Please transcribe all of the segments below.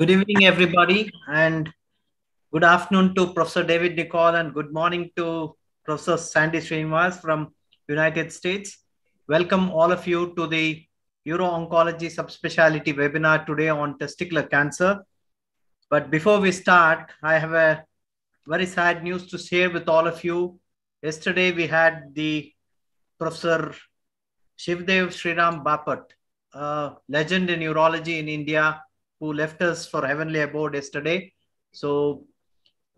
Good evening, everybody, and good afternoon to Professor David Nicol and good morning to Professor Sandy Srinivas from United States. Welcome all of you to the Uro-Oncology Subspecialty webinar today on testicular cancer. But before we start, I have a very sad news to share with all of you. Yesterday, we had the Professor Shivdev Sriram Bapat, a legend in urology in India, who left us for heavenly abode yesterday. So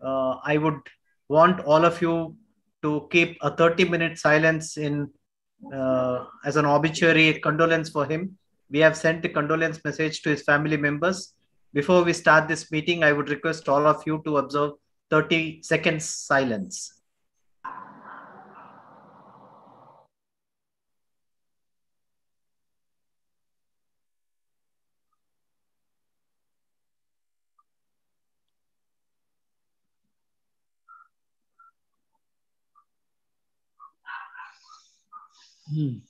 uh, I would want all of you to keep a 30 minute silence in uh, as an obituary condolence for him. We have sent a condolence message to his family members. Before we start this meeting, I would request all of you to observe 30 seconds silence. Hmm.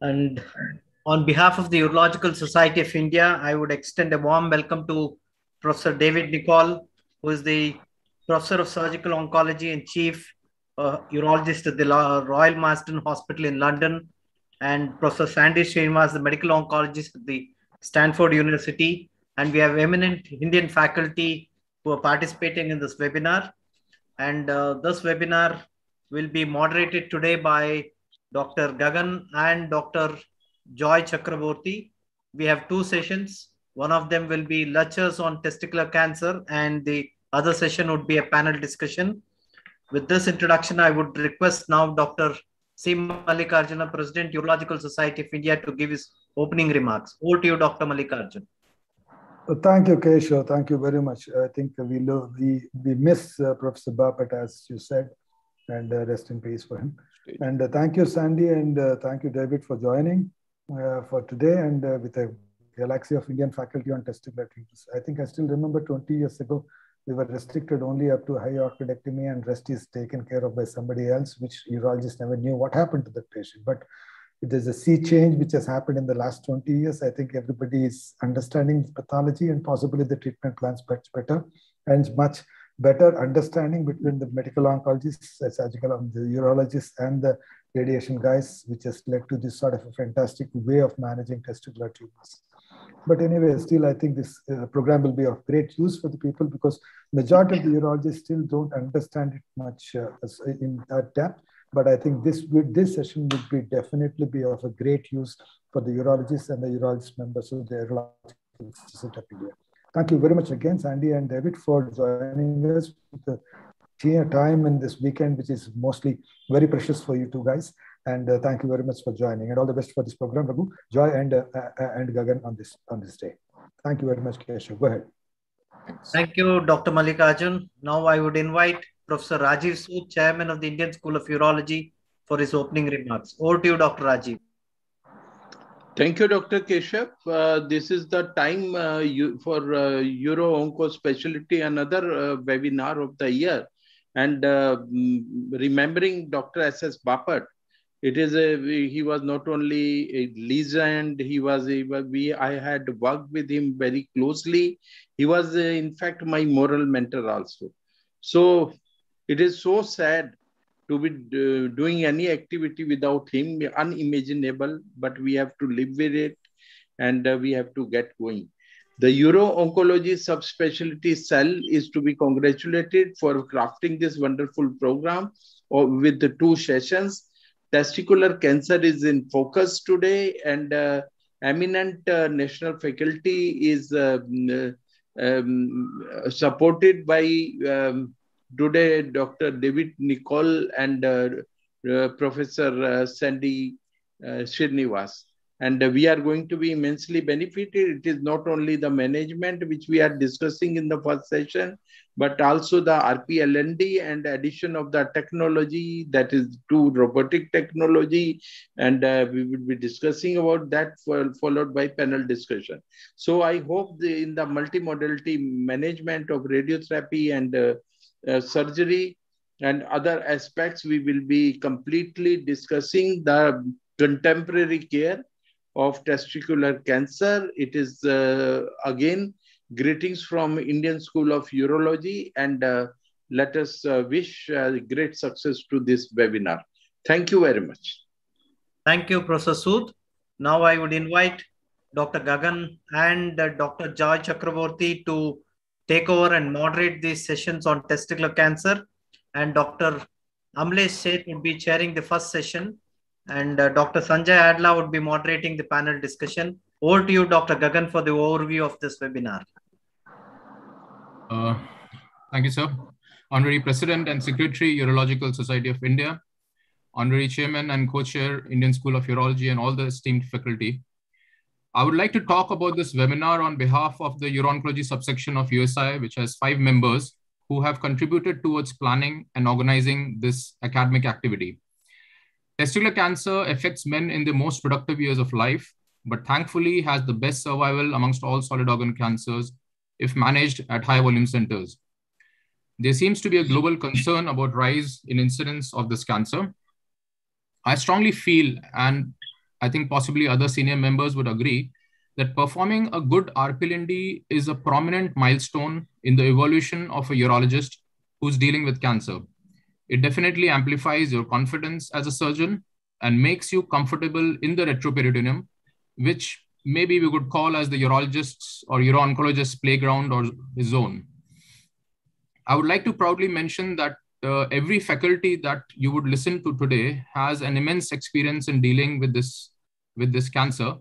And on behalf of the Urological Society of India, I would extend a warm welcome to Professor David Nicol, who is the Professor of Surgical Oncology and Chief uh, Urologist at the Royal Marsden Hospital in London, and Professor Sandy Srinivas, the Medical Oncologist at the Stanford University. And we have eminent Indian faculty who are participating in this webinar. And uh, this webinar will be moderated today by Dr. Gagan and Dr. Joy Chakraborty. We have two sessions. One of them will be lectures on testicular cancer, and the other session would be a panel discussion. With this introduction, I would request now Dr. C. Mallikarjuna, President, Urological Society of India, to give his opening remarks. Over to you, Dr. Mallikarjun. Uh, thank you, Keshav. Thank you very much. I think we lo- we we miss uh, Professor Bapat, as you said, and uh, rest in peace for him. And uh, thank you, Sandy, and uh, thank you, David, for joining uh, for today and with a galaxy of Indian faculty on testicular tumors. I think I still remember 20 years ago, we were restricted only up to high orchidectomy and rest is taken care of by somebody else, which urologists never knew what happened to the patient. But there's a sea change which has happened in the last 20 years. I think everybody is understanding pathology and possibly the treatment plans much better and much better understanding between the medical oncologists, surgical, the urologists, and the radiation guys, which has led to this sort of a fantastic way of managing testicular tumors. But anyway, still, I think this uh, program will be of great use for the people because majority of the urologists still don't understand it much uh, in that depth. But I think this this session would be definitely be of a great use for the urologists and the urologist members of the Urological India. Thank you very much again, Sandy and David, for joining us with the time in this weekend, which is mostly very precious for you two guys. And uh, thank you very much for joining. And all the best for this program, Raghu, Joy, and uh, uh, and Gagan on this on this day. Thank you very much, Keshav. Go ahead. Thank you, Dr. Mallikarjun. Now I would invite Professor Rajiv Sood, Chairman of the Indian School of Urology, for his opening remarks. Over to you, Dr. Rajiv. Thank you, Dr. Keshav. Uh, this is the time uh, you, for uh, Uro Onco Specialty, another uh, webinar of the year. And uh, mm, remembering Dr. S.S. Bapat, it is a, he was not only a legend, he was, a, we, I had worked with him very closely. He was, uh, in fact, my moral mentor also. So it is so sad to be uh, doing any activity without him unimaginable but we have to live with it and we have to get going the uro oncology subspecialty cell is to be congratulated for crafting this wonderful program uh, with the two sessions testicular cancer is in focus today and uh, eminent uh, national faculty is um, um, supported by um, Today, Dr. David Nicol and uh, uh, Professor uh, Sandy Srinivas. And we are going to be immensely benefited. It is not only the management which we are discussing in the first session, but also the RPLND and addition of the technology that is to robotic technology. And uh, we will be discussing about that for, followed by panel discussion. So I hope the, in the multimodality management of radiotherapy and uh, uh, surgery and other aspects, we will be completely discussing the contemporary care of testicular cancer. It is uh, again greetings from Indian School of Urology and uh, let us uh, wish uh, great success to this webinar. Thank you very much. Thank you, Professor Sood. Now I would invite Dr. Gagan and uh, Dr. Jai Chakraborty to take over and moderate these sessions on testicular cancer. And Dr. Amlesh Seth would be chairing the first session and uh, Dr. Sanjay Adla would be moderating the panel discussion. Over to you, Dr. Gagan, for the overview of this webinar. Uh, thank you, sir. Honorary President and Secretary, Urological Society of India, Honorary Chairman and Co-Chair, Indian School of Urology, and all the esteemed faculty. I would like to talk about this webinar on behalf of the Urology subsection of USI, which has five members who have contributed towards planning and organizing this academic activity. Testicular cancer affects men in the most productive years of life, but thankfully has the best survival amongst all solid organ cancers if managed at high volume centers. There seems to be a global concern about rise in incidence of this cancer. I strongly feel, and I think possibly other senior members would agree, that performing a good RPLND is a prominent milestone in the evolution of a urologist who's dealing with cancer. It definitely amplifies your confidence as a surgeon and makes you comfortable in the retroperitoneum, which maybe we could call as the urologist's or uro-oncologist's playground or zone. I would like to proudly mention that uh, every faculty that you would listen to today has an immense experience in dealing with this with this cancer,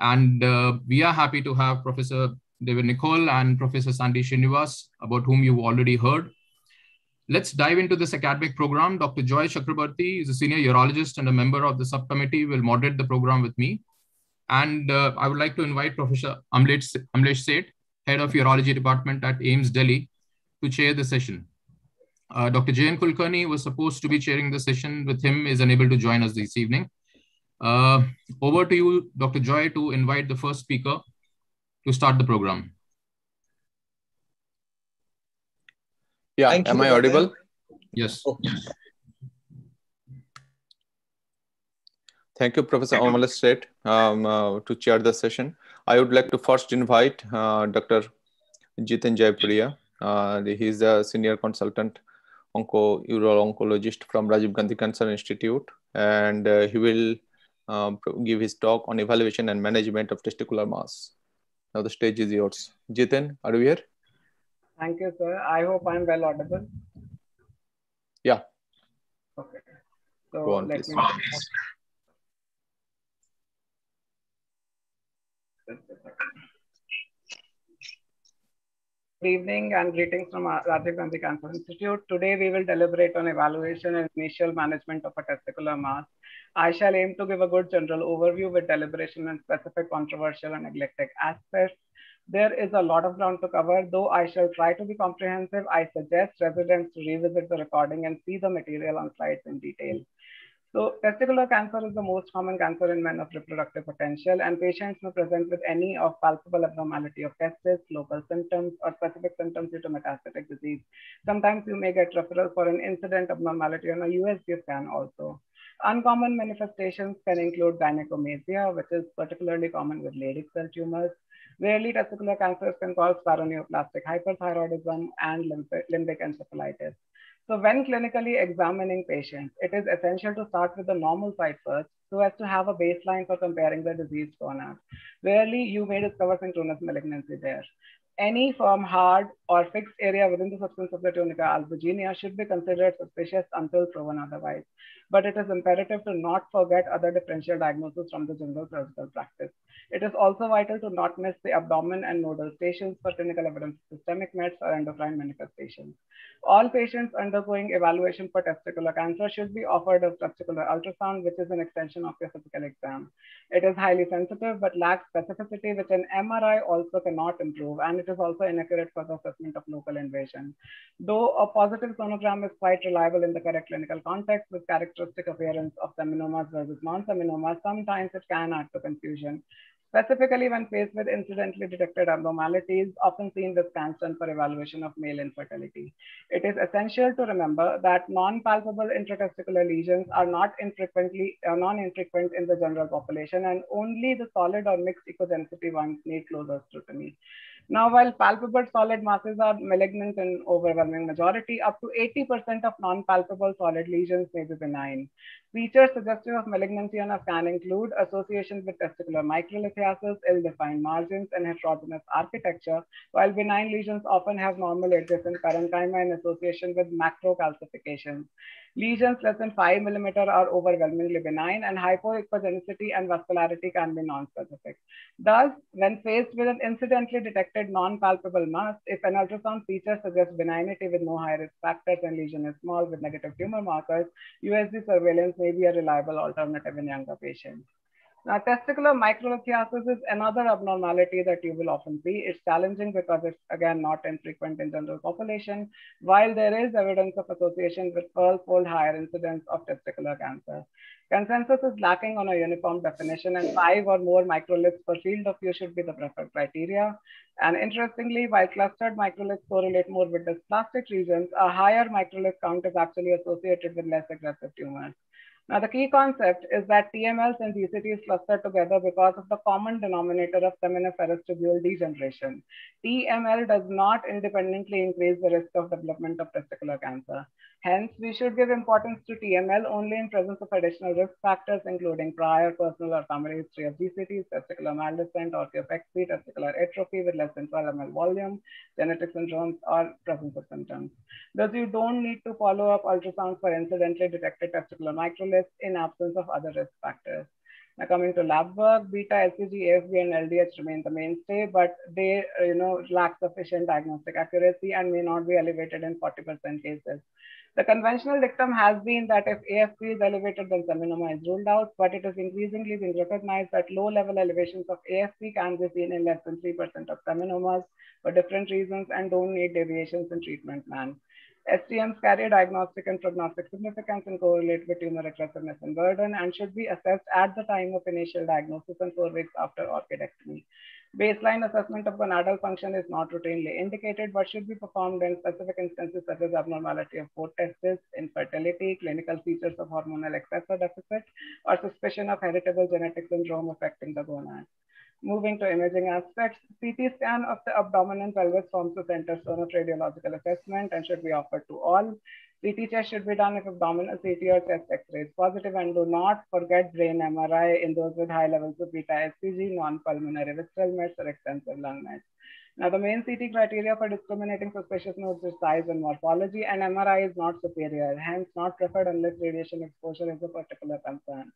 and uh, we are happy to have Professor David Nicol and Professor Sandy Srinivas, about whom you've already heard. Let's dive into this academic program. Dr. Joy Chakraborty is a senior urologist and a member of the subcommittee, will moderate the program with me. And uh, I would like to invite Professor Amlesh, Amlesh Seth, Head of Urology Department at AIIMS Delhi, to chair the session. Uh, Dr. Jayan Kulkarni was supposed to be chairing the session with him, is unable to join us this evening. Uh, over to you, Dr. Joy, to invite the first speaker to start the program. Yeah, Thank am you, I audible? Yes. Thank you, Professor Amlesh Seth, um, uh, to chair the session. I would like to first invite uh, Dr. Jiten Jaipuria. Uh, he is a senior consultant onco uro-oncologist from Rajiv Gandhi Cancer Institute, and uh, he will um, give his talk on evaluation and management of testicular mass. Now the stage is yours. Jiten, are you here? Thank you, sir. I hope I'm well audible. Yeah. Okay. So Go on, let please. me. Good evening and greetings from Rajiv Gandhi Cancer Institute. Today we will deliberate on evaluation and initial management of a testicular mass. I shall aim to give a good general overview with deliberation and specific controversial and neglected aspects there is a lot of ground to cover. Though I shall try to be comprehensive, I suggest residents to revisit the recording and see the material on slides in detail. So testicular cancer is the most common cancer in men of reproductive potential and patients may present with any of palpable abnormality of testis, local symptoms or specific symptoms due to metastatic disease. Sometimes you may get referral for an incident abnormality on a USG scan also. Uncommon manifestations can include gynecomastia, which is particularly common with Leydig cell tumors, Rarely, testicular cancers can cause paraneoplastic hyperthyroidism and limbic encephalitis. So when clinically examining patients, it is essential to start with the normal site first so as to have a baseline for comparing the disease gonad. Rarely, you may discover synchronous malignancy there. Any firm, hard, or fixed area within the substance of the tunica albuginea should be considered suspicious until proven otherwise. But it is imperative to not forget other differential diagnoses from the general surgical practice. It is also vital to not miss the abdomen and nodal stations for clinical evidence of systemic mets or endocrine manifestations. All patients undergoing evaluation for testicular cancer should be offered a testicular ultrasound, which is an extension of your physical exam. It is highly sensitive but lacks specificity, which an MRI also cannot improve, and it is also inaccurate for the assessment of local invasion. Though a positive sonogram is quite reliable in the correct clinical context with characteristic appearance of seminomas versus non-seminomas, sometimes it can add to confusion specifically when faced with incidentally detected abnormalities, often seen with scans done for evaluation of male infertility. It is essential to remember that non-palpable intratesticular lesions are not infrequently uh, non-infrequent in the general population, and only the solid or mixed echogenic ones need closer scrutiny. Now, while palpable solid masses are malignant in overwhelming majority, up to 80% of non-palpable solid lesions may be benign. Features suggestive of malignancy on a scan include associations with testicular microlithiasis, ill-defined margins, and heterogeneous architecture, while benign lesions often have normal adjacent parenchyma in association with macrocalcifications. Lesions less than 5 millimeter are overwhelmingly benign, and hypoechogenicity and vascularity can be non-specific. Thus, when faced with an incidentally detected non-palpable mass, if an ultrasound feature suggests benignity with no high-risk factors and lesion is small with negative tumor markers, USG surveillance may be a reliable alternative in younger patients. Now, testicular microlithiasis is another abnormality that you will often see. It's challenging because it's, again, not infrequent in general population, while there is evidence of association with 12-fold higher incidence of testicular cancer. Consensus is lacking on a uniform definition, and five or more microliths per field of view should be the preferred criteria. And interestingly, while clustered microliths correlate more with dysplastic regions, a higher microlith count is actually associated with less aggressive tumors. Now, the key concept is that TMLs and GCTs cluster together because of the common denominator of seminiferous tubule degeneration. TML does not independently increase the risk of development of testicular cancer. Hence, we should give importance to TML only in presence of additional risk factors, including prior personal or family history of GCTs, testicular maldescent, orchiopexy, testicular atrophy with less than 12 ml volume, genetic syndromes, or presence of symptoms. Thus, you don't need to follow up ultrasounds for incidentally detected testicular microliths in absence of other risk factors. Now coming to lab work, beta, HCG, AFP, and LDH remain the mainstay, but they you know lack sufficient diagnostic accuracy and may not be elevated in 40% cases. The conventional dictum has been that if AFP is elevated, then seminoma is ruled out, but it is increasingly being recognized that low-level elevations of AFP can be seen in less than 3% of seminomas for different reasons and don't need deviations in treatment plan. STMs carry diagnostic and prognostic significance and correlate with tumor aggressiveness and burden and should be assessed at the time of initial diagnosis and four weeks after orchidectomy. Baseline assessment of gonadal function is not routinely indicated, but should be performed in specific instances such as abnormality of port testis, infertility, clinical features of hormonal excess or deficit, or suspicion of heritable genetic syndrome affecting the gonads. Moving to imaging aspects, CT scan of the abdomen and pelvis forms the center stone of radiological assessment and should be offered to all. CT chest should be done if abdominal CT or chest X-ray is positive and do not forget brain MRI in those with high levels of beta HCG, non-pulmonary visceral mets or extensive lung mets. Now, the main CT criteria for discriminating suspicious nodes is size and morphology, and MRI is not superior, hence not preferred unless radiation exposure is a particular concern.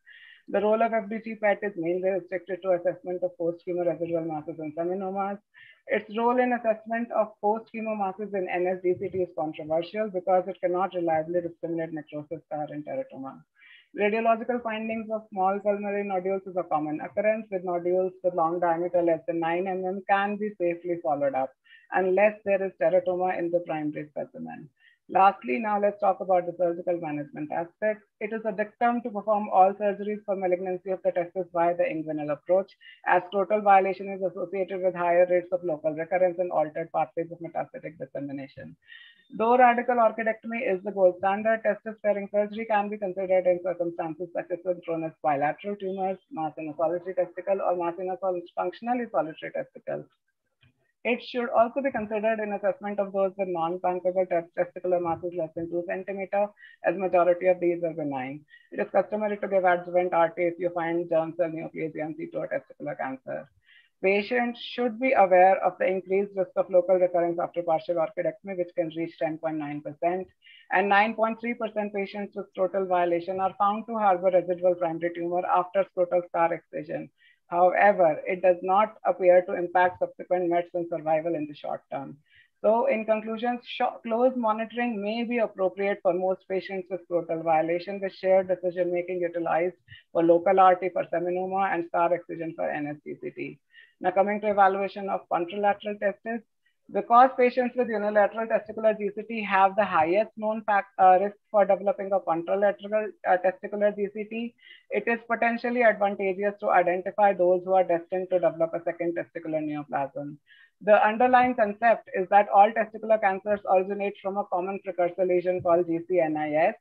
The role of FDG PET is mainly restricted to assessment of post-chemo residual masses and seminomas. Its role in assessment of post-chemo masses in NSGCT is controversial because it cannot reliably discriminate necrosis, scar, and teratoma. Radiological findings of small pulmonary nodules is a common occurrence with nodules with long diameter less than 9 mm can be safely followed up unless there is teratoma in the primary specimen. Lastly, now let's talk about the surgical management aspect. It is a dictum to perform all surgeries for malignancy of the testis via the inguinal approach, as total violation is associated with higher rates of local recurrence and altered pathways of metastatic dissemination. Though radical orchidectomy is the gold standard, testis-sparing surgery can be considered in circumstances such as synchronous bilateral tumors, mass in a solitary testicle, or mass in a functionally solitary testicle. It should also be considered in assessment of those with non-palpable testicular masses less than 2 centimeter, as majority of these are benign. It is customary to give adjuvant RT if you find germ cell neoplasia in situ or testicular cancer. Patients should be aware of the increased risk of local recurrence after partial orchidectomy, which can reach 10.9%. And 9.3% patients with scrotal violation are found to harbor residual primary tumor after scrotal scar excision. However, it does not appear to impact subsequent medicine survival in the short term. So in conclusion, close monitoring may be appropriate for most patients with scrotal violation with shared decision-making utilized for local RT for seminoma and scar excision for NSGCT. Now coming to evaluation of contralateral testes, because patients with unilateral testicular GCT have the highest known fact, uh, risk for developing a contralateral uh, testicular GCT, it is potentially advantageous to identify those who are destined to develop a second testicular neoplasm. The underlying concept is that all testicular cancers originate from a common precursor lesion called GCNIS,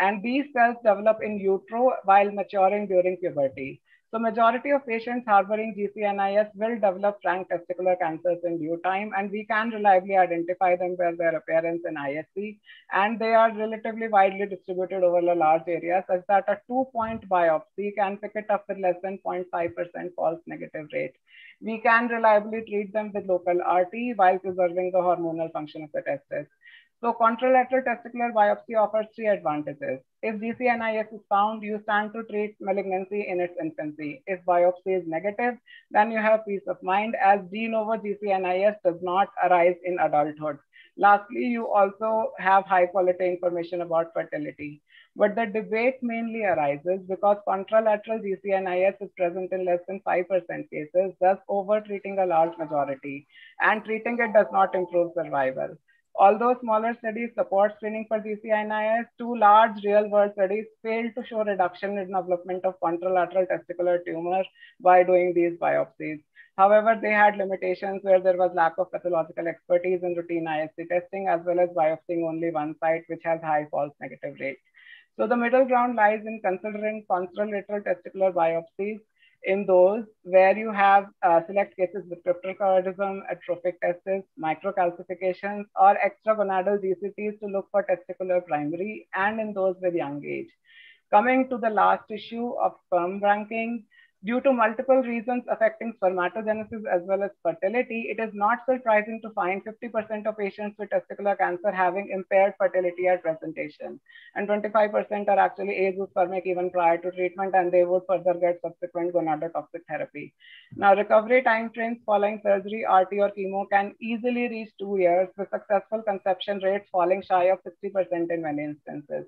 and these cells develop in utero while maturing during puberty. So majority of patients harboring GCNIS will develop frank testicular cancers in due time, and we can reliably identify them by their appearance in ISC, and they are relatively widely distributed over a large area, such that a two-point biopsy can pick it up with less than 0.5% false negative rate we can reliably treat them with local RT while preserving the hormonal function of the testis. So contralateral testicular biopsy offers three advantages. If GCNIS is found, you stand to treat malignancy in its infancy. If biopsy is negative, then you have peace of mind as de novo GCNIS does not arise in adulthood. Lastly, you also have high quality information about fertility. But the debate mainly arises because contralateral GCNIS is present in less than 5% cases, thus over treating a large majority. And treating it does not improve survival. Although smaller studies support screening for GCNIS, two large real-world studies failed to show reduction in development of contralateral testicular tumor by doing these biopsies. However, they had limitations where there was lack of pathological expertise in routine ISC testing, as well as biopsying only one site, which has high false negative rate. So the middle ground lies in considering contralateral testicular biopsies in those where you have uh, select cases with cryptorchidism, atrophic testes, microcalcifications, or extragonadal GCTs to look for testicular primary, and in those with young age. Coming to the last issue of sperm banking, Due to multiple reasons affecting spermatogenesis as well as fertility, it is not surprising to find 50% of patients with testicular cancer having impaired fertility at presentation. And 25% are actually azoospermic even prior to treatment, and they would further get subsequent gonadotoxic therapy. Now, recovery time frames following surgery, RT, or chemo can easily reach two years, with successful conception rates falling shy of 60% in many instances.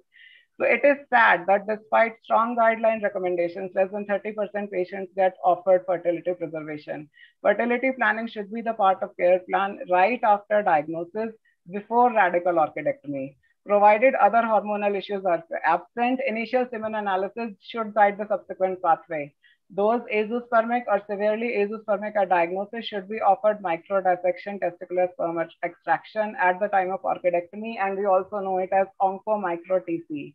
So it is sad that despite strong guideline recommendations, less than 30% patients get offered fertility preservation. Fertility planning should be the part of care plan right after diagnosis before radical orchidectomy. Provided other hormonal issues are absent, initial semen analysis should guide the subsequent pathway. Those azoospermic or severely azoospermic at diagnosis should be offered microdissection testicular sperm extraction at the time of orchidectomy, and we also know it as OncoMicro-TESE.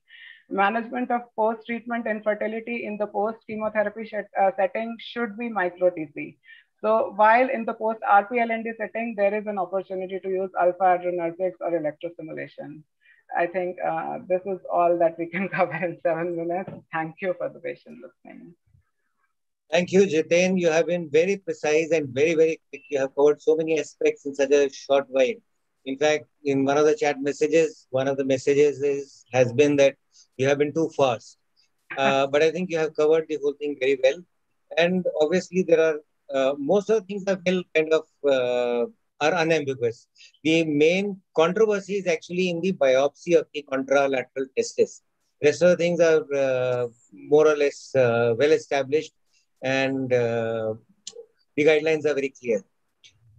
Management of post-treatment infertility in the post-chemotherapy uh, setting should be micro-TESE. So while in the post-RPLND setting, there is an opportunity to use alpha-adrenergics or electrostimulation. I think uh, this is all that we can cover in seven minutes. Thank you for the patient listening. Thank you, Jiten. You have been very precise and very, very quick. You have covered so many aspects in such a short while. In fact, in one of the chat messages, one of the messages is has been that you have been too fast. Uh, but I think you have covered the whole thing very well. And obviously, there are uh, most of the things are well kind of uh, are unambiguous. The main controversy is actually in the biopsy of the contralateral testis. Rest of the things are uh, more or less uh, well established and uh, the guidelines are very clear.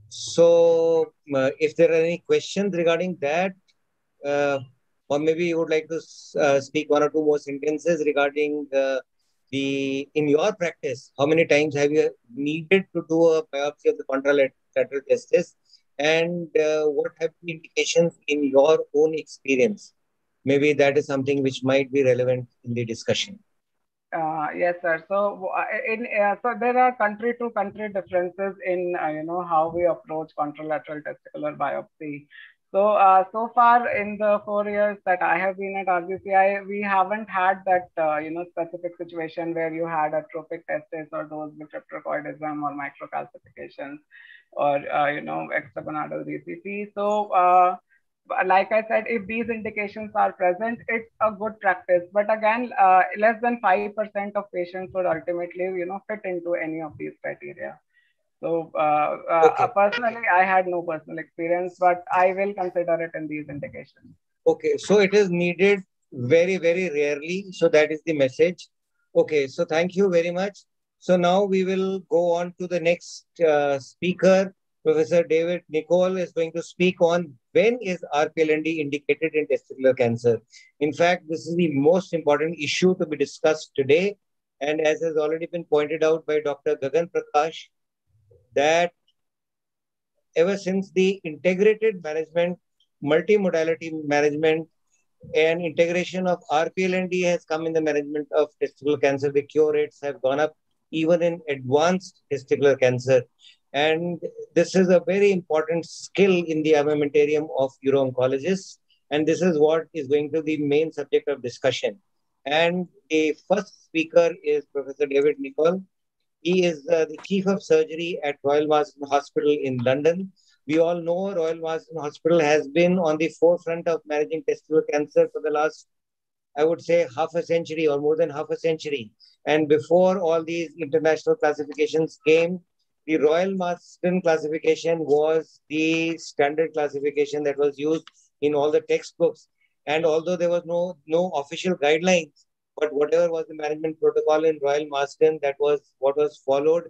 So, uh, if there are any questions regarding that, uh, or maybe you would like to uh, speak one or two more sentences regarding the, the in your practice, how many times have you needed to do a biopsy of the contralateral testis, and uh, what have the indications in your own experience? Maybe that is something which might be relevant in the discussion. Uh, yes, sir. So, uh, in uh, so there are country to country differences in uh, you know how we approach contralateral testicular biopsy. So, uh, so far in the four years that I have been at RGCI, we haven't had that uh, you know specific situation where you had atrophic testis or those with cryptorchidism or microcalcifications or you know extragonadal GCT. So like I said, if these indications are present, it's a good practice. But again, uh, less than 5% of patients would ultimately, you know, fit into any of these criteria. So uh, uh, okay. personally, I had no personal experience, but I will consider it in these indications. Okay, so it is needed very, very rarely. So that is the message. Okay, so thank you very much. So now we will go on to the next uh, speaker. Professor David Nicol is going to speak on when is RPLND indicated in testicular cancer. In fact, this is the most important issue to be discussed today. And as has already been pointed out by Dr. Gagan Prakash, that ever since the integrated management, multimodality management, and integration of RPLND has come in the management of testicular cancer, the cure rates have gone up even in advanced testicular cancer. And this is a very important skill in the armamentarium of uro-oncologists. And this is what is going to be the main subject of discussion. And the first speaker is Professor David Nicol. He is uh, the chief of surgery at Royal Marsden Hospital in London. We all know Royal Marsden Hospital has been on the forefront of managing testicular cancer for the last, I would say, half a century or more than half a century. And before all these international classifications came, the Royal Marsden classification was the standard classification that was used in all the textbooks. And although there was no, no official guidelines, but whatever was the management protocol in Royal Marsden, that was what was followed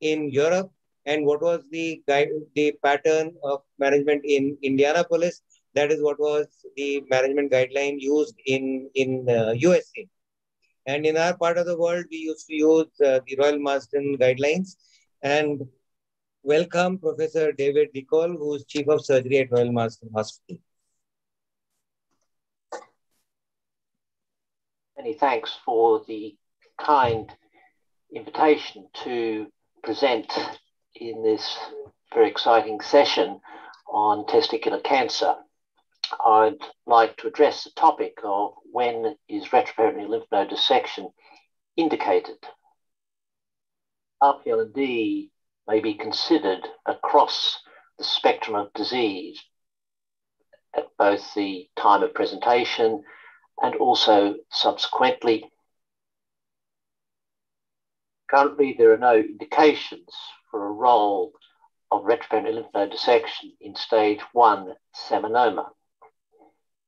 in Europe and what was the guide, the pattern of management in Indianapolis. That is what was the management guideline used in, in uh, USA. And in our part of the world, we used to use uh, the Royal Marsden guidelines and welcome Professor David Nicol, who is Chief of Surgery at Royal Marsden Hospital. Many thanks for the kind invitation to present in this very exciting session on testicular cancer. I'd like to address the topic of when is retroperitoneal lymph node dissection indicated RPLND may be considered across the spectrum of disease at both the time of presentation and also subsequently. Currently, there are no indications for a role of retroperitoneal lymph node dissection in stage 1 seminoma.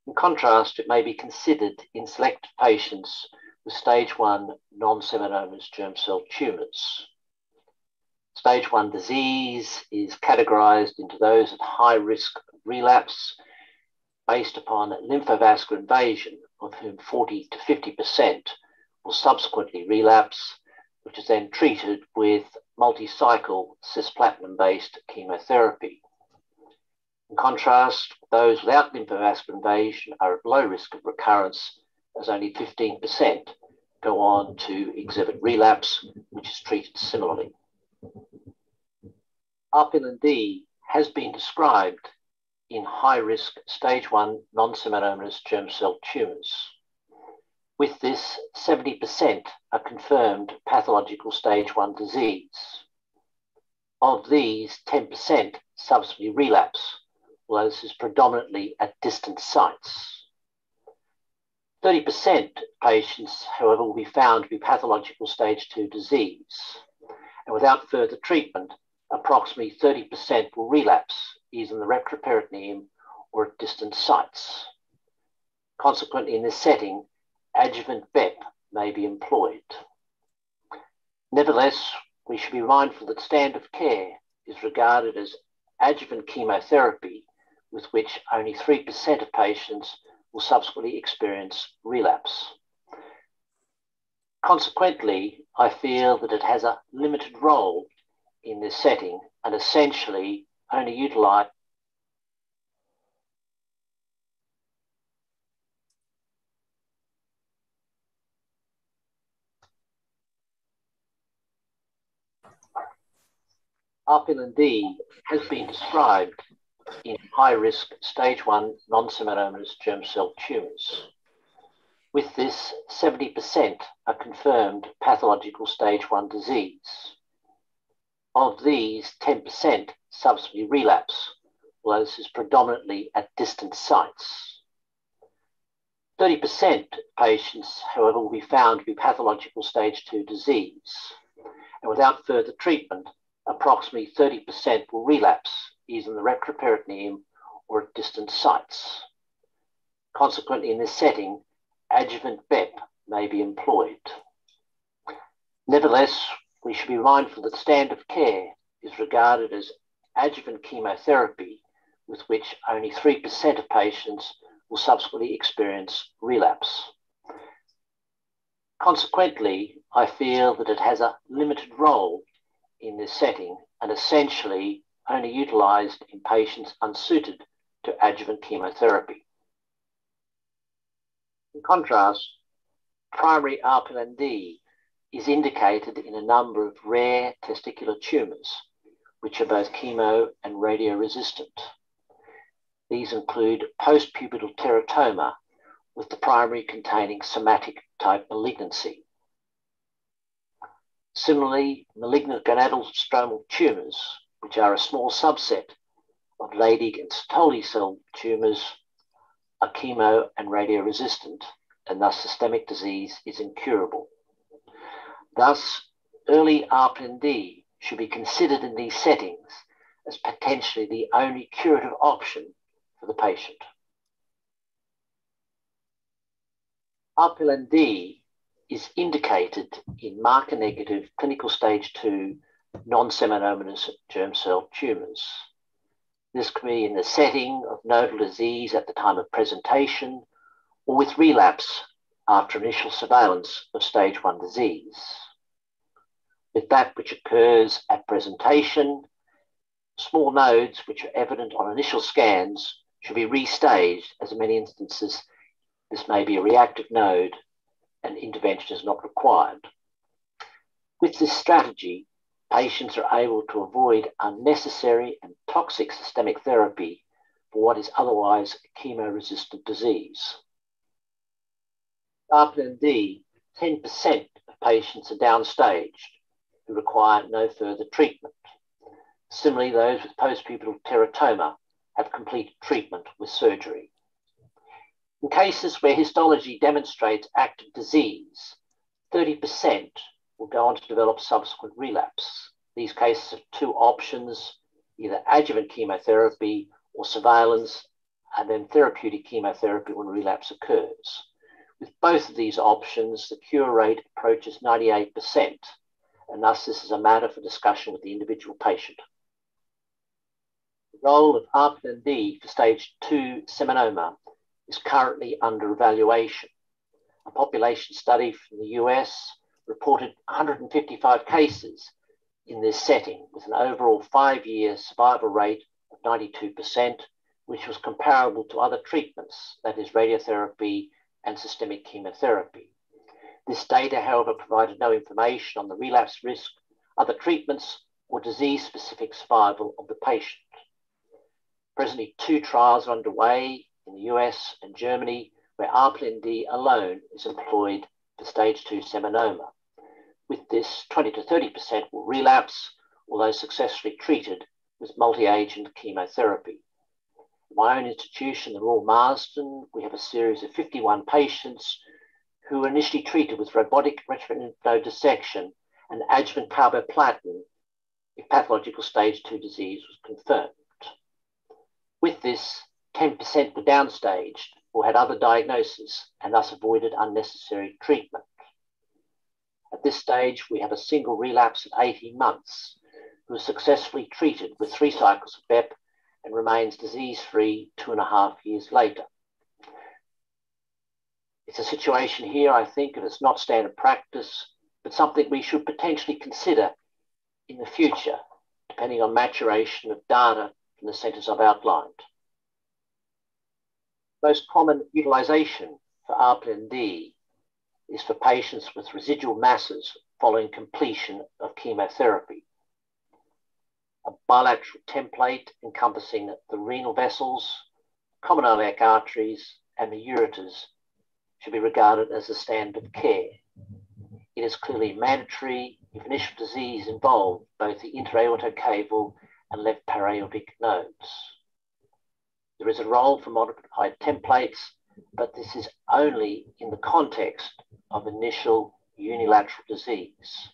In contrast, it may be considered in selected patients with stage 1 non-seminomas germ cell tumours. Stage one disease is categorized into those at high risk of relapse based upon lymphovascular invasion, of whom 40 to 50% will subsequently relapse, which is then treated with multi cycle cisplatin based chemotherapy. In contrast, those without lymphovascular invasion are at low risk of recurrence, as only 15% go on to exhibit relapse, which is treated similarly. RPLND has been described in high risk stage 1 non seminomatous germ cell tumours. With this, 70% are confirmed pathological stage 1 disease. Of these, 10% subsequently relapse, although this is predominantly at distant sites. 30% patients, however, will be found to be pathological stage 2 disease and without further treatment, approximately 30% will relapse either in the retroperitoneum or at distant sites. Consequently, in this setting, adjuvant BEP may be employed. Nevertheless, we should be mindful that standard of care is regarded as adjuvant chemotherapy, with which only 3% of patients will subsequently experience relapse. Consequently, I feel that it has a limited role in this setting and essentially only utilize RPLND has been described in high risk stage 1 non seminomatous germ cell tumours. With this, 70% are confirmed pathological stage 1 disease. Of these, 10% subsequently relapse, although this is predominantly at distant sites. 30% of patients, however, will be found to be pathological stage 2 disease. And without further treatment, approximately 30% will relapse either in the retroperitoneum or at distant sites. Consequently, in this setting, adjuvant BEP may be employed. Nevertheless, we should be mindful that standard of care is regarded as adjuvant chemotherapy, with which only 3% of patients will subsequently experience relapse. Consequently, I feel that it has a limited role in this setting and essentially only utilized in patients unsuited to adjuvant chemotherapy. In contrast, primary RPLND is indicated in a number of rare testicular tumors, which are both chemo and radio resistant. These include postpubertal teratoma with the primary containing somatic type malignancy. Similarly, malignant gonadal stromal tumors, which are a small subset of Leydig and Sertoli cell tumors, are chemo and radio resistant, and thus systemic disease is incurable. Thus, early RPLND should be considered in these settings as potentially the only curative option for the patient. RPLND is indicated in marker negative clinical stage 2 non seminomatous germ cell tumours. This can be in the setting of nodal disease at the time of presentation or with relapse after initial surveillance of stage 1 disease. With that which occurs at presentation, small nodes which are evident on initial scans should be restaged as in many instances this may be a reactive node and intervention is not required. With this strategy, patients are able to avoid unnecessary and toxic systemic therapy for what is otherwise chemo-resistant disease. RPLND, 10% of patients are downstaged who require no further treatment. Similarly, those with postpubertal teratoma have completed treatment with surgery. In cases where histology demonstrates active disease, 30% will go on to develop subsequent relapse. These cases have two options, either adjuvant chemotherapy or surveillance, and then therapeutic chemotherapy when relapse occurs. With both of these options, the cure rate approaches 98%, and thus this is a matter for discussion with the individual patient. The role of RPLND for stage 2 seminoma is currently under evaluation. A population study from the US reported 155 cases in this setting with an overall five year survival rate of 92%, which was comparable to other treatments, that is, radiotherapy and systemic chemotherapy. This data, however, provided no information on the relapse risk, other treatments, or disease specific survival of the patient. Presently, two trials are underway in the US and Germany, where RPLND alone is employed for stage 2 seminoma. With this, 20 to 30% will relapse, although successfully treated with multi agent chemotherapy. In my own institution, the Royal Marsden, we have a series of 51 patients who were initially treated with robotic retroperitoneal dissection and adjuvant carboplatin if pathological stage 2 disease was confirmed. With this, 10% were downstaged or had other diagnoses and thus avoided unnecessary treatment. At this stage, we have a single relapse at 18 months who was successfully treated with three cycles of BEP and remains disease free two and a half years later. It's a situation here, I think, and it's not standard practice, but something we should potentially consider in the future, depending on maturation of data from the centres I've outlined most common utilization for RPLND is for patients with residual masses following completion of chemotherapy. A bilateral template encompassing the renal vessels, common iliac arteries, and the ureters should be regarded as the standard of care. It is clearly mandatory if initial disease involved both the interaortocaval and left paraortic nodes. There is a role for modified templates, but this is only in the context of initial unilateral disease.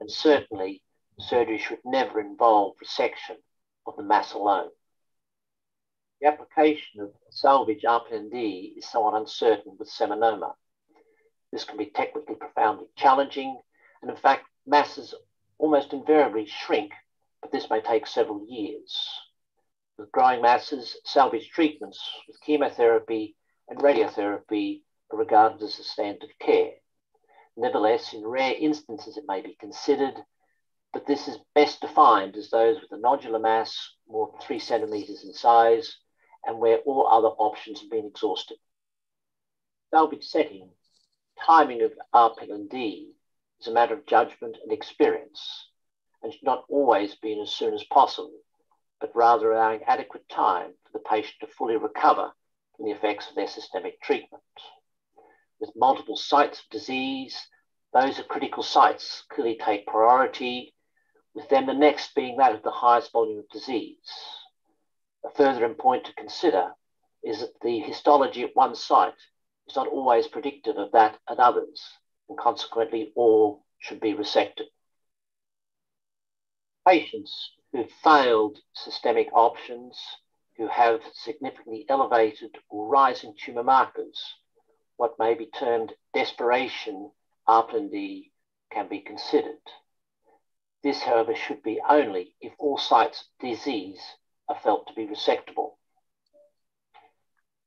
And certainly, surgery should never involve resection of the mass alone. The application of salvage RPND is somewhat uncertain with seminoma. This can be technically profoundly challenging, and in fact, masses almost invariably shrink, but this may take several years. With growing masses, salvage treatments with chemotherapy and radiotherapy are regarded as the standard of care. Nevertheless, in rare instances, it may be considered, but this is best defined as those with a nodular mass more than three centimeters in size and where all other options have been exhausted. Salvage setting, timing of RPLND is a matter of judgment and experience and should not always be as soon as possible, but rather allowing adequate time for the patient to fully recover from the effects of their systemic treatment. With multiple sites of disease, those at critical sites clearly take priority, with then the next being that of the highest volume of disease. A further point to consider is that the histology at one site is not always predictive of that at others, and consequently all should be resected. Patients who failed systemic options, who have significantly elevated or rising tumor markers, what may be termed desperation RPLD can be considered. This, however, should be only if all sites of disease are felt to be resectable.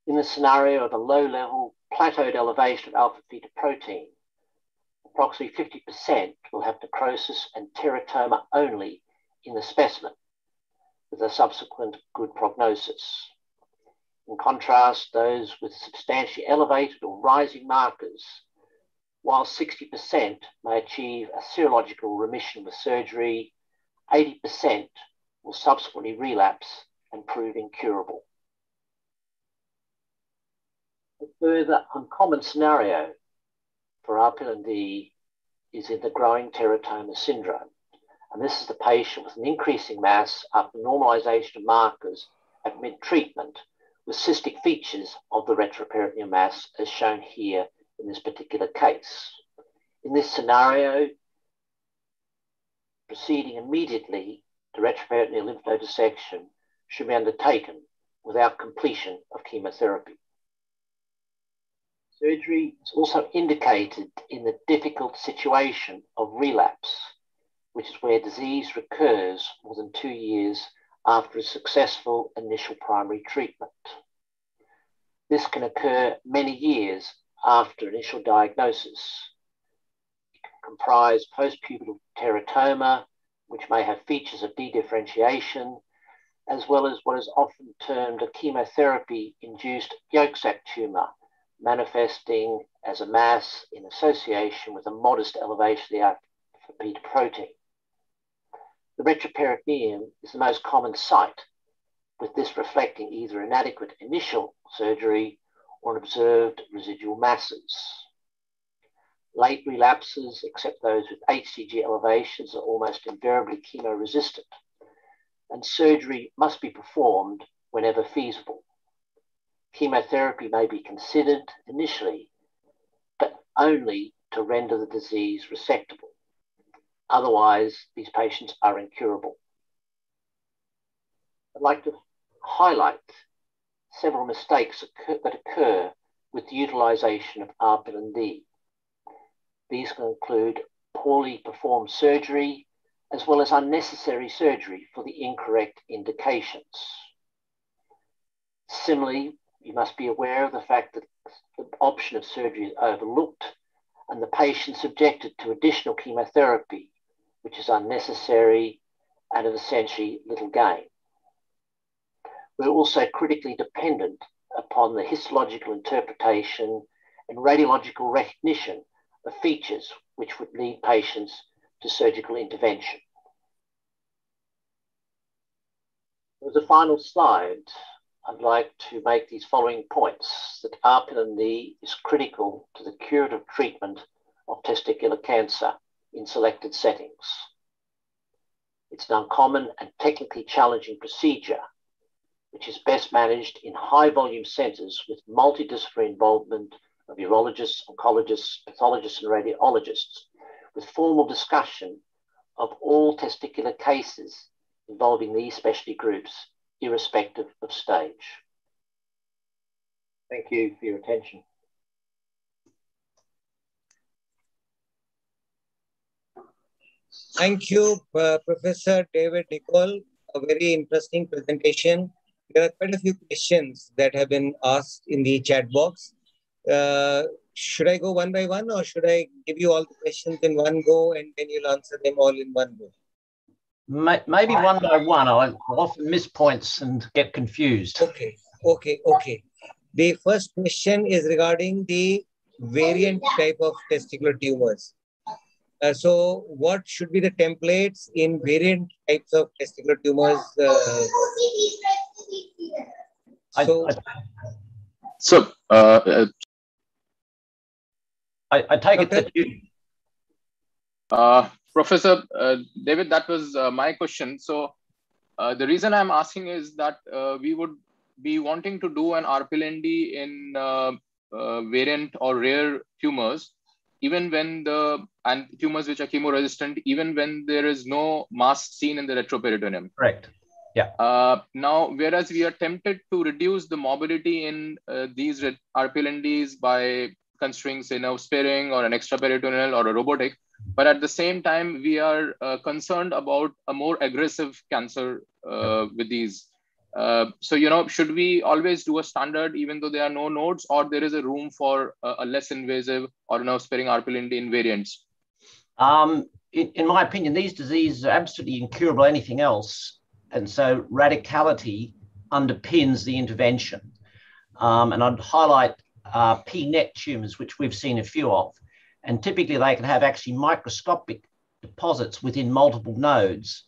In the scenario of a low level plateaued elevation of alpha fetoprotein, approximately 50% will have necrosis and teratoma only in the specimen, with a subsequent good prognosis. In contrast, those with substantially elevated or rising markers, while 60% may achieve a serological remission with surgery, 80% will subsequently relapse and prove incurable. A further uncommon scenario for RPLD is in the growing teratoma syndrome. And this is the patient with an increasing mass after normalization of markers at mid-treatment with cystic features of the retroperitoneal mass as shown here in this particular case. In this scenario, proceeding immediately to retroperitoneal lymph node dissection should be undertaken without completion of chemotherapy. Surgery is also indicated in the difficult situation of relapse, which is where disease recurs more than two years after a successful initial primary treatment. This can occur many years after initial diagnosis. It can comprise postpubertal teratoma, which may have features of dedifferentiation, as well as what is often termed a chemotherapy induced yolk sac tumor, manifesting as a mass in association with a modest elevation of the alpha fetoprotein. The retroperitoneum is the most common site, with this reflecting either inadequate initial surgery or observed residual masses. Late relapses, except those with HCG elevations, are almost invariably chemoresistant, and surgery must be performed whenever feasible. Chemotherapy may be considered initially, but only to render the disease resectable. Otherwise, these patients are incurable. I'd like to highlight several mistakes occur, that occur with the utilization of RPLND. These can include poorly performed surgery, as well as unnecessary surgery for the incorrect indications. Similarly, you must be aware of the fact that the option of surgery is overlooked and the patient subjected to additional chemotherapy, which is unnecessary and of essentially little gain. We're also critically dependent upon the histological interpretation and radiological recognition of features which would lead patients to surgical intervention. As a final slide, I'd like to make these following points that RPLND is critical to the curative treatment of testicular cancer in selected settings. It's an uncommon and technically challenging procedure which is best managed in high volume centres with multidisciplinary involvement of urologists, oncologists, pathologists, and radiologists, with formal discussion of all testicular cases involving these specialty groups, irrespective of stage. Thank you for your attention. Thank you, uh, Professor David Nicol. A very interesting presentation. There are quite a few questions that have been asked in the chat box. Uh, should I go one by one or should I give you all the questions in one go and then you'll answer them all in one go? Maybe one by one. I often miss points and get confused. Okay, okay, okay. The first question is regarding the variant type of testicular tumors. Uh, so what should be the templates in variant types of testicular tumors? Uh, so, I, I, so uh, I, I, take okay. it that you... Uh, Professor uh, David, that was uh, my question. So the reason I'm asking is that we would be wanting to do an RPLND in variant or rare tumors even when the and tumors which are chemo-resistant, even when there is no mass seen in the retroperitoneum. Correct. Yeah. Uh, now, whereas we are tempted to reduce the mobility in uh, these RPLNDs by considering, say, nerve sparing or an extraperitoneal or a robotic, but at the same time, we are uh, concerned about a more aggressive cancer uh, with these uh, so you know should we always do a standard even though there are no nodes or there is a room for a, a less invasive or nerve sparing RPLND invariants um, in, in, my opinion these diseases are absolutely incurable anything else. And so radicality underpins the intervention. Um, and i'd highlight uh, pnet tumors which we've seen a few of. And typically they can have actually microscopic deposits within multiple nodes.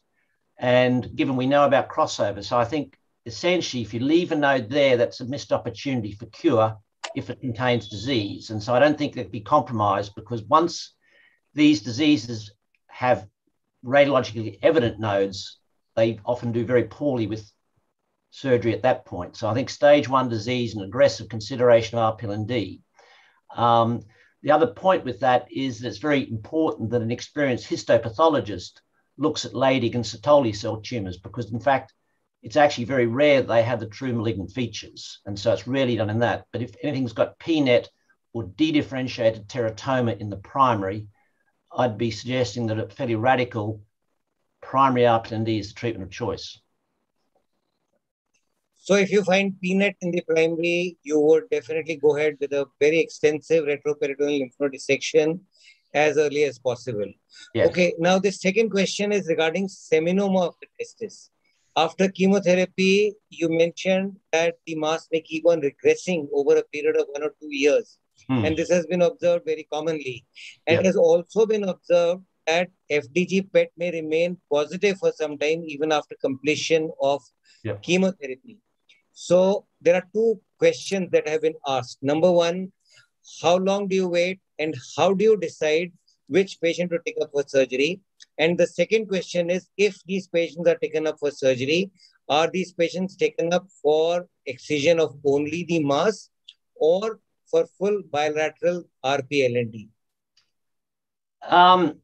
And given we know about crossover so i think essentially, if you leave a node there, that's a missed opportunity for cure if it contains disease. And so I don't think that be compromised because once these diseases have radiologically evident nodes, they often do very poorly with surgery at that point. So I think stage one disease and aggressive consideration of RPLND. Um, the other point with that is that it's very important that an experienced histopathologist looks at Leydig and Sertoli cell tumors because, in fact, it's actually very rare that they have the true malignant features. And so it's rarely done in that. But if anything's got PNET or dedifferentiated teratoma in the primary, I'd be suggesting that a fairly radical primary RPLND is the treatment of choice. So if you find PNET in the primary, you would definitely go ahead with a very extensive retroperitoneal lymph node dissection as early as possible. Yes. Okay, now the second question is regarding seminoma of the testis. After chemotherapy, you mentioned that the mass may keep on regressing over a period of one or two years. Hmm. And this has been observed very commonly. And it has also been observed that FDG PET may remain positive for some time, even after completion of chemotherapy. So there are two questions that have been asked. Number one, how long do you wait and how do you decide which patient to take up for surgery? And the second question is if these patients are taken up for surgery, are these patients taken up for excision of only the mass or for full bilateral RPLND? Um,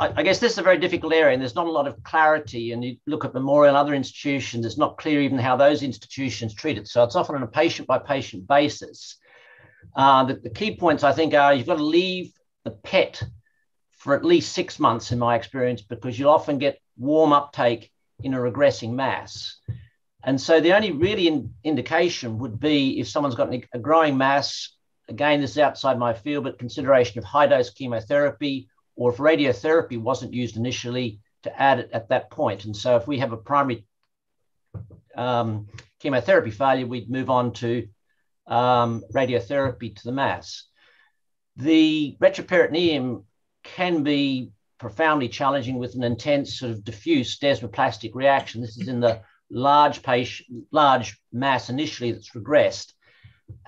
I, I, guess this is a very difficult area and there's not a lot of clarity. And you look at Memorial and other institutions, it's not clear even how those institutions treat it. So it's often on a patient by patient basis. Uh, the, the key points I think are you've got to leave the PET for at least six months, in my experience, because you'll often get warm uptake in a regressing mass. And so the only really in, indication would be if someone's got a growing mass, again, this is outside my field, but consideration of high dose chemotherapy, or if radiotherapy wasn't used initially, to add it at that point. And so if we have a primary um, chemotherapy failure, we'd move on to um, radiotherapy to the mass. The retroperitoneum can be profoundly challenging with an intense sort of diffuse desmoplastic reaction. This is in the large patient, large mass initially that's regressed.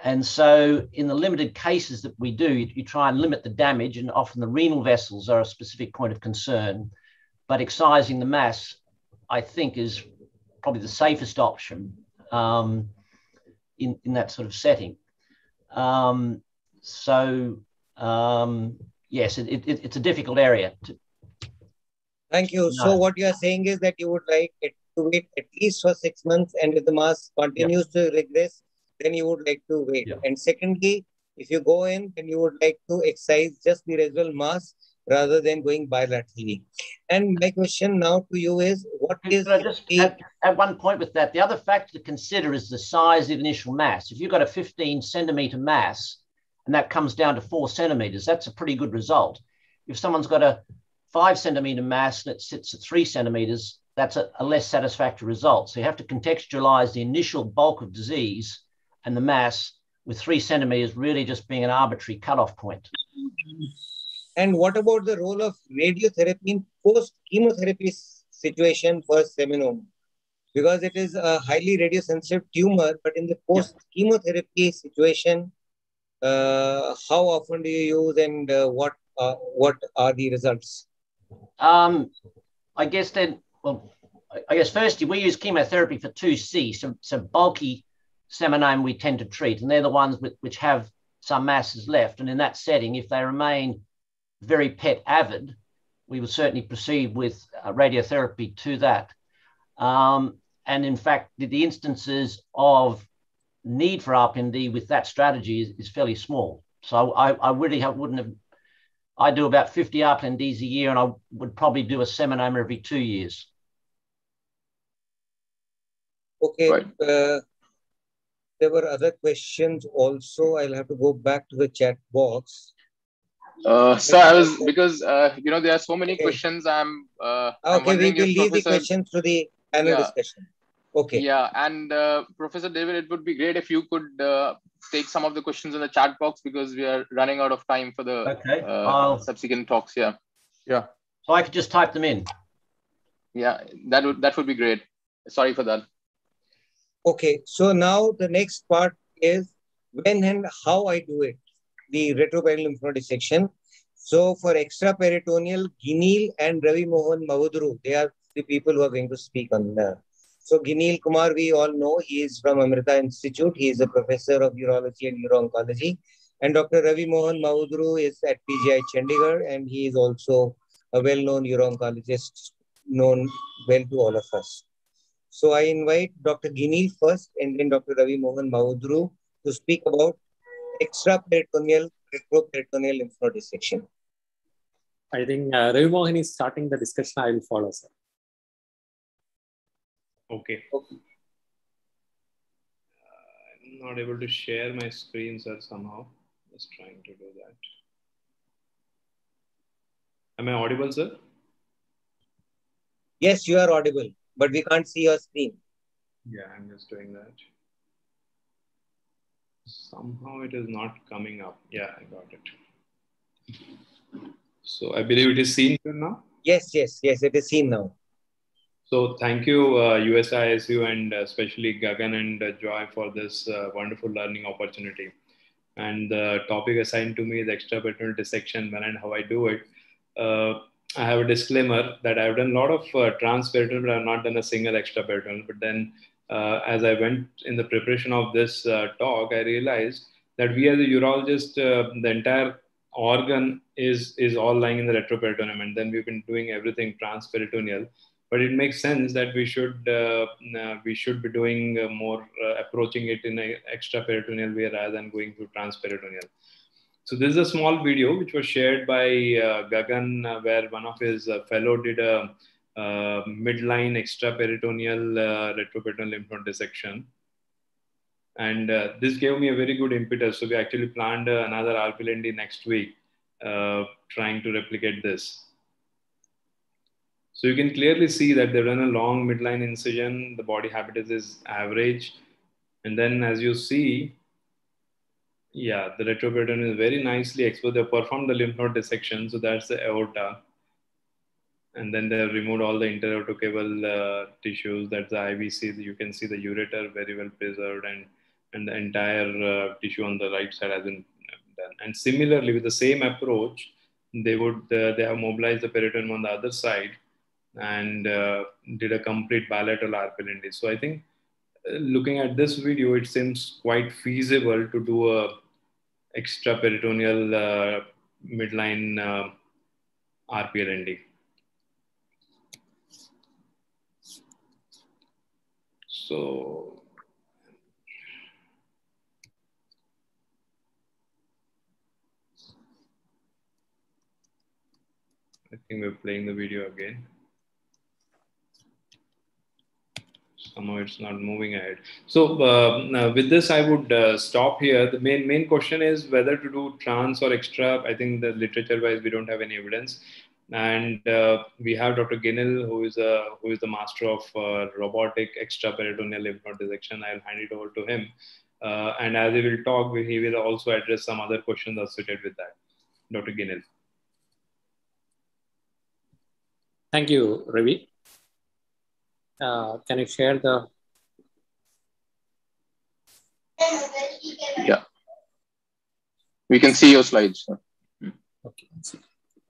And so in the limited cases that we do, you, you, try and limit the damage and often the renal vessels are a specific point of concern, but excising the mass, I think is probably the safest option um, in, in that sort of setting. Um, so, um, yes, it, it, it's a difficult area. To... Thank you. No. So, what you are saying is that you would like it to wait at least for six months, and if the mass continues yeah. to regress, then you would like to wait. Yeah. And secondly, if you go in, then you would like to excise just the residual mass rather than going bilaterally. And my question now to you is, what is just at, at, one point with that? The other factor to consider is the size of initial mass. If you've got a 15 centimeter mass and that comes down to four centimeters, that's a pretty good result. If someone's got a five centimeter mass and it sits at three centimeters, that's a, a less satisfactory result. So you have to contextualize the initial bulk of disease and the mass with three centimeters really just being an arbitrary cutoff point. And what about the role of radiotherapy in post-chemotherapy situation for seminoma? Because it is a highly radiosensitive tumor, but in the post-chemotherapy situation, uh, how often do you use and uh, what uh, what are the results? Um, I guess then, well, I guess firstly, we use chemotherapy for 2C, so, so bulky seminoma we tend to treat, and they're the ones with, which have some masses left. And in that setting, if they remain very PET avid, we would certainly proceed with uh, radiotherapy to that. Um, and in fact, the, the, instances of need for ARPND with that strategy is, is fairly small. So I, I really have, wouldn't have, I do about 50 ARPNDs a year and I would probably do a seminoma every two years. Okay. Right. Uh, there were other questions also. I'll have to go back to the chat box. Uh, so I was because uh, you know there are so many okay. questions. I'm uh, okay. I'm we will leave the questions to the panel yeah. discussion. Okay. Yeah, and uh, Professor David, it would be great if you could uh, take some of the questions in the chat box because we are running out of time for the okay. uh, subsequent talks. Yeah. Yeah. So I could just type them in. Yeah, that would that would be great. Sorry for that. Okay, so now the next part is when and how I do it the retroperitoneal lymph node dissection. So for extraperitoneal, Ginil and Ravi Mohan Mahudru, they are the people who are going to speak on that. So Ginil Kumar, we all know, he is from Amrita Institute. He is a professor of urology and uro-oncology. And Dr. Ravi Mohan Mahudru is at PGI Chandigarh, and he is also a well-known uro-oncologist, known well to all of us. So I invite Dr. Ginil first, and then Dr. Ravi Mohan Mahudru to speak about extraperitoneal, retroperitoneal lymph node dissection. I think uh, Ravi Mohan is starting the discussion. I will follow, sir. Okay. okay. Uh, I'm not able to share my screen, sir, somehow. Just trying to do that. Am I audible, sir? Yes, you are audible, but we can't see your screen. Yeah, I'm just doing that. Somehow it is not coming up. Yeah, I got it. So I believe it is seen now? Yes, yes, yes, it is seen now. So thank you, uh, USISU, and especially Gagan and uh, Joy for this uh, wonderful learning opportunity. And the topic assigned to me is extraperitoneal dissection, when and how I do it. Uh, I have a disclaimer that I've done a lot of uh, transperitoneal, but I've not done a single extraperitoneal. But then uh, as I went in the preparation of this uh, talk, I realized that we as a urologist, uh, the entire organ is is all lying in the retroperitoneum, and then we've been doing everything transperitoneal. But it makes sense that we should uh, uh, we should be doing uh, more approaching it in an extraperitoneal way rather than going through transperitoneal. So this is a small video which was shared by Gagan, where one of his fellow did a uh, midline extraperitoneal uh, retroperitoneal lymph node dissection. And uh, this gave me a very good impetus. So we actually planned uh, another RPLND next week, uh, trying to replicate this. So you can clearly see that they've done a long midline incision. The body habitus is average. And then as you see, yeah, the retroperitoneum is very nicely exposed. They performed the lymph node dissection. So that's the aorta and then they removed all the interaortocaval uh, tissues. That's the IVC. You can see the ureter very well preserved, and and the entire uh, tissue on the right side has been done. And similarly, with the same approach, they would uh, they have mobilized the peritoneum on the other side and uh, did a complete bilateral RPLND. So I think looking at this video, it seems quite feasible to do a extraperitoneal uh, midline uh, RPLND. So I think we're playing the video again. Somehow it's not moving ahead. So uh, with this, I would uh, stop here. The main main question is whether to do trans or extra. I think the literature wise, we don't have any evidence. And uh, we have Dr. Ginil, who is a who is the master of uh, robotic extraperitoneal lymph node dissection. I'll hand it over to him. Uh, and as he will talk, he will also address some other questions associated with that. Dr. Ginil. Thank you, Ravi. Uh, can you share the? Yeah. We can see your slides. Sir. Okay.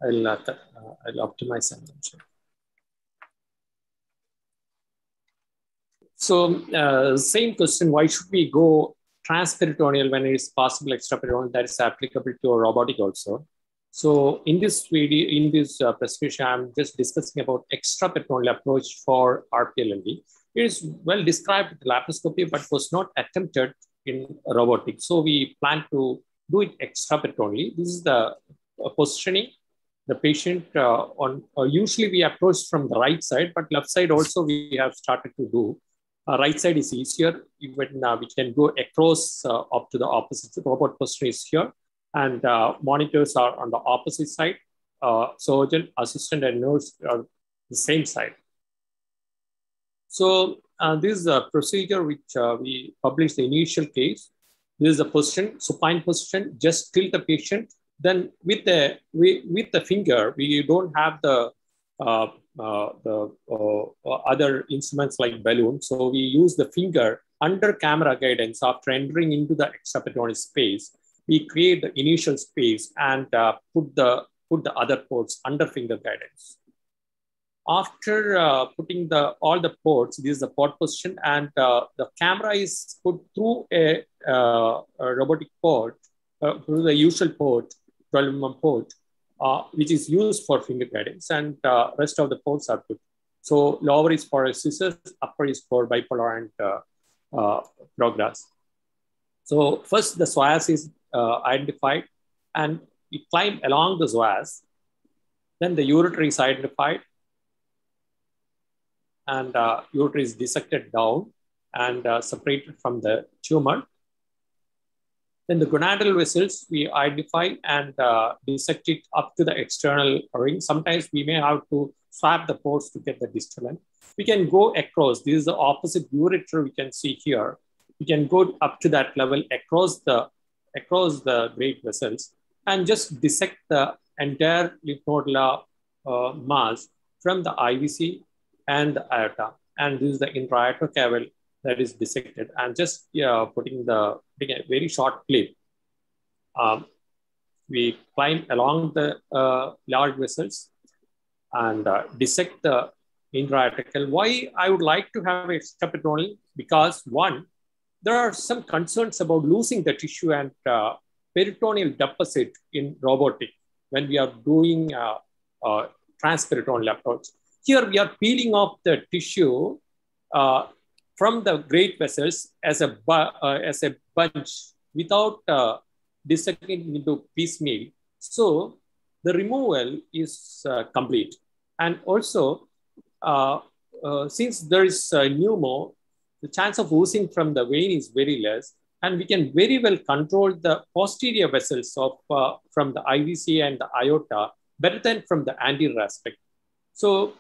I'll, uh, I'll optimize them. So uh, same question, why should we go transperitoneal when it is possible extraperitoneal that is applicable to a robotic also? So in this video, in this uh, presentation, I'm just discussing about extraperitoneal approach for RPLND. It is well described laparoscopy, but was not attempted in robotics. So we plan to do it extraperitoneally. This is the uh, positioning. The patient uh, on uh, usually we approach from the right side, but left side also we have started to do. Uh, right side is easier. Even uh, we can go across up to the opposite. The robot position is here and uh, monitors are on the opposite side. Uh, surgeon, assistant, and nurse are the same side. So uh, this is a procedure which uh, we published the initial case. This is a position, supine position, just tilt the patient. Then with the, we, with the finger, we don't have the, uh, uh, the other instruments like balloon. So we use the finger under camera guidance after entering into the extraperitoneal space we create the initial space and uh, put, the, put the other ports under finger guidance. After uh, putting the, all the ports, this is the port position, and uh, the camera is put through a, uh, a robotic port, uh, through the usual port, 12 mm port, uh, which is used for finger guidance, and rest of the ports are put. So lower is for scissors, upper is for bipolar and ProGrasp. So first the psoas is identified and we climb along the psoas. Then the ureter is identified and uh, ureter is dissected down and uh, separated from the tumor. Then the gonadal vessels we identify and uh, dissect it up to the external ring. Sometimes we may have to swap the ports to get the distal end. We can go across. This is the opposite ureter we can see here. We can go up to that level across the across the great vessels and just dissect the entire lymph nodular uh, mass from the IVC and the aorta. And this is the intra-aortocaval that is dissected and just yeah, putting the putting a very short clip. Um, we climb along the uh, large vessels and uh, dissect the intra-aortical. Why I would like to have a extraperitoneal? Because one, there are some concerns about losing the tissue and uh, peritoneal deposit in robotic when we are doing uh, uh, transperitoneal approach. Here we are peeling off the tissue uh, from the great vessels as a, uh, as a bunch without uh, dissecting into piecemeal. So the removal is uh, complete. And also, since there is pneumo, the chance of oozing from the vein is very less. And we can very well control the posterior vessels of, uh, from the IVC and the aorta better than from the anterior aspect. So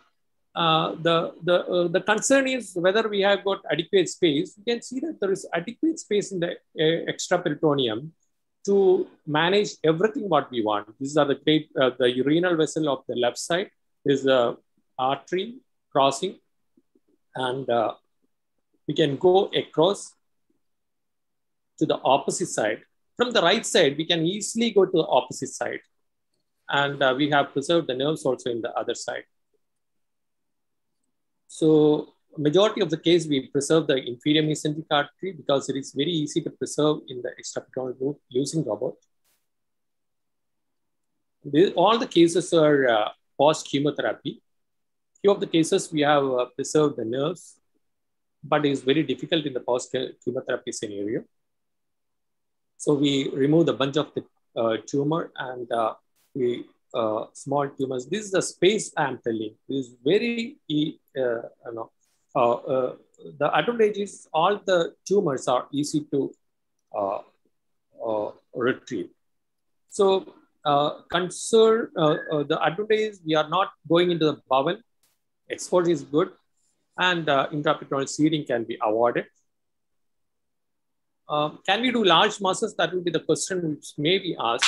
uh, the, the, uh, the concern is whether we have got adequate space. You can see that there is adequate space in the uh, extraperitoneum to manage everything what we want. These are the great, uh, the renal vessel of the left side. Is the artery crossing and uh, we can go across to the opposite side. From the right side, we can easily go to the opposite side. And uh, we have preserved the nerves also in the other side. So majority of the case, we preserve the inferior mesenteric artery because it is very easy to preserve in the extraperitoneal route using robot. all the cases are uh, post-chemotherapy. Few of the cases we have uh, preserved the nerves, but it is very difficult in the post-chemotherapy scenario. So we remove the bunch of the uh, tumor and uh, we uh, small tumors. This is the space I'm telling. This is very, uh, you know, uh, uh, the advantage is all the tumors are easy to retrieve. So concern, the advantage is we are not going into the bowel. Export is good and uh, seeding can be avoided. Uh, can we do large masses? That will be the question which may be asked.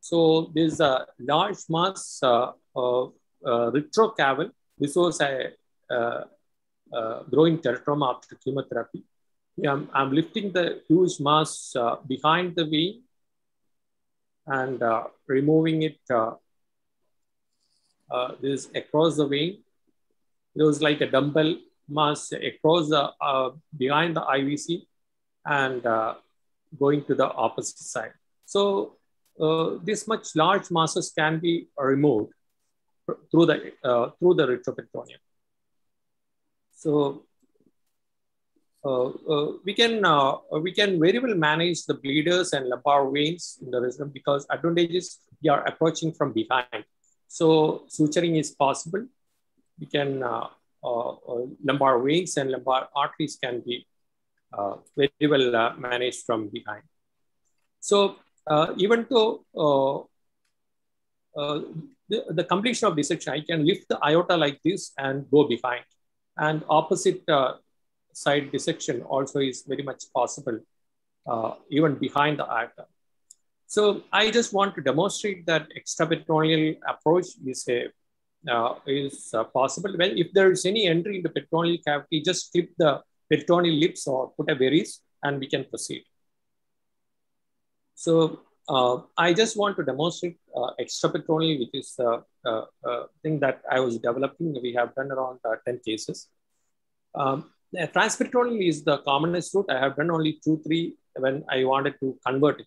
So there's a large mass uh, uh, retrocaval. This was a uh, uh, growing teratoma after chemotherapy. I'm, I'm, lifting the huge mass uh, behind the vein and removing it this across the vein. It was like a dumbbell mass across the behind the IVC and uh, going to the opposite side. So uh, this much large masses can be removed through the uh, through the retroperitoneum. So uh, uh, we can uh, we can very well manage the bleeders and lumbar veins in the rhythm because advantages we are approaching from behind. So suturing is possible. We can uh, uh, uh, lumbar veins and lumbar arteries can be very well managed from behind. So even though the, the completion of dissection, I can lift the aorta like this and go behind and opposite uh, side dissection also is very much possible uh, even behind the aorta. So I just want to demonstrate that extraperitoneal approach is a uh, is uh, possible. Well, if there is any entry in the peritoneal cavity, just clip the peritoneal lips or put a varese and we can proceed. So uh, I just want to demonstrate uh, extraperitoneally, which is the uh, uh, thing that I was developing. We have done around uh, 10 cases. Um, transperitoneal is the commonest route. I have done only two, three when I wanted to convert it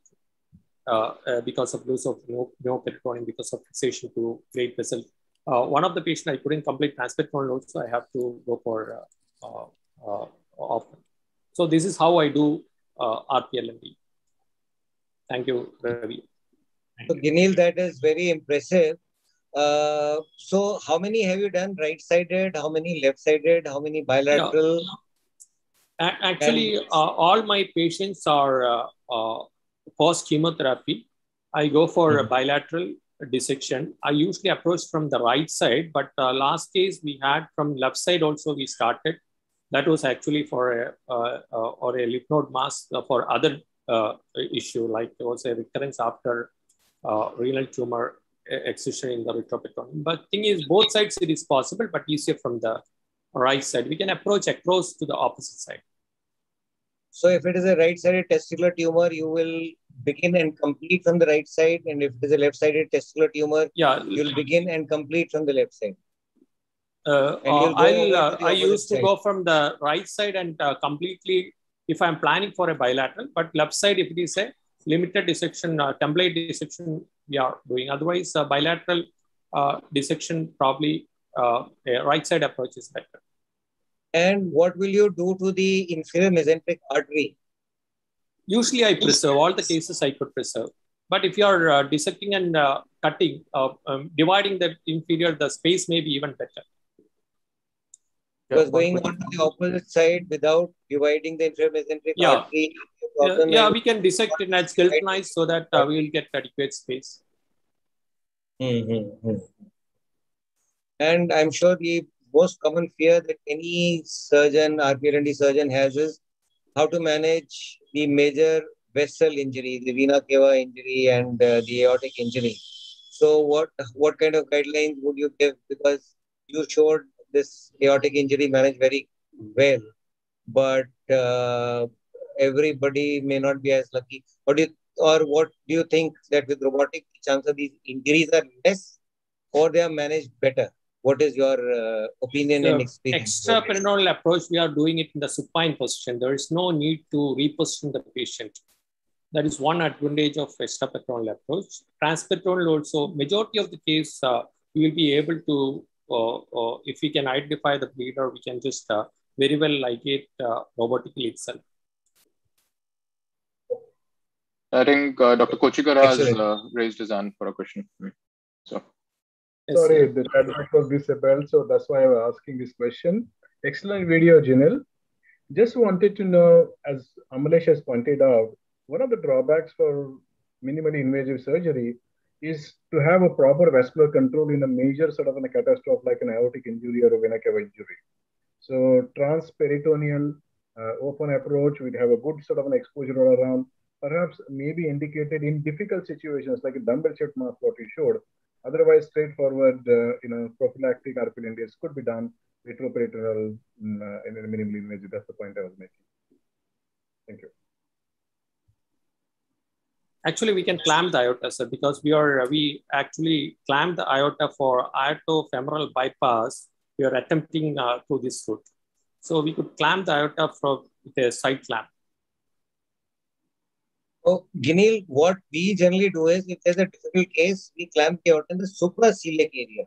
uh, because of loss of no, no peritoneum, because of fixation to great vessel. One of the patients I couldn't complete transperitoneal so I have to go for often. So this is how I do uh, RPLND. Thank you, Ravi. So, Ginil, that is very impressive. Uh, so, how many have you done right-sided? How many left-sided? How many bilateral? Yeah. Actually, uh, all my patients are uh, uh post chemotherapy. I go for mm-hmm. a bilateral dissection. I usually approach from the right side, but uh, last case we had from left side also we started. That was actually for a uh, or a lymph node mass for other uh, issue, like there was a recurrence after uh, renal tumor excision in the retroperitoneum. But thing is, both sides it is possible, but easier from the right side. We can approach across to the opposite side. So if it is a right-sided testicular tumor, you will begin and complete from the right side. And if it is a left-sided testicular tumor, yeah, you'll begin and complete from the left side. Uh, uh, uh, I used to side. go from the right side and uh, completely if I'm planning for a bilateral, but left side, if it is a limited dissection, uh, template dissection, we are doing. Otherwise, uh, bilateral uh, dissection, probably uh, a right side approach is better. And what will you do to the inferior mesenteric artery? Usually, I preserve all the cases I could preserve. But if you are uh, dissecting and uh, cutting, um, dividing the inferior, the space may be even better. Because going on to the opposite side without dividing the inframesenteric yeah. artery. Yeah, yeah, we can dissect it and skeletonized so that uh, we will get adequate space. Mm-hmm. And I'm sure the most common fear that any surgeon, RPLND surgeon has is how to manage the major vessel injury, the vena cava injury and uh, the aortic injury. So what what kind of guidelines would you give? Because you showed this aortic injury managed very well, but uh, everybody may not be as lucky. Or do you, or what do you think that with robotic, chance of these injuries are less, or they are managed better? What is your uh, opinion The and experience? extraperitoneal approach, we are doing it in the supine position. There is no need to reposition the patient. That is one advantage of extraperitoneal approach. Transperitoneal also, majority of the case, uh, we will be able to, uh, uh, if we can identify the bleeder, we can just uh, very well ligate uh, robotically itself. I think uh, Dr. Kochikar has uh, raised his hand for a question. So, Yes, Sorry, sir. the chat box was disabled, so that's why I was asking this question. Excellent video, Ginil. Just wanted to know, as Amalesh has pointed out, one of the drawbacks for minimally invasive surgery is to have a proper vascular control in a major sort of a catastrophe like an aortic injury or a vena cava injury. So transperitoneal uh, open approach would have a good sort of an exposure all around, perhaps maybe indicated in difficult situations like a dumbbell shaped mask, what you showed. Otherwise, straightforward, uh, you know, prophylactic RPLNDs could be done retroperitoneal mm, uh, in a minimally invasive. That's the point I was making. Thank you. Actually, we can clamp the aorta, sir, because we are we actually clamp the aorta for aortofemoral bypass. We are attempting uh, through this route, so we could clamp the aorta from the side clamp. So, Ginil, what we generally do is if there's a difficult case, we clamp the aorta in the supraceliac area.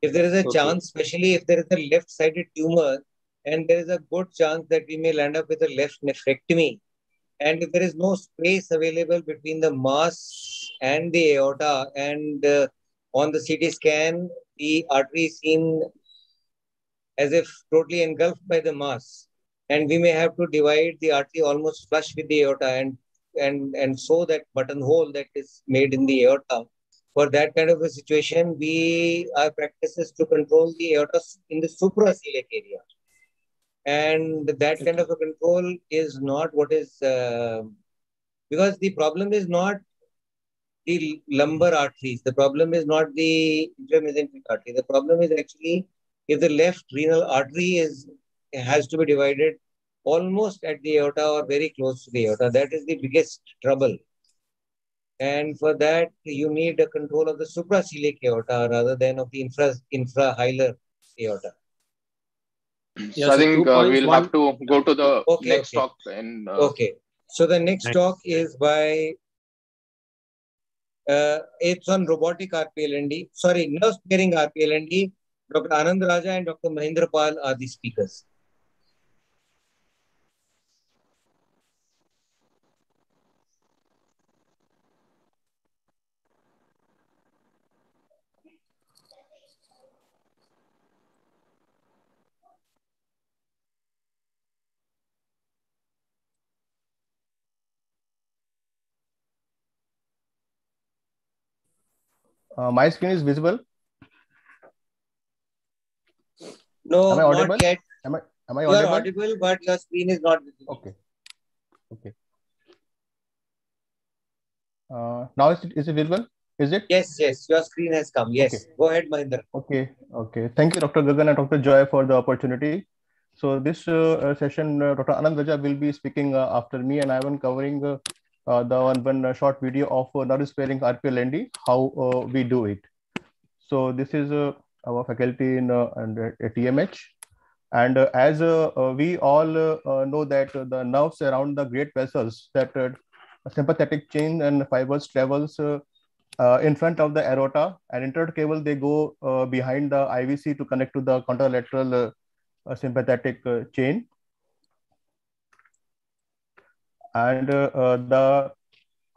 If there is a Okay. chance, especially if there is a left sided tumor, and there is a good chance that we may land up with a left nephrectomy, and if there is no space available between the mass and the aorta, and uh, on the CT scan, the artery is seen as if totally engulfed by the mass, and we may have to divide the artery almost flush with the aorta and and and sew that buttonhole that is made in the aorta. For that kind of a situation, we our practice is to control the aorta in the supraceliac area, and that kind of a control is not what is uh, because the problem is not the lumbar arteries. The problem is not the intramesenteric artery. The problem is actually if the left renal artery is has to be divided almost at the aorta or very close to the aorta. That is the biggest trouble. And for that, you need a control of the supraceliac aorta rather than of the infra infrahilar aorta. Yeah, so I think uh, we'll have to go to the Okay, next okay. talk. And uh, Okay. So the next Nice. talk is by uh, it's on robotic RPLND. Sorry, nerve sparing RPLND. Dr. Anand Raja and Dr. Mahindra Pal are the speakers. Uh, my screen is visible. No, Am I audible? not yet. Am I am I You audible? audible, but your screen is not visible. Okay. Okay. Uh, now is it, is it visible? Is it? Yes, yes, your screen has come. Yes. Okay. Go ahead, Mahindra. Okay. Okay. Thank you, Dr. Gagan and Dr. Joy, for the opportunity. So this uh, uh, session, uh, Dr. Anand Raja will be speaking uh, after me, and I am covering uh, the one, one uh, short video of uh, sparing RPLND, how uh, we do it. So this is uh, our faculty in uh, and, at TMH. And uh, as uh, uh, we all know that the nerves around the great vessels, that sympathetic chain and fibers travels in front of the aorta and interred cable, they go behind the IVC to connect to the contralateral sympathetic chain. And uh, the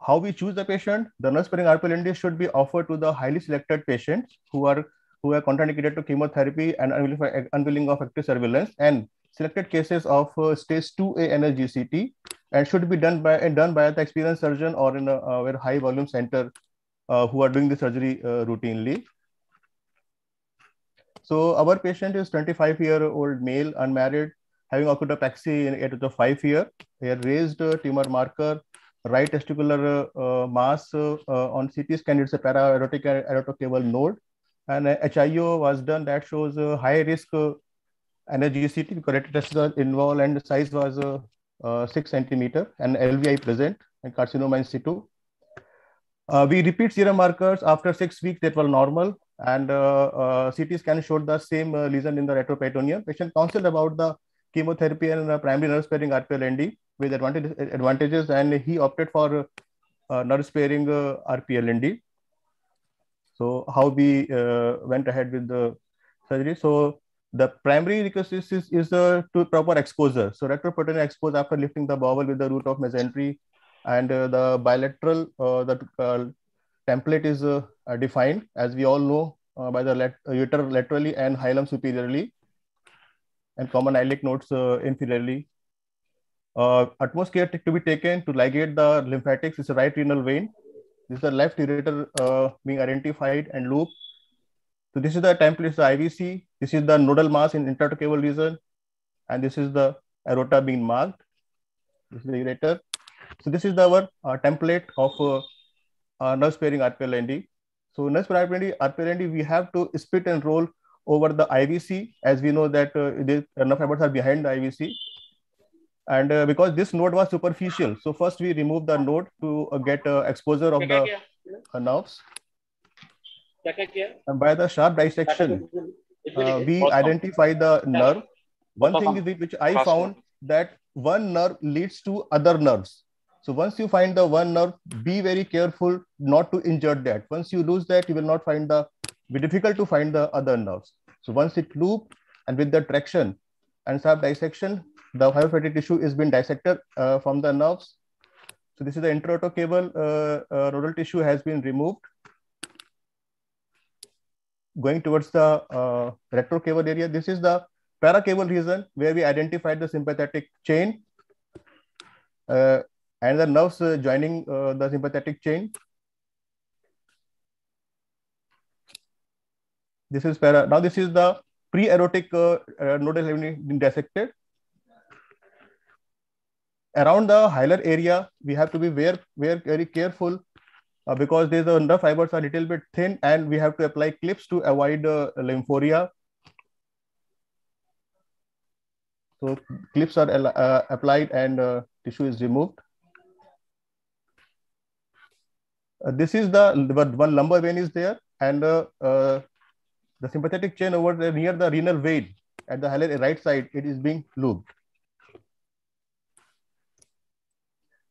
how we choose the patient, the nerve sparing RPLND should be offered to the highly selected patients who are who are contraindicated to chemotherapy and unwilling, of active surveillance and selected cases of uh, stage 2A NSGCT and should be done by and done by the experienced surgeon or in a, a very high volume center uh, who are doing the surgery uh, routinely. So our patient is 25 year old male, unmarried, having orchidopexy in age of five year. He had raised uh, tumor marker, right testicular uh, mass uh, on CT scan. It's a para-aortic aortocaval node, and uh, HIO was done that shows uh, high risk uh, NSGCT because corrected testicle involved and the size was uh, uh, six centimeter and LVI present and carcinoma in situ. Uh, we repeat serum markers after six weeks that were normal And uh, uh, CT scan showed the same uh, lesion in the retroperitoneum. Patient counseled about the chemotherapy and primary nerve sparing RPLND with advantages, advantages and he opted for nerve sparing RPLND. So how we went ahead with the surgery. So the primary request is, is uh, to proper exposure. So retroperitoneal expose after lifting the bowel with the root of mesentery and uh, the bilateral, uh, the uh, template is uh, defined as we all know uh, by the let uter laterally and hilum superiorly and common iliac nodes inferiorly. utmost care to be taken to ligate the lymphatics is a right renal vein. This is the left ureter being identified and looped so this is the template, the IVC. This is the nodal mass in interarticular region. And this is the aorta being marked. This is the ureter. So this is the, our uh, template of uh, uh, nerve sparing RPLND. So sparing RPLND, RPLND, we have to split and roll over the IVC as we know that uh, the nerve fibers are behind the IVC. And uh, because this node was superficial, so first we remove the node to uh, get uh, exposure of the nerves. And by the sharp dissection, uh, we identify the nerve. One thing is which I found that one nerve leads to other nerves. So once you find the one nerve, be very careful not to injure that. Once you lose that, you will not find the, be difficult to find the other nerves. So once it loop and with the traction and sharp dissection, the hypophytic tissue is being dissected uh, from the nerves. So this is the intra cable uh, uh, nodal tissue has been removed going towards the uh, retrocaval area. This is the paracaval region where we identified the sympathetic chain uh, and the nerves joining the sympathetic chain. This is para. Now this is the pre-aortic uh, uh, nodal been dissected. Around the hilar area, we have to be very, very, very careful uh, because these uh, nerve fibers are a little bit thin and we have to apply clips to avoid uh, lymphorrhea. So clips are uh, applied and uh, tissue is removed. Uh, this is the one lumbar vein is there and the sympathetic chain over there near the renal vein at the right side, it is being looped.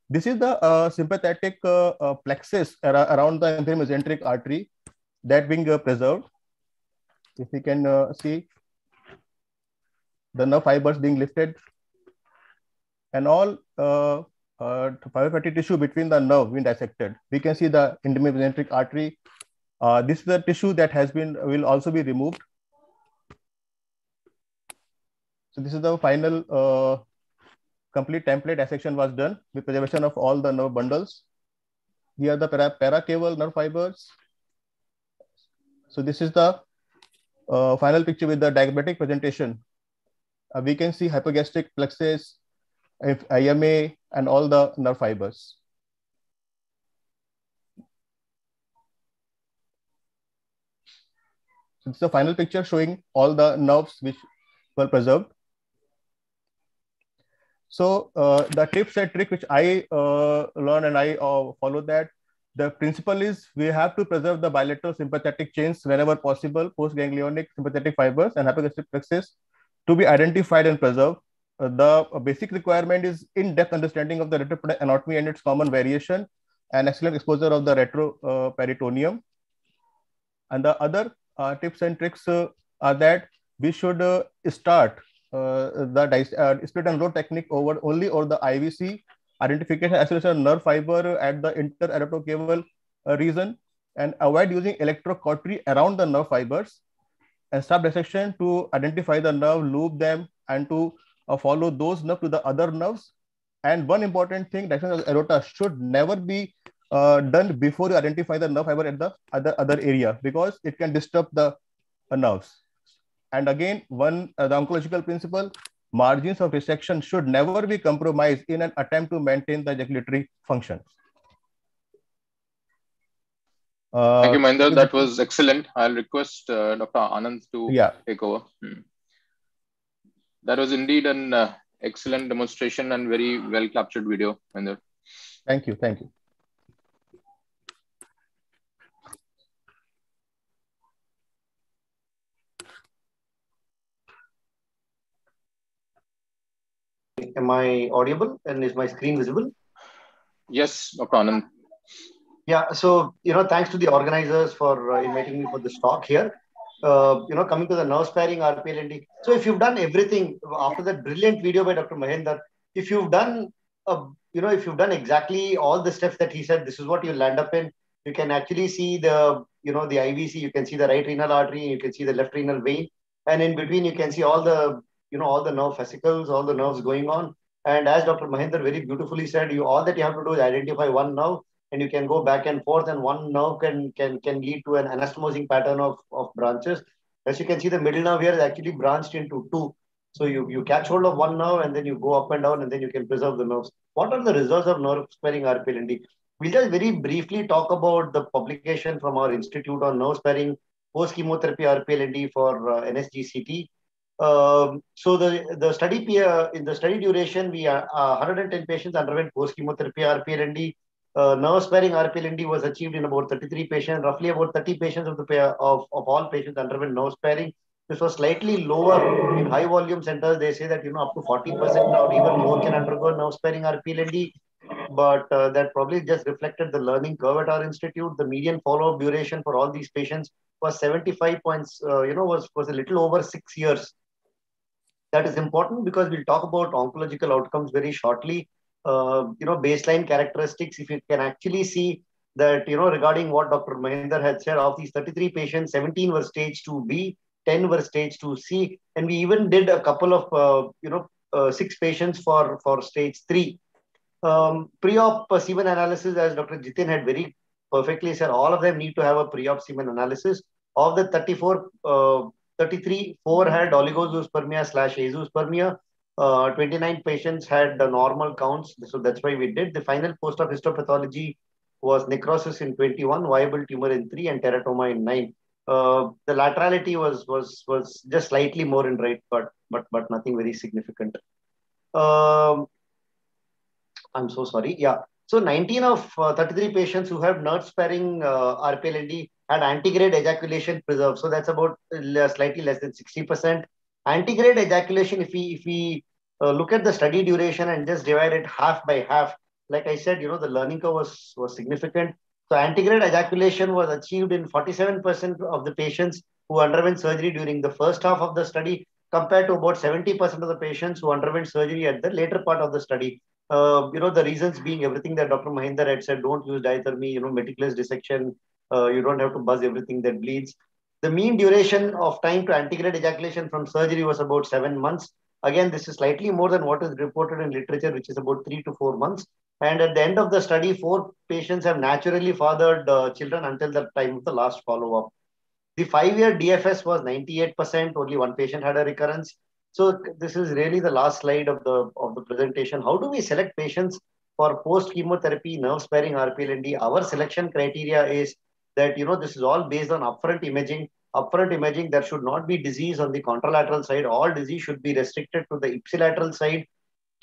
This is the uh, sympathetic uh, uh, plexus ar around the inferior mesenteric artery that being uh, preserved. If we can uh, see the nerve fibers being lifted and all uh, fatty tissue between the nerve being dissected. We can see the inferior mesenteric artery. this is the tissue that has been will also be removed. So this is the final complete template dissection was done with preservation of all the nerve bundles. Here are the para paracaval nerve fibers. So this is the uh, final picture with the diagrammatic presentation. Uh, we can see hypogastric plexus, IMA, and all the nerve fibers. Is the final picture showing all the nerves which were preserved. So uh, the tips and trick which I uh, learned and I uh, follow that the principle is we have to preserve the bilateral sympathetic chains whenever possible, postganglionic sympathetic fibers and hypogastric plexus to be identified and preserved. Uh, the basic requirement is in-depth understanding of the retroperitoneal anatomy and its common variation and excellent exposure of the retroperitoneum. and the other uh, tips and tricks uh, are that we should start uh, the uh, split and roll technique over only or the IVC identification well nerve fiber at the uh, region and avoid using electrocautery around the nerve fibers and sharp dissection to identify the nerve, loop them, and to uh, follow those nerves to the other nerves. And one important thing, dissection of aorta should never be uh, done before you identify the nerve fiber at the other, other area because it can disturb the uh, nerves. And again, one uh, the oncological principle, margins of resection should never be compromised in an attempt to maintain the ejaculatory functions. Uh, Thank you, Mahendra. That was excellent. I'll request uh, Dr. Anand to yeah. take over. Hmm. That was indeed an uh, excellent demonstration and very well captured video, Mahendra. Thank you. Thank you. Am I audible and is my screen visible? Yes, Dr. Anand. Yeah, so you know, thanks to the organizers for uh, inviting me for this talk here. Uh, you know, coming to the nerve sparing RPLND. So if you've done everything after that brilliant video by Dr. Mahender, if you've done, uh, you know, if you've done exactly all the steps that he said, this is what you land up in. You can actually see the, you know, the IVC. You can see the right renal artery. You can see the left renal vein, and in between you can see all the, you know, all the nerve fascicles, all the nerves going on. And as Dr. Mahender very beautifully said, you all that you have to do is identify one nerve and you can go back and forth and one nerve can can can lead to an anastomosing pattern of, of branches. As you can see, the middle nerve here is actually branched into two. So you, you catch hold of one nerve and then you go up and down and then you can preserve the nerves. What are the results of nerve sparing RPLND? We'll just very briefly talk about the publication from our institute on nerve sparing post chemotherapy RPLND for uh, NSGCT. Um, so the, the study uh, in the study duration, we are uh, 110 patients underwent post chemotherapy RPLND uh, nerve sparing RPLND was achieved in about 33 patients. Roughly about 30 patients of the pair of, of all patients underwent nerve sparing. This was slightly lower in high volume centers. They say that you know up to 40% or even more can undergo nerve sparing RPLND. But uh, that probably just reflected the learning curve at our institute. The median follow-up duration for all these patients was 75 points. Uh, you know was was a little over six years. That is important because we'll talk about oncological outcomes very shortly uh, you know, baseline characteristics, if you can actually see that, you know, regarding what Dr. Mahender had said, of these 33 patients, 17 were stage 2B, 10 were stage 2C, and we even did a couple of, uh, you know, uh, six patients for, for stage 3. Um, pre-op semen analysis, as Dr. Jitin had very perfectly said, all of them need to have a pre-op semen analysis. Of the 34, uh, 33, 4 had oligozoospermia slash azoospermia, uh, 29 patients had the normal counts. So that's why we did. The final post-op histopathology was necrosis in 21, viable tumor in 3, and teratoma in 9. Uh, the laterality was was was just slightly more in right, but but but nothing very significant. Um, I'm so sorry. Yeah. So 19 of uh, 33 patients who have nerve sparing uh, RPLND had antegrade ejaculation preserved. So that's about uh, slightly less than 60%. Antegrade ejaculation, if we if we uh, look at the study duration and just divide it half by half. Like I said, you know, the learning curve was, was significant. So antegrade ejaculation was achieved in 47% of the patients who underwent surgery during the first half of the study compared to about 70% of the patients who underwent surgery at the later part of the study. Uh, you know, the reasons being everything that Dr. Mahender had said, don't use diathermy, you know, meticulous dissection, uh, you don't have to buzz everything that bleeds. The mean duration of time to antegrade ejaculation from surgery was about seven months. Again, this is slightly more than what is reported in literature, which is about three to four months. And at the end of the study, four patients have naturally fathered uh, children until the time of the last follow-up. The five-year DFS was 98%. Only one patient had a recurrence. So this is really the last slide of the of the presentation. How do we select patients for post-chemotherapy nerve-sparing RPLND? Our selection criteria is that you know this is all based on upfront imaging upfront imaging, there should not be disease on the contralateral side. All disease should be restricted to the ipsilateral side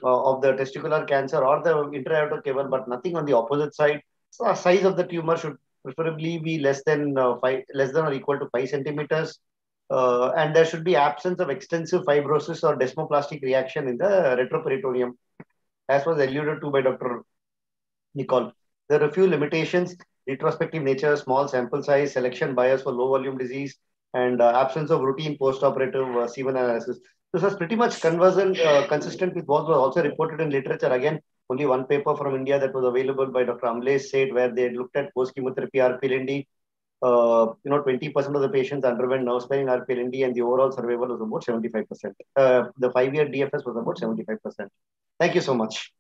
uh, of the testicular cancer or the interaortocaval, but nothing on the opposite side. So size of the tumor should preferably be less than uh, five, less than or equal to five centimeters. Uh, and there should be absence of extensive fibrosis or desmoplastic reaction in the retroperitoneum, as was alluded to by Dr. Nicol. There are a few limitations retrospective nature, small sample size, selection bias for low volume disease, and uh, absence of routine post-operative uh, analysis. This was pretty much conversant, uh, consistent with what was also reported in literature. Again, only one paper from India that was available by Dr. Amlesh Seth where they looked at post-chemotherapy RPLND. Uh, you know, 20% of the patients underwent nerve-sparing RPLND, and the overall survival was about 75%. Uh, the five-year DFS was about 75%. Thank you so much.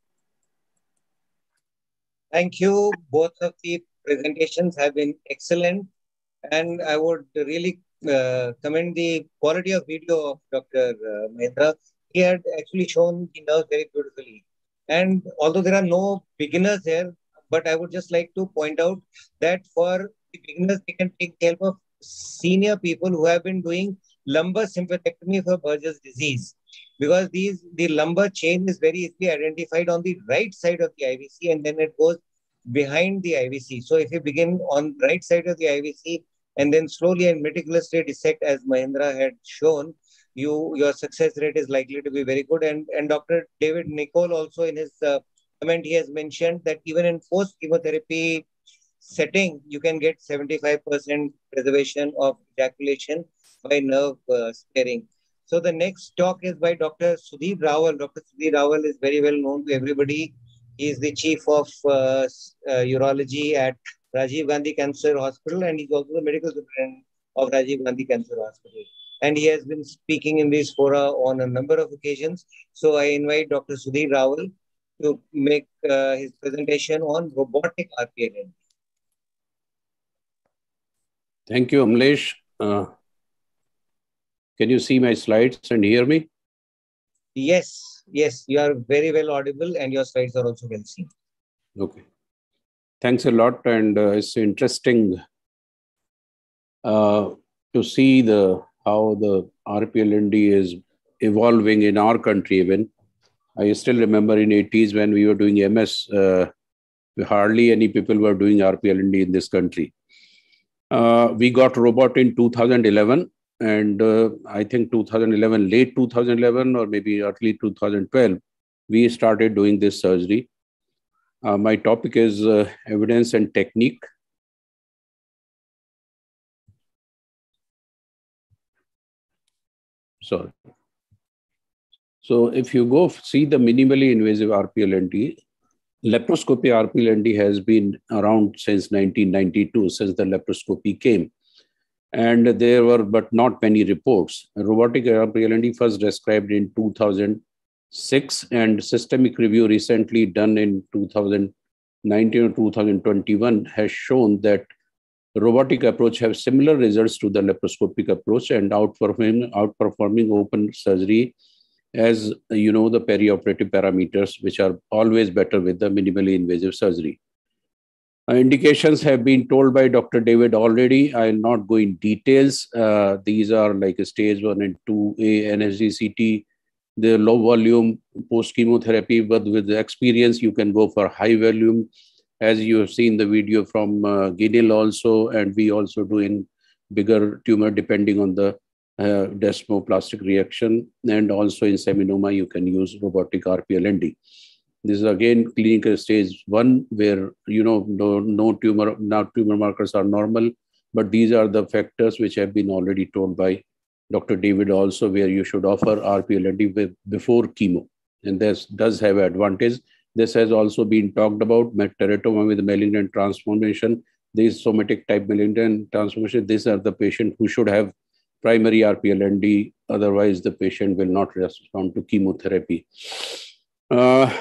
Thank you, both of the presentations have been excellent. And I would really uh, commend the quality of video of Dr. Uh. He had actually shown the nerves very beautifully. And although there are no beginners here, but I would just like to point out that for the beginners, they can take help of senior people who have been doing lumbar sympathectomy for Buerger's disease. Because these the lumbar chain is very easily identified on the right side of the IVC and then it goes behind the IVC. So if you begin on right side of the IVC and then slowly and meticulously dissect as Mahindra had shown, you your success rate is likely to be very good. And and Dr. David Nicol also in his uh, comment he has mentioned that even in post chemotherapy setting, you can get 75% preservation of ejaculation by nerve uh, sparing. So the next talk is by Dr. Sudhir Rawal. Dr. Sudhir Rawal is very well known to everybody. He is the chief of uh, uh, urology at Rajiv Gandhi Cancer Hospital and he's also the medical superintendent of Rajiv Gandhi Cancer Hospital. And he has been speaking in these fora on a number of occasions. So I invite Dr. Sudhir Rawal to make uh, his presentation on robotic RPLN. Thank you, Amlesh. Uh, can you see my slides and hear me? Yes, yes, you are very well audible and your slides are also well seen. Okay. Thanks a lot. And uh, it's interesting uh, to see the how the RPLND is evolving in our country even. I still remember in 80s when we were doing MS, uh, hardly any people were doing RPLND in this country. Uh, we got robot in 2011 and uh, i think 2011 late 2011 or maybe early 2012 we started doing this surgery. Uh, my topic is uh, evidence and technique. Sorry. So if you go see the minimally invasive rplnd laparoscopy rplnd has been around since 1992 since the laparoscopy came and there were but not many reports. Robotic RPLND first described in 2006 and systemic review recently done in 2019 or 2021 has shown that robotic approach have similar results to the laparoscopic approach and outperforming, outperforming open surgery as you know the perioperative parameters which are always better with the minimally invasive surgery. Uh, indications have been told by Dr. David already. I'll not go in details. Uh, these are like stage one and two A NSGCT, the low volume post chemotherapy, but with the experience, you can go for high volume. As you have seen the video from uh, also, and we also do in bigger tumor depending on the uh, desmoplastic reaction. And also in seminoma, you can use robotic RPLND. This is again clinical stage one where you know no, no tumor now tumor markers are normal, but these are the factors which have been already told by Dr. David also where you should offer RPLND before chemo. And this does have advantage. This has also been talked about teratoma with malignant transformation. These somatic type malignant transformation, these are the patient who should have primary RPLND. Otherwise, the patient will not respond to chemotherapy. Uh,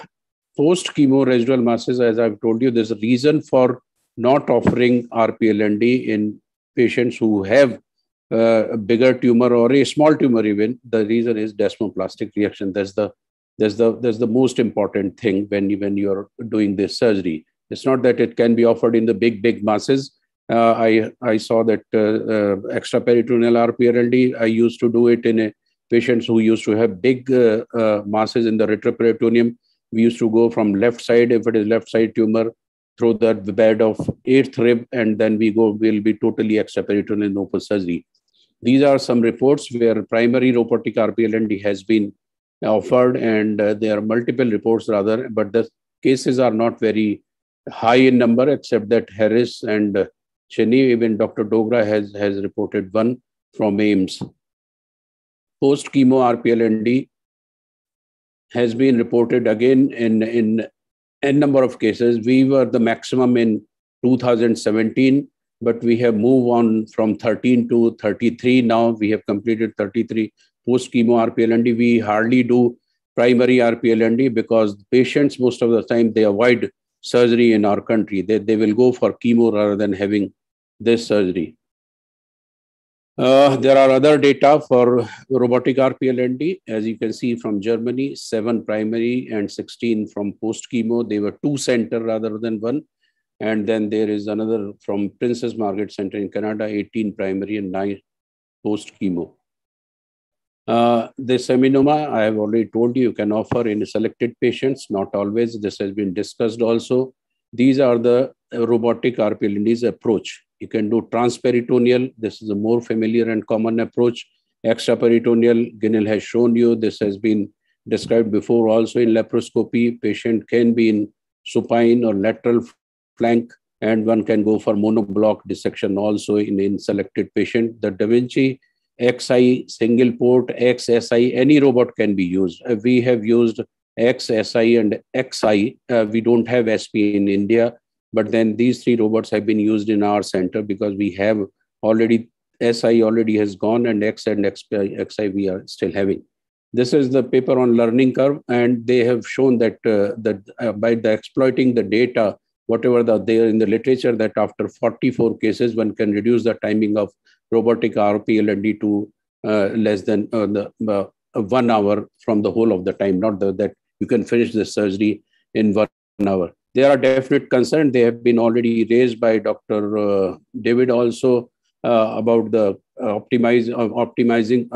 post chemo residual masses, as I've told you, there's a reason for not offering RPLND in patients who have uh, a bigger tumor or a small tumor even. The reason is desmoplastic reaction. That's the that's the that's the most important thing when when you're doing this surgery. It's not that it can be offered in the big big masses. Uh, I I saw that uh, uh extraperitoneal RPLND. I used to do it in a patients who used to have big uh, uh, masses in the retroperitoneum we used to go from left side, if it is left side tumor, through the bed of eighth rib, and then we go, will be totally extraperitoneal open surgery. These are some reports where primary robotic RPLND has been offered, and uh, there are multiple reports rather, but the cases are not very high in number, except that Harris and uh, Cheney, even Dr. Dogra has, has reported one from AIIMS. Post chemo RPLND has been reported again in, in a number of cases. We were the maximum in 2017, but we have moved on from 13 to 33 now. We have completed 33 post chemo RPLND. We hardly do primary RPLND because patients, most of the time, they avoid surgery in our country. They, they will go for chemo rather than having this surgery. Uh, there are other data for robotic RPLND. As you can see from Germany, seven primary and 16 from post-chemo. They were two center rather than one. And then there is another from Princess Margaret Center in Canada, 18 primary and nine post-chemo. Uh, the seminoma, I have already told you, you can offer in selected patients, not always. This has been discussed also. These are the robotic RPLND's approach. You can do transperitoneal. This is a more familiar and common approach. extraperitoneal. Ginil has shown you this has been described before also in laparoscopy. Patient can be in supine or lateral flank, and one can go for monoblock dissection also in, in selected patient. The Da Vinci XI single port, XSI, any robot can be used. We have used XSI and XI. Uh, we don't have SP in India, but then these three robots have been used in our center because we have already SI already has gone and X and XI we are still having. This is the paper on learning curve, and they have shown that uh, that uh, by the exploiting the data, whatever the there in the literature, that after 44 cases, one can reduce the timing of robotic RPLND to uh, less than uh, the uh, one hour from the whole of the time, not the, that you can finish the surgery in one hour. There are definite concerns. They have been already raised by Dr. Uh, David also about the optimize, optimizing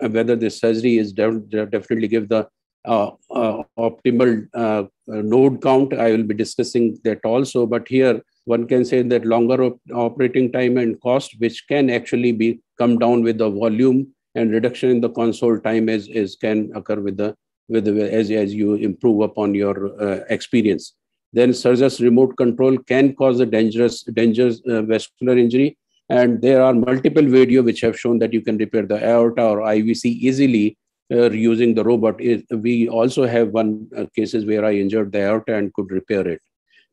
whether this surgery is definitely give the uh, uh, optimal uh, node count. I will be discussing that also. But here one can say that longer op operating time and cost, which can actually be come down with the volume and reduction in the console time as, as can occur with the with the, as, as you improve upon your uh, experience. Then surgeon's remote control can cause a dangerous dangerous uh, vascular injury and there are multiple video which have shown that you can repair the aorta or IVC easily uh, using the robot. We also have one uh, cases where I injured the aorta and could repair it.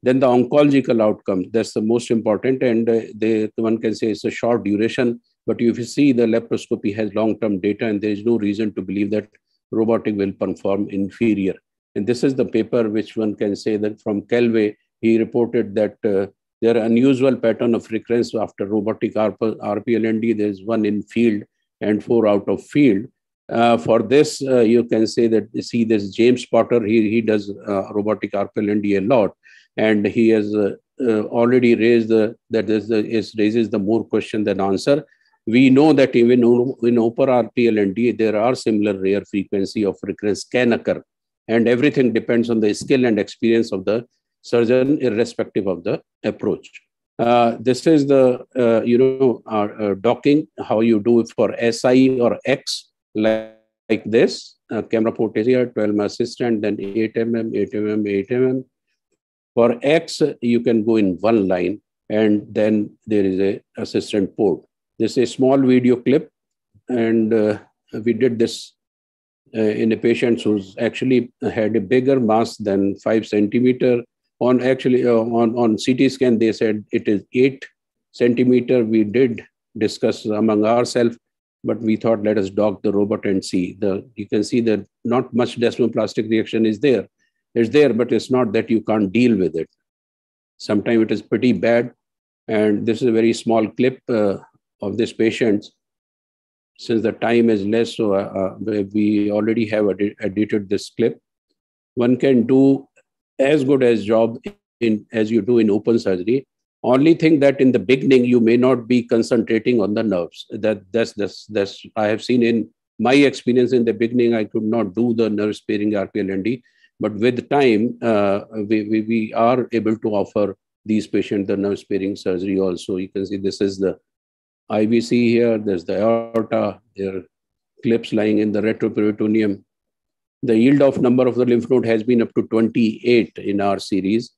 Then the oncological outcome, that's the most important. And uh, they, one can say it's a short duration, but if you see the laparoscopy has long-term data and there is no reason to believe that robotic will perform inferior. And this is the paper which one can say that from Calaway, he reported that uh, there are unusual pattern of recurrence after robotic RPLND. There's one in field and four out of field. Uh, for this, uh, you can say that see this James Porter, he, he does uh, robotic RPLND a lot, and he has uh, uh, already raised the, that is, the, is raises the more question than answer. We know that even in open RPLND, there are similar rare frequency of recurrence can occur, and everything depends on the skill and experience of the surgeon irrespective of the approach. Uh, this is the, uh, you know, uh, docking, how you do it for SI or X, like, like this. camera port is here, 12 mm assistant, then 8 mm, 8 mm, 8 mm. For X, you can go in one line, and then there is a assistant port. This is a small video clip, and uh, we did this uh, in a patient who's actually had a bigger mass than five centimeter on actually uh, on on CT scan they said it is eight centimeter. We did discuss among ourselves, but we thought let us dock the robot and see. The you can see that not much desmoplastic reaction is there. It's there, but it's not that you can't deal with it. Sometimes it is pretty bad, and this is a very small clip uh, of this patient. Since the time is less, so uh, uh we already have edited this clip. One can do as good as job in as you do in open surgery only thing that in the beginning you may not be concentrating on the nerves that that's that's that's i have seen in my experience in the beginning i could not do the nerve sparing rplnd but with time uh, we, we, we are able to offer these patients the nerve sparing surgery also you can see this is the ivc here there's the aorta there are clips lying in the retroperitoneum the yield of number of the lymph node has been up to 28 in our series.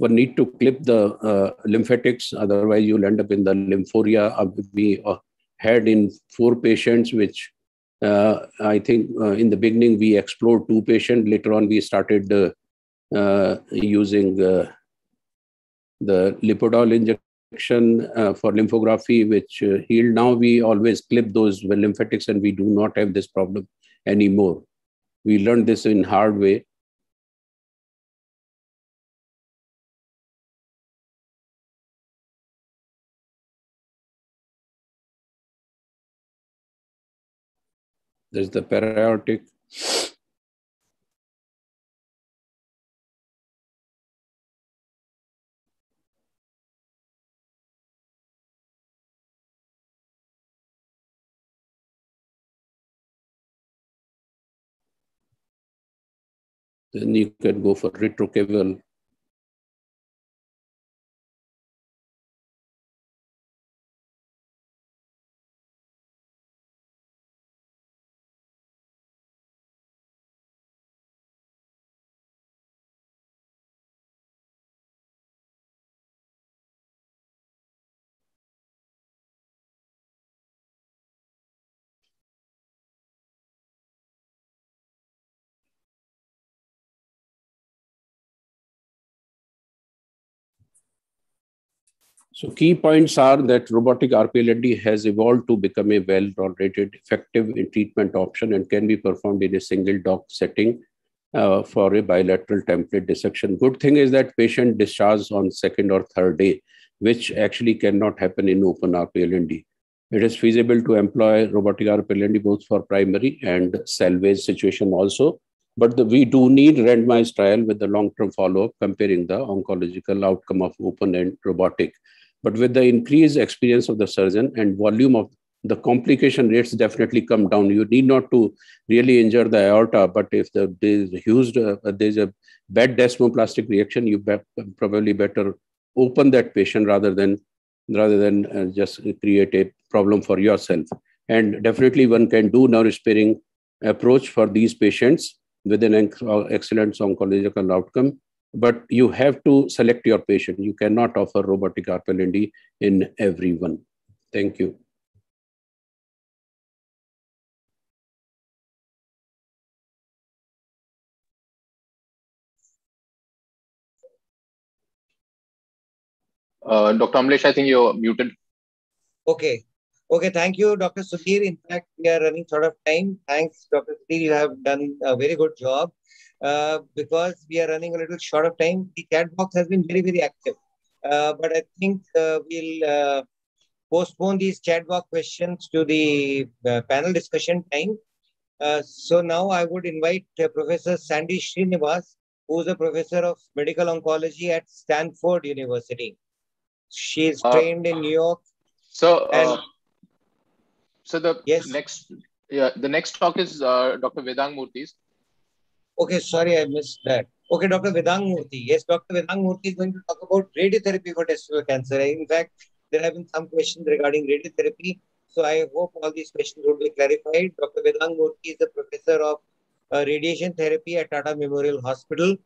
One need to clip the uh, lymphatics, otherwise you'll end up in the lymphorrhea. We uh, had in four patients which uh, I think uh, in the beginning we explored two patients. Later on, we started uh, using the Lipiodol injection for lymphography, which healed. Now we always clip those lymphatics, and we do not have this problem anymore. We learned this in hard way. There's the periodic. Then you can go for retrocaval So key points are that robotic RPLND has evolved to become a well-tolerated, effective treatment option and can be performed in a single dock setting uh, for a bilateral template dissection. Good thing is that patient discharged on second or third day, which actually cannot happen in open RPLND. It is feasible to employ robotic RPLND both for primary and salvage situation also. But the, we do need randomized trial with the long-term follow-up comparing the oncological outcome of open and robotic. But with the increased experience of the surgeon and volume of the complication rates definitely come down. You need not to really injure the aorta, but if the, there's a huge, uh, there's a bad desmoplastic reaction, you be probably better open that patient rather than rather than uh, just create a problem for yourself. And definitely one can do nerve sparing approach for these patients with an excellent oncological outcome but you have to select your patient. You cannot offer robotic RPLND in everyone. Thank you. Uh, Dr. Amlesh, I think you're muted. Okay. Okay, thank you, Dr. Sudhir. In fact, we are running short of time. Thanks, Dr. Sudhir. You have done a very good job. Uh, because we are running a little short of time. The chat box has been very, very active. Uh, but I think uh, we'll uh, postpone these chat box questions to the uh, panel discussion time. so now I would invite Professor Sandy Srinivas, who is a professor of medical oncology at Stanford University. She is trained in New York. So, and, so the yes. next, yeah, the next talk is Dr. Vedang Murthy's. Okay, sorry, I missed that. Okay, Dr. Vedang Murthy. Yes, Dr. Vedang Murthy is going to talk about radiotherapy for testicular cancer. In fact, there have been some questions regarding radiotherapy. So I hope all these questions will be clarified. Dr. Vedang Murthy is a professor of uh, radiation therapy at Tata Memorial Hospital.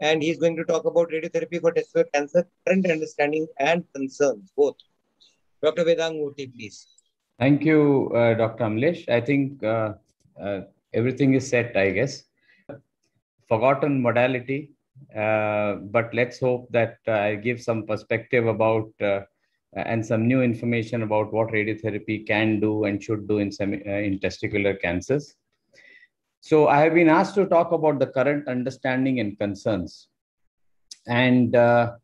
And he's going to talk about radiotherapy for testicular cancer, current understanding and concerns, both. Dr. Vedang Murthy, please. Thank you, uh, Dr. Amlesh. I think uh, uh, everything is set, I guess forgotten modality, uh, but let's hope that uh, I give some perspective about uh, and some new information about what radiotherapy can do and should do in, semi, in testicular cancers. So I have been asked to talk about the current understanding and concerns. And uh,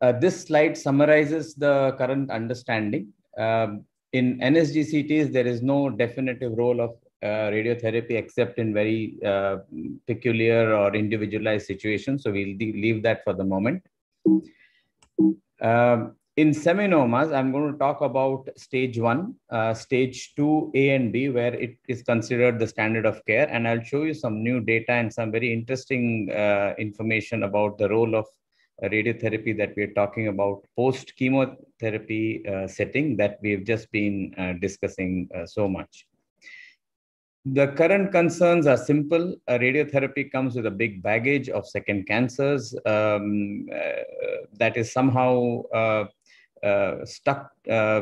uh, this slide summarizes the current understanding. Um, in NSGCTs, there is no definitive role of uh, radiotherapy except in very uh, peculiar or individualized situations. So we'll leave that for the moment. Um, in seminomas, I'm going to talk about stage one, uh, stage two, A and B, where it is considered the standard of care. And I'll show you some new data and some very interesting uh, information about the role of radiotherapy that we're talking about post chemotherapy uh, setting that we've just been uh, discussing so much. The current concerns are simple. Uh, radiotherapy comes with a big baggage of second cancers um, uh, that is somehow uh, uh stuck uh,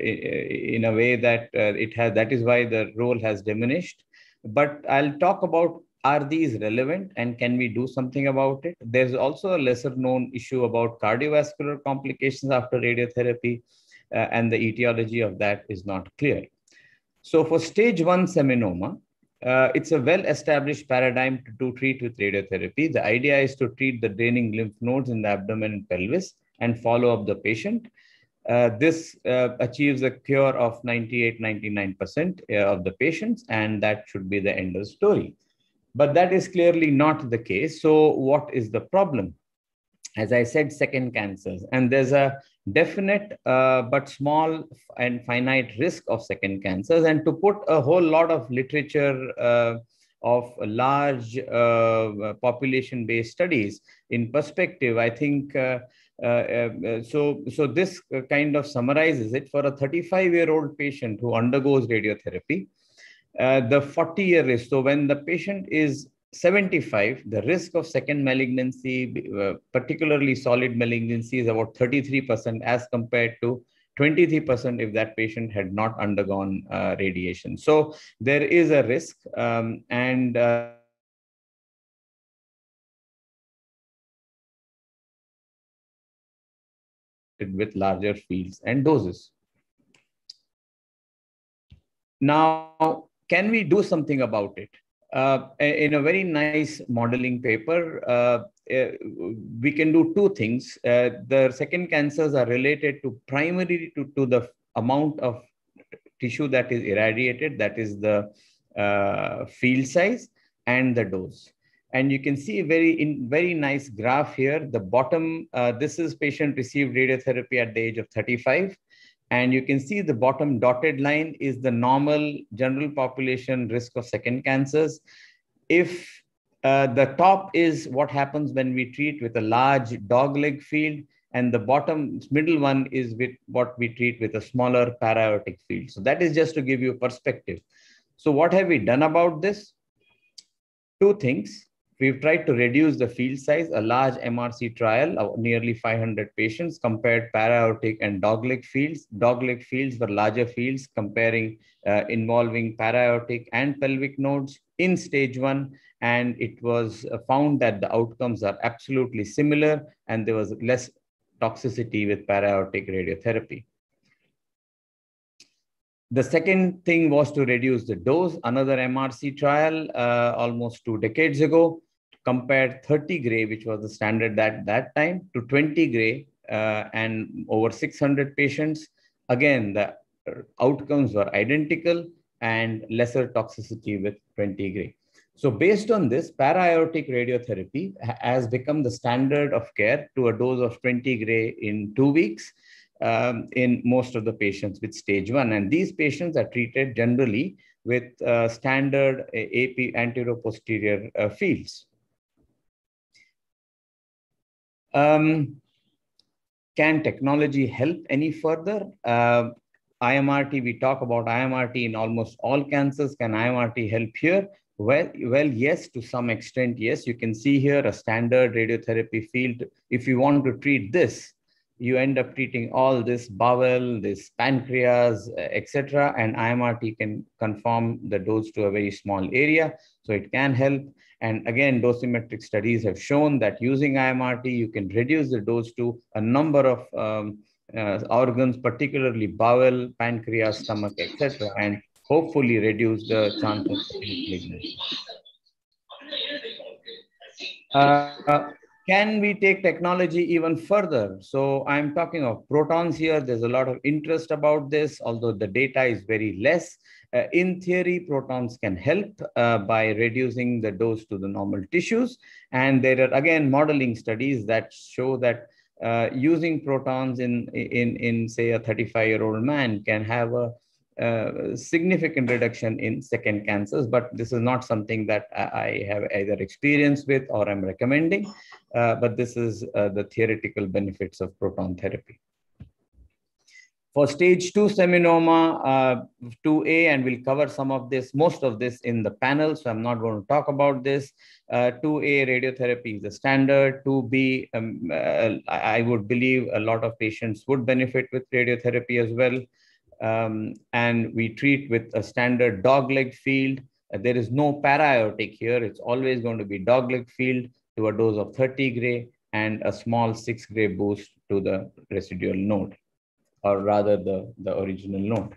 in a way that uh, it has. That is why the role has diminished. But I'll talk about are these relevant and can we do something about it? There's also a lesser known issue about cardiovascular complications after radiotherapy, and the etiology of that is not clear. So for stage one seminoma, uh, it's a well-established paradigm to, to treat with radiotherapy. The idea is to treat the draining lymph nodes in the abdomen and pelvis and follow up the patient. Uh, this uh, achieves a cure of 98, 99% uh, of the patients, and that should be the end of the story. But that is clearly not the case. So what is the problem? As I said, second cancers. And there's a definite uh, but small and finite risk of second cancers and to put a whole lot of literature uh, of large uh, population-based studies in perspective, I think uh, uh, uh, so, so this kind of summarizes it for a 35-year-old patient who undergoes radiotherapy. The 40-year risk. So when the patient is 75, the risk of second malignancy, uh, particularly solid malignancy, is about 33% as compared to 23% if that patient had not undergone uh, radiation. So there is a risk um, and uh, with larger fields and doses. Now, can we do something about it? Uh, in a very nice modeling paper, uh, we can do two things. Uh, the second cancers are related to primarily to, to the amount of tissue that is irradiated, that is the uh, field size and the dose. And you can see a very, in, very nice graph here. The bottom, uh, this is patient received radiotherapy at the age of 35. And you can see the bottom dotted line is the normal general population risk of second cancers. If uh, the top is what happens when we treat with a large dogleg field, and the bottom middle one is with what we treat with a smaller para-aortic field. So that is just to give you perspective. So what have we done about this? Two things. We've tried to reduce the field size, a large MRC trial of nearly 500 patients compared para-aortic and dogleg fields. Dogleg fields were larger fields comparing uh, involving para-aortic and pelvic nodes in stage one. And it was uh, found that the outcomes are absolutely similar and there was less toxicity with para-aortic radiotherapy. The second thing was to reduce the dose. Another MRC trial uh, almost two decades ago compared 30 gray, which was the standard at that time, to 20 gray uh, and over 600 patients. Again, the outcomes were identical and lesser toxicity with 20 gray. So based on this, para-aortic radiotherapy has become the standard of care to a dose of 20 gray in two weeks um, in most of the patients with stage one. And these patients are treated generally with uh, standard AP anterior-posterior uh, fields. Um, can technology help any further? Uh, IMRT, we talk about IMRT in almost all cancers. Can IMRT help here? Well, well, yes, to some extent, yes. You can see here a standard radiotherapy field. If you want to treat this, you end up treating all this bowel, this pancreas, etc. And IMRT can conform the dose to a very small area. So it can help. And again, dosimetric studies have shown that using IMRT, you can reduce the dose to a number of um, uh, organs, particularly bowel, pancreas, stomach, etc., and hopefully reduce the chance of malignancy. Uh, uh, can we take technology even further? So I'm talking of protons here. There's a lot of interest about this, although the data is very less. Uh, in theory, protons can help uh, by reducing the dose to the normal tissues. And there are, again, modeling studies that show that uh, using protons in, in, in, say, a 35-year-old man can have a uh, significant reduction in second cancers, but this is not something that I have either experience with or I'm recommending, uh, but this is uh, the theoretical benefits of proton therapy. For stage two seminoma, uh, 2A, and we'll cover some of this, most of this in the panel, so I'm not going to talk about this. Uh, 2A radiotherapy is the standard. 2B, um, uh, I would believe a lot of patients would benefit with radiotherapy as well. Um, and we treat with a standard dogleg field. Uh, there is no para-aortic here. It's always going to be dogleg field to a dose of 30 gray and a small 6 gray boost to the residual node or rather the, the original node.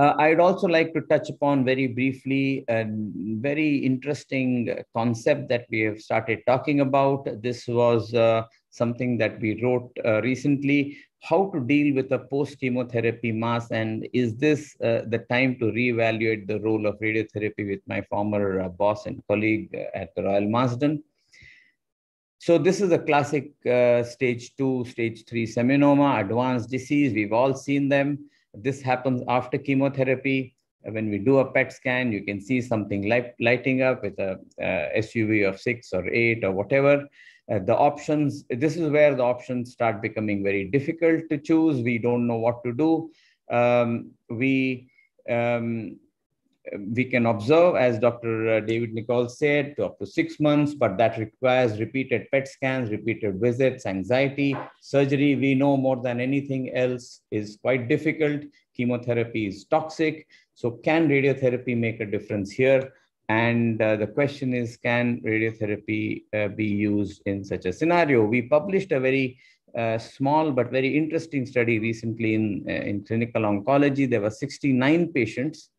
Uh, I'd also like to touch upon very briefly a very interesting concept that we have started talking about. This was uh, something that we wrote uh, recently, how to deal with a post-chemotherapy mass and is this uh, the time to reevaluate the role of radiotherapy with my former uh, boss and colleague at the Royal Marsden. So this is a classic uh, stage two, stage three seminoma, advanced disease. We've all seen them. This happens after chemotherapy. when we do a PET scan, you can see something light, lighting up with a, a SUV of six or eight or whatever. Uh, the options, this is where the options start becoming very difficult to choose. We don't know what to do. Um, we um, we can observe, as Dr. Uh, David Nicol said, to up to six months, but that requires repeated PET scans, repeated visits, anxiety. Surgery, we know more than anything else, is quite difficult. Chemotherapy is toxic. So can radiotherapy make a difference here? And uh, the question is, can radiotherapy uh, be used in such a scenario? We published a very uh, small but very interesting study recently in, uh, in clinical oncology. There were 69 patients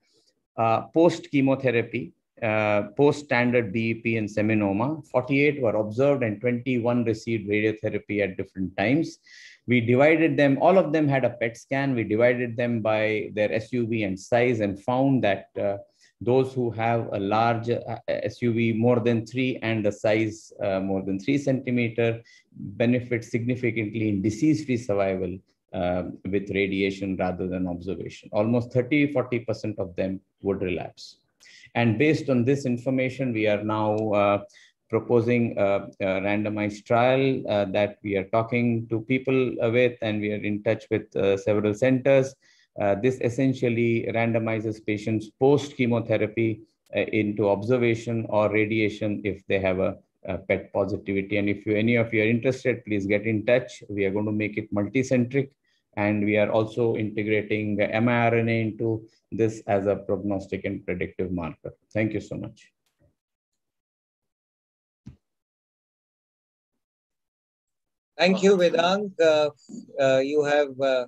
uh, post chemotherapy, uh, post standard BEP and seminoma. 48 were observed and 21 received radiotherapy at different times. We divided them, all of them had a PET scan. We divided them by their SUV and size and found that uh, those who have a large uh, SUV more than three and the size uh, more than three centimeter benefit significantly in disease-free survival uh, with radiation rather than observation. Almost 30, 40% of them would relapse. And based on this information, we are now uh, proposing a, a, randomized trial uh, that we are talking to people with, and we are in touch with uh, several centers. Uh, this essentially randomizes patients post chemotherapy uh, into observation or radiation if they have a, a PET positivity. And if you, any of you are interested, please get in touch. We are going to make it multicentric and we are also integrating miRNA into this as a prognostic and predictive marker. Thank you so much. Thank you, Vedang. Uh, uh, you have uh,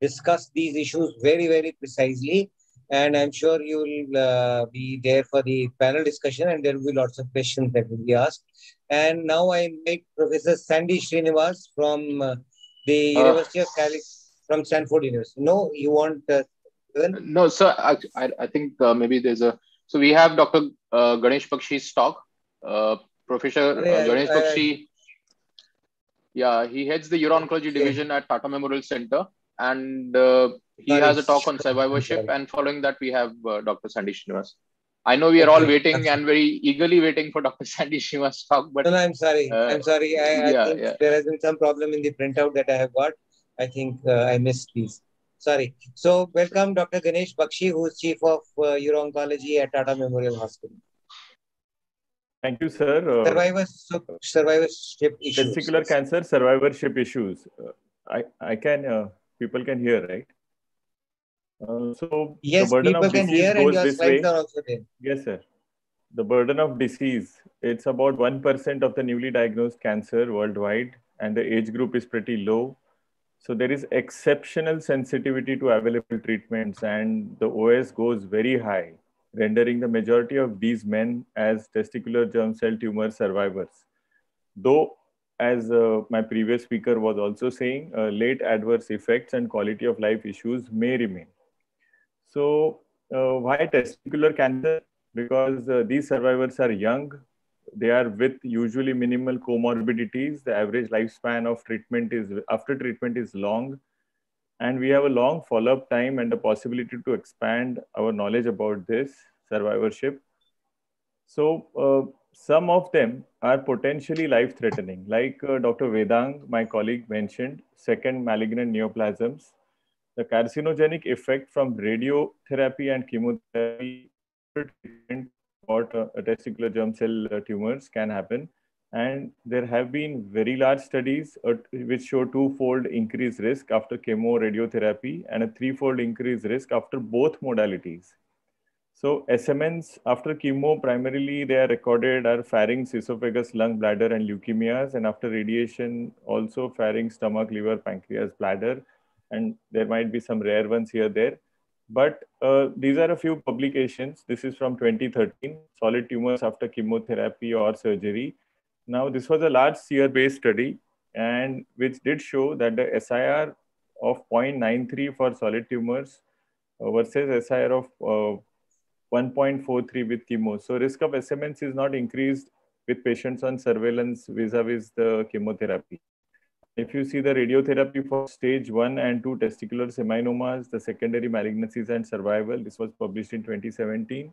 discussed these issues very, very precisely. And I'm sure you will uh, be there for the panel discussion and there will be lots of questions that will be asked. And now I invite Professor Sandy Srinivas from uh, the uh, University of California from Stanford University. No, you want? Uh, no, sir. I, I, think uh, maybe there's a. So we have Dr. Uh, Ganesh Bakshi's talk. Uh, Professor uh, Ganesh Bakshi. Yeah, he heads the uro-oncology division at Tata Memorial Center, and uh, he sorry. has a talk on survivorship. And following that, we have uh, Dr. Sandy Srinivas. I know we are all waiting and very eagerly waiting for Dr. Sandy Srinivas talk, but no, no I'm sorry. Uh, I'm sorry. I, I yeah, think yeah. there has been some problem in the printout that I have got. I think uh, I missed these. Sorry. So welcome Dr. Ganesh Bakshi, who is Chief of uh, Uro-Oncology at Tata Memorial Hospital. Thank you, sir. Uh, survivorship, survivorship issues. Testicular cancer survivorship issues. Uh, I, I can, uh, people can hear, right? Uh, so yes, people can hear and your slides way. are also there. Yes, sir. The burden of disease, it's about 1% of the newly diagnosed cancer worldwide and the age group is pretty low so there is exceptional sensitivity to available treatments and the OS goes very high, rendering the majority of these men as testicular germ cell tumor survivors. Though, as uh, my previous speaker was also saying, uh, late adverse effects and quality of life issues may remain. So uh, why testicular cancer? Because uh, these survivors are young, they are with usually minimal comorbidities. The average lifespan of treatment is after treatment is long. And we have a long follow-up time and the possibility to expand our knowledge about this survivorship. So uh, some of them are potentially life-threatening, like uh, Dr. Vedang, my colleague mentioned, second malignant neoplasms. The carcinogenic effect from radiotherapy and chemotherapy what uh, testicular germ cell uh, tumors can happen. And there have been very large studies uh, which show two-fold increased risk after chemo radiotherapy and a three-fold increased risk after both modalities. So SMNs after chemo, primarily they are recorded are pharynx, esophagus, lung, bladder, and leukemias. And after radiation, also pharynx, stomach, liver, pancreas, bladder. And there might be some rare ones here, there. But uh, these are a few publications. This is from 2013, solid tumors after chemotherapy or surgery. Now, this was a large SEER-based study and which did show that the SIR of 0.93 for solid tumors uh, versus SIR of uh, 1.43 with chemo. So risk of SMNs is not increased with patients on surveillance vis-a-vis -vis the chemotherapy. If you see the radiotherapy for stage one and two testicular seminomas, the secondary malignancies and survival, this was published in 2017.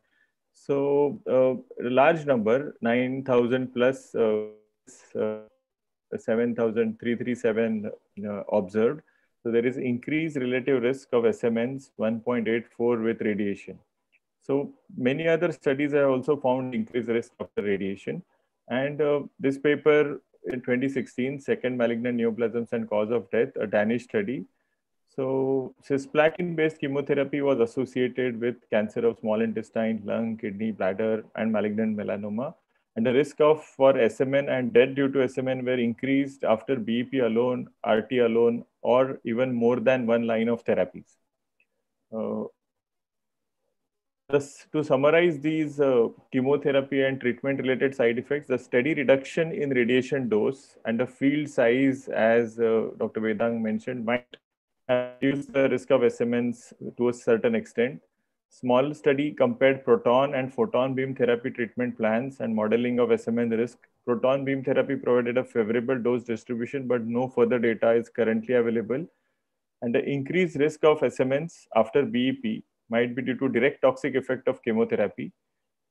So uh, a large number, 9,000 plus uh, uh, 7,337 uh, observed. So there is increased relative risk of SMNs 1.84 with radiation. So many other studies have also found increased risk after radiation. And uh, this paper in 2016, second malignant neoplasms and cause of death, a Danish study. So cisplatin-based chemotherapy was associated with cancer of small intestine, lung, kidney, bladder, and malignant melanoma. And the risk of for SMN and death due to SMN were increased after BEP alone, RT alone, or even more than one line of therapies. Uh, Thus, to summarize these uh, chemotherapy and treatment related side effects, the steady reduction in radiation dose and the field size, as uh, Dr. Vedang mentioned, might reduce the risk of SMNs to a certain extent. Small study compared proton and photon beam therapy treatment plans and modeling of SMN risk. Proton beam therapy provided a favorable dose distribution, but no further data is currently available. And the increased risk of SMNs after BEP might be due to direct toxic effect of chemotherapy,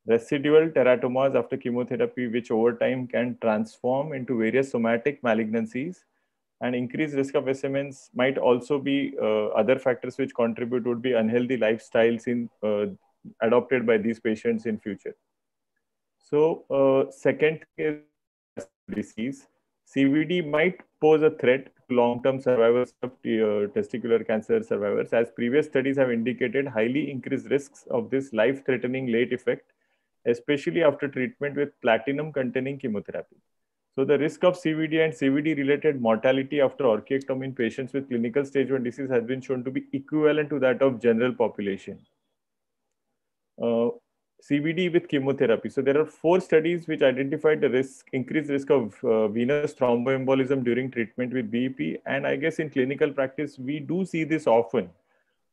residual teratomas after chemotherapy, which over time can transform into various somatic malignancies, and increased risk of SMNs might also be uh, other factors which contribute would be unhealthy lifestyles in uh, adopted by these patients in future. So uh, second is disease. CVD might pose a threat long-term survivors of uh, testicular cancer survivors, as previous studies have indicated highly increased risks of this life-threatening late effect, especially after treatment with platinum-containing chemotherapy. So the risk of CVD and CVD-related mortality after orchiectomy in patients with clinical stage 1 disease has been shown to be equivalent to that of general population. Uh, CVD with chemotherapy. So there are four studies which identified the risk, increased risk of uh, venous thromboembolism during treatment with BEP. And I guess in clinical practice, we do see this often.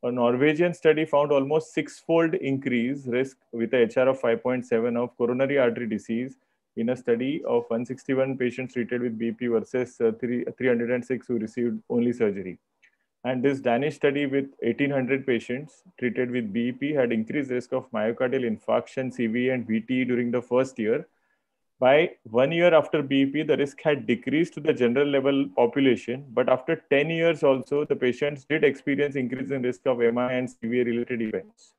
A Norwegian study found almost six-fold increase risk with a HR of 5.7 of coronary artery disease in a study of 161 patients treated with BEP versus uh, 3, 306 who received only surgery. And this Danish study with 1800 patients treated with BEP had increased risk of myocardial infarction, CV, and VTE during the first year. By one year after BEP, the risk had decreased to the general level population, but after 10 years also, the patients did experience increase in risk of MI and CVA related events.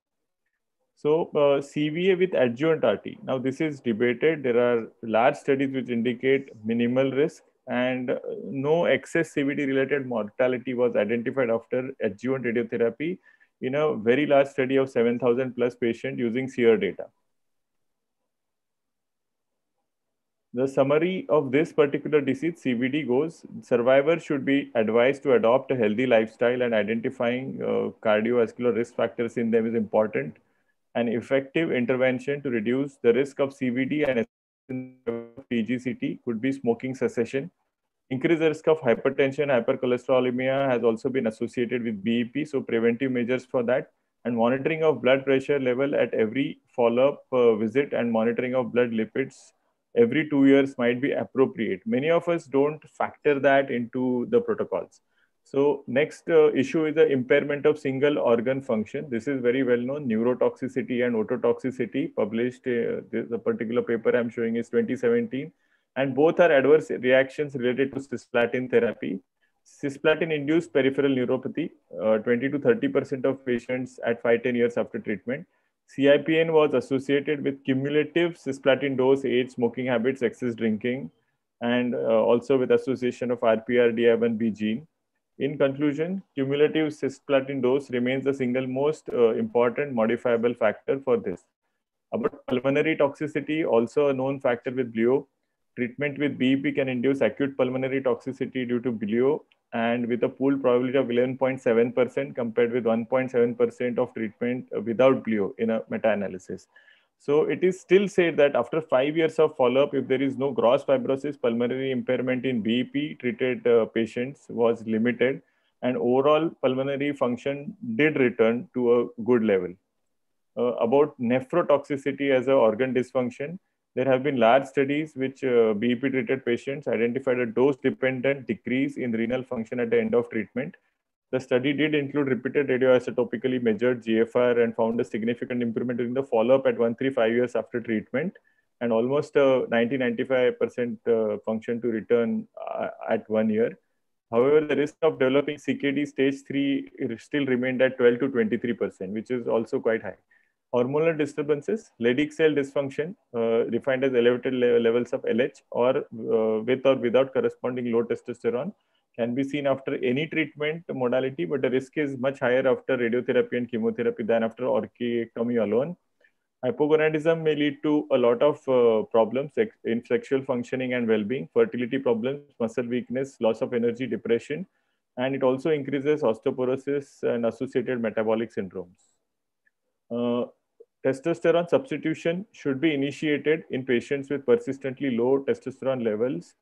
So uh, CVA with adjuvant RT. Now this is debated. There are large studies which indicate minimal risk and no excess CVD related mortality was identified after adjuvant radiotherapy in a very large study of 7,000 plus patients using SEER data. The summary of this particular disease, CVD, goes survivors should be advised to adopt a healthy lifestyle and identifying uh, cardiovascular risk factors in them is important. An effective intervention to reduce the risk of CVD and TGCT could be smoking cessation. Increased risk of hypertension, hypercholesterolemia has also been associated with BEP, so preventive measures for that and monitoring of blood pressure level at every follow-up uh, visit and monitoring of blood lipids every two years might be appropriate. Many of us don't factor that into the protocols. So next uh, issue is the impairment of single organ function. This is very well known, neurotoxicity and ototoxicity published, uh, the particular paper I'm showing is 2017. And both are adverse reactions related to cisplatin therapy. Cisplatin induced peripheral neuropathy, uh, 20 to 30% of patients at 5, 10 years after treatment. CIPN was associated with cumulative cisplatin dose, age, smoking habits, excess drinking, and uh, also with association of RPRD1B gene. In conclusion, cumulative cisplatin dose remains the single most uh, important modifiable factor for this. About pulmonary toxicity, also a known factor with bleo. Treatment with BEP can induce acute pulmonary toxicity due to bleo and with a pool probability of 11.7% compared with 1.7% of treatment without bleo in a meta-analysis. So it is still said that after five years of follow-up, if there is no gross fibrosis, pulmonary impairment in BEP treated uh, patients was limited and overall pulmonary function did return to a good level. Uh, about nephrotoxicity as an organ dysfunction, There have been large studies which uh, BEP treated patients identified a dose dependent decrease in renal function at the end of treatment. The study did include repeated radioisotopically measured GFR and found a significant improvement during the follow up at 135 years after treatment and almost a 90-95% uh, function to return uh, at one year. However, the risk of developing CKD stage 3 still remained at 12 to 23%, which is also quite high hormonal disturbances, Leydig cell dysfunction, uh, defined as elevated le levels of LH or uh, with or without corresponding low testosterone, can be seen after any treatment modality, but the risk is much higher after radiotherapy and chemotherapy than after orchiectomy alone. Hypogonadism may lead to a lot of uh, problems in sexual functioning and well-being, fertility problems, muscle weakness, loss of energy, depression, and it also increases osteoporosis and associated metabolic syndromes. Uh, testosterone substitution should be initiated in patients with persistently low testosterone levels.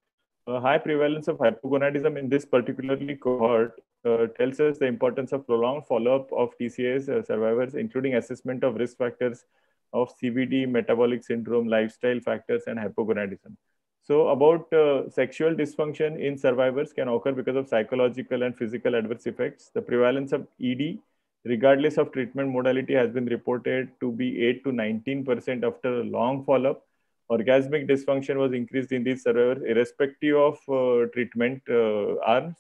A high prevalence of hypogonadism in this particularly cohort uh, tells us the importance of prolonged follow-up of TCAs uh, survivors, including assessment of risk factors of CVD, metabolic syndrome, lifestyle factors, and hypogonadism. So about uh, sexual dysfunction in survivors can occur because of psychological and physical adverse effects. The prevalence of ED regardless of treatment modality, has been reported to be 8 to 19% after a long follow-up. Orgasmic dysfunction was increased in these survivors irrespective of uh, treatment uh, arms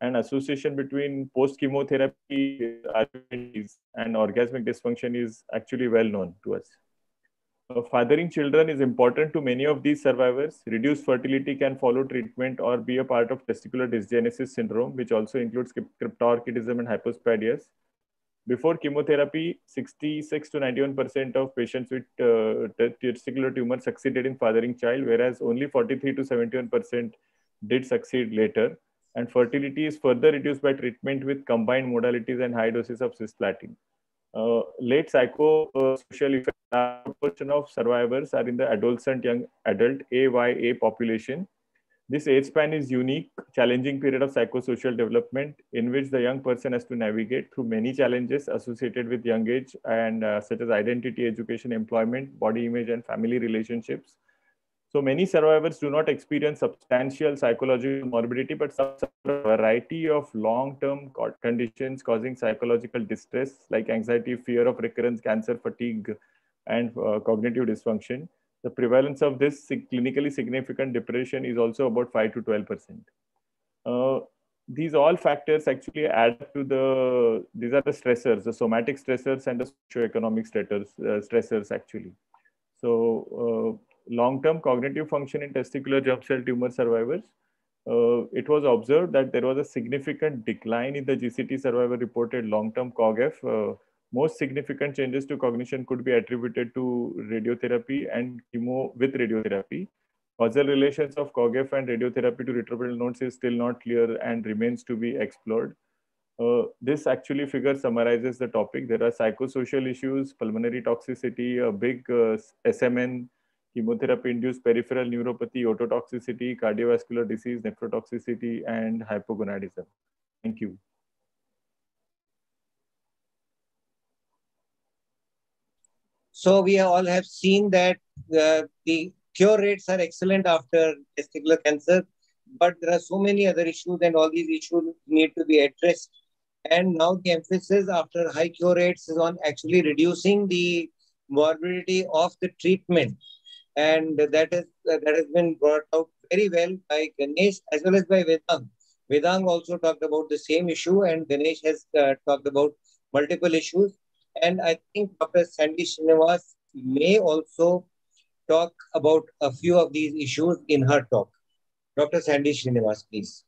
and association between post-chemotherapy and orgasmic dysfunction is actually well known to us. Uh, fathering children is important to many of these survivors. Reduced fertility can follow treatment or be a part of testicular dysgenesis syndrome, which also includes cryptorchidism and hypospadias. Before chemotherapy, 66 to 91% of patients with uh, testicular tumor succeeded in fathering child, whereas only 43 to 71% did succeed later. And fertility is further reduced by treatment with combined modalities and high doses of cisplatin. Uh, late psychosocial effects, proportion of survivors are in the adolescent young adult AYA population, this age span is unique, challenging period of psychosocial development in which the young person has to navigate through many challenges associated with young age and uh, such as identity, education, employment, body image, and family relationships. So many survivors do not experience substantial psychological morbidity, but suffer a variety of long-term conditions causing psychological distress like anxiety, fear of recurrence, cancer, fatigue, and uh, cognitive dysfunction the prevalence of this clinically significant depression is also about 5 to 12%. Uh, these all factors actually add to the, these are the stressors, the somatic stressors and the socioeconomic stressors, uh, stressors actually. So uh, long-term cognitive function in testicular germ cell tumor survivors, uh, it was observed that there was a significant decline in the GCT survivor reported long-term COGF uh, most significant changes to cognition could be attributed to radiotherapy and chemo with radiotherapy. Causal relations of COGF and radiotherapy to retrorbital nodes is still not clear and remains to be explored. Uh, this actually figure summarizes the topic. There are psychosocial issues, pulmonary toxicity, a big uh, SMN, chemotherapy-induced peripheral neuropathy, ototoxicity, cardiovascular disease, nephrotoxicity, and hypogonadism. Thank you. So we all have seen that uh, the cure rates are excellent after testicular cancer, but there are so many other issues and all these issues need to be addressed. And now the emphasis after high cure rates is on actually reducing the morbidity of the treatment. And that, is, uh, that has been brought out very well by Ganesh as well as by Vedang. Vedang also talked about the same issue and Ganesh has uh, talked about multiple issues. And I think Dr. Sandy Srinivas may also talk about a few of these issues in her talk. Dr. Sandy Srinivas, please.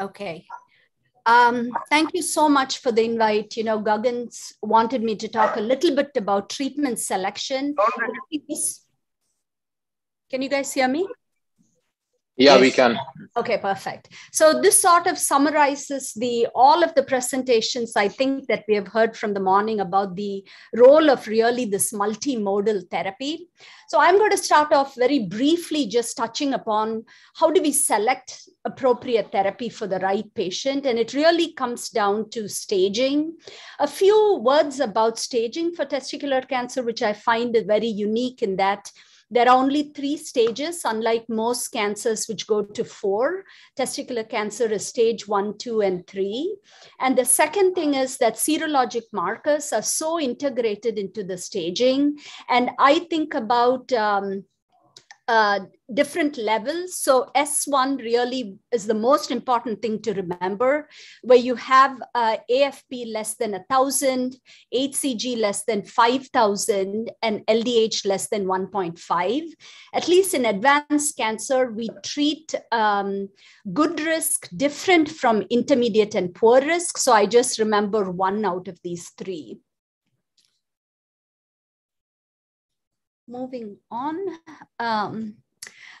Okay. Um, thank you so much for the invite. You know, Gagan's wanted me to talk a little bit about treatment selection. Can you guys hear me? Yeah, yes. we can. Okay, perfect. So this sort of summarizes the all of the presentations I think that we have heard from the morning about the role of really this multimodal therapy. So I'm going to start off very briefly just touching upon how do we select appropriate therapy for the right patient and it really comes down to staging. A few words about staging for testicular cancer which I find very unique in that there are only three stages, unlike most cancers, which go to four. Testicular cancer is stage one, two, and three. And the second thing is that serologic markers are so integrated into the staging. And I think about um, uh, different levels. So S1 really is the most important thing to remember, where you have uh, AFP less than 1,000, HCG less than 5,000, and LDH less than 1.5. At least in advanced cancer, we treat um, good risk different from intermediate and poor risk. So I just remember one out of these three. Moving on. Um,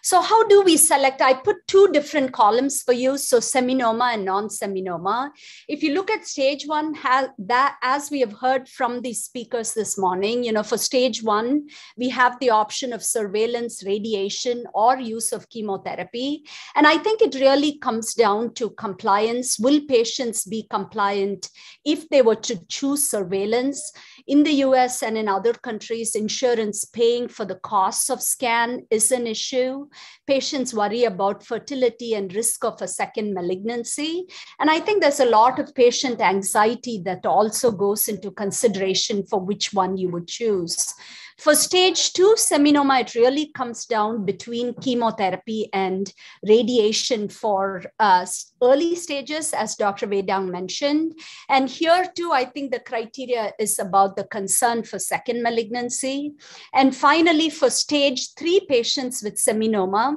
so how do we select? I put two different columns for you. So seminoma and non-seminoma. If you look at stage one, that as we have heard from the speakers this morning, you know, for stage one, we have the option of surveillance, radiation, or use of chemotherapy. And I think it really comes down to compliance. Will patients be compliant if they were to choose surveillance? In the US and in other countries, insurance paying for the costs of scan is an issue. Patients worry about fertility and risk of a second malignancy. And I think there's a lot of patient anxiety that also goes into consideration for which one you would choose. For stage two seminoma, it really comes down between chemotherapy and radiation for uh, early stages, as Dr. Vedang mentioned. And here too, I think the criteria is about the concern for second malignancy. And finally, for stage three patients with seminoma,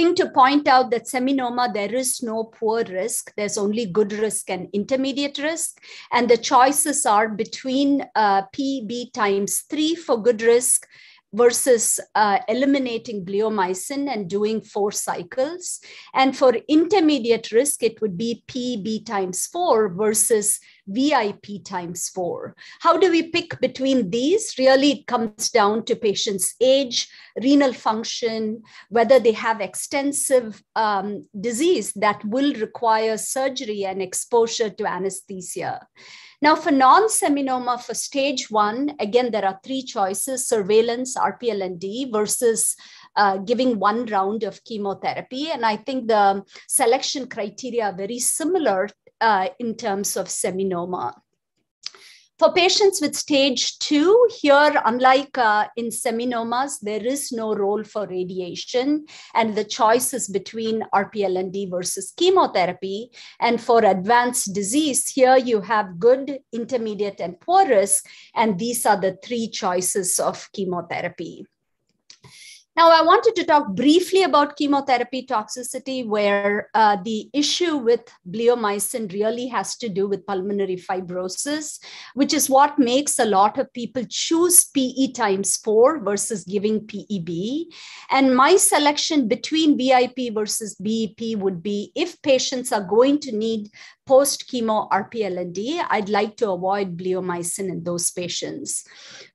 thing to point out that seminoma, there is no poor risk. There's only good risk and intermediate risk. And the choices are between uh, PB times three for good risk versus uh, eliminating bleomycin and doing four cycles. And for intermediate risk, it would be PB times four versus VIP times four. How do we pick between these? Really, it comes down to patient's age, renal function, whether they have extensive um, disease that will require surgery and exposure to anesthesia. Now, for non seminoma, for stage one, again, there are three choices surveillance, RPLND versus uh, giving one round of chemotherapy. And I think the selection criteria are very similar uh, in terms of seminoma. For patients with stage two, here, unlike uh, in seminomas, there is no role for radiation, and the choice is between RPLND versus chemotherapy. And for advanced disease, here you have good, intermediate, and poor risk, and these are the three choices of chemotherapy. Now, I wanted to talk briefly about chemotherapy toxicity, where uh, the issue with bleomycin really has to do with pulmonary fibrosis, which is what makes a lot of people choose PE times four versus giving PEB. And my selection between VIP versus BEP would be if patients are going to need post chemo RPLND, I'd like to avoid bleomycin in those patients.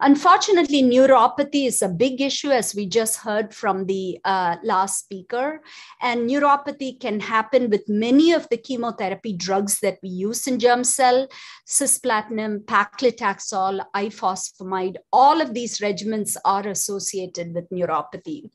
Unfortunately, neuropathy is a big issue, as we just heard from the uh, last speaker. And neuropathy can happen with many of the chemotherapy drugs that we use in germ cell, cisplatin, paclitaxel, ifosfamide. All of these regimens are associated with neuropathy.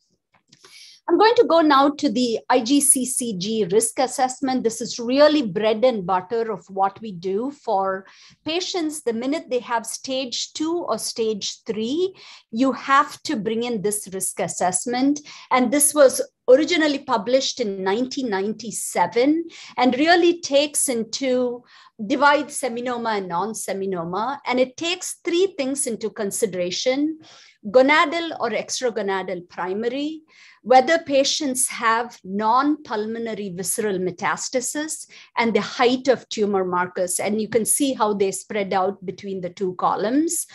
I'm going to go now to the IGCCG risk assessment. This is really bread and butter of what we do for patients. The minute they have stage two or stage three, you have to bring in this risk assessment. And this was originally published in 1997 and really takes into divide seminoma and non-seminoma and it takes three things into consideration gonadal or extragonadal primary whether patients have non-pulmonary visceral metastasis and the height of tumor markers. And you can see how they spread out between the two columns.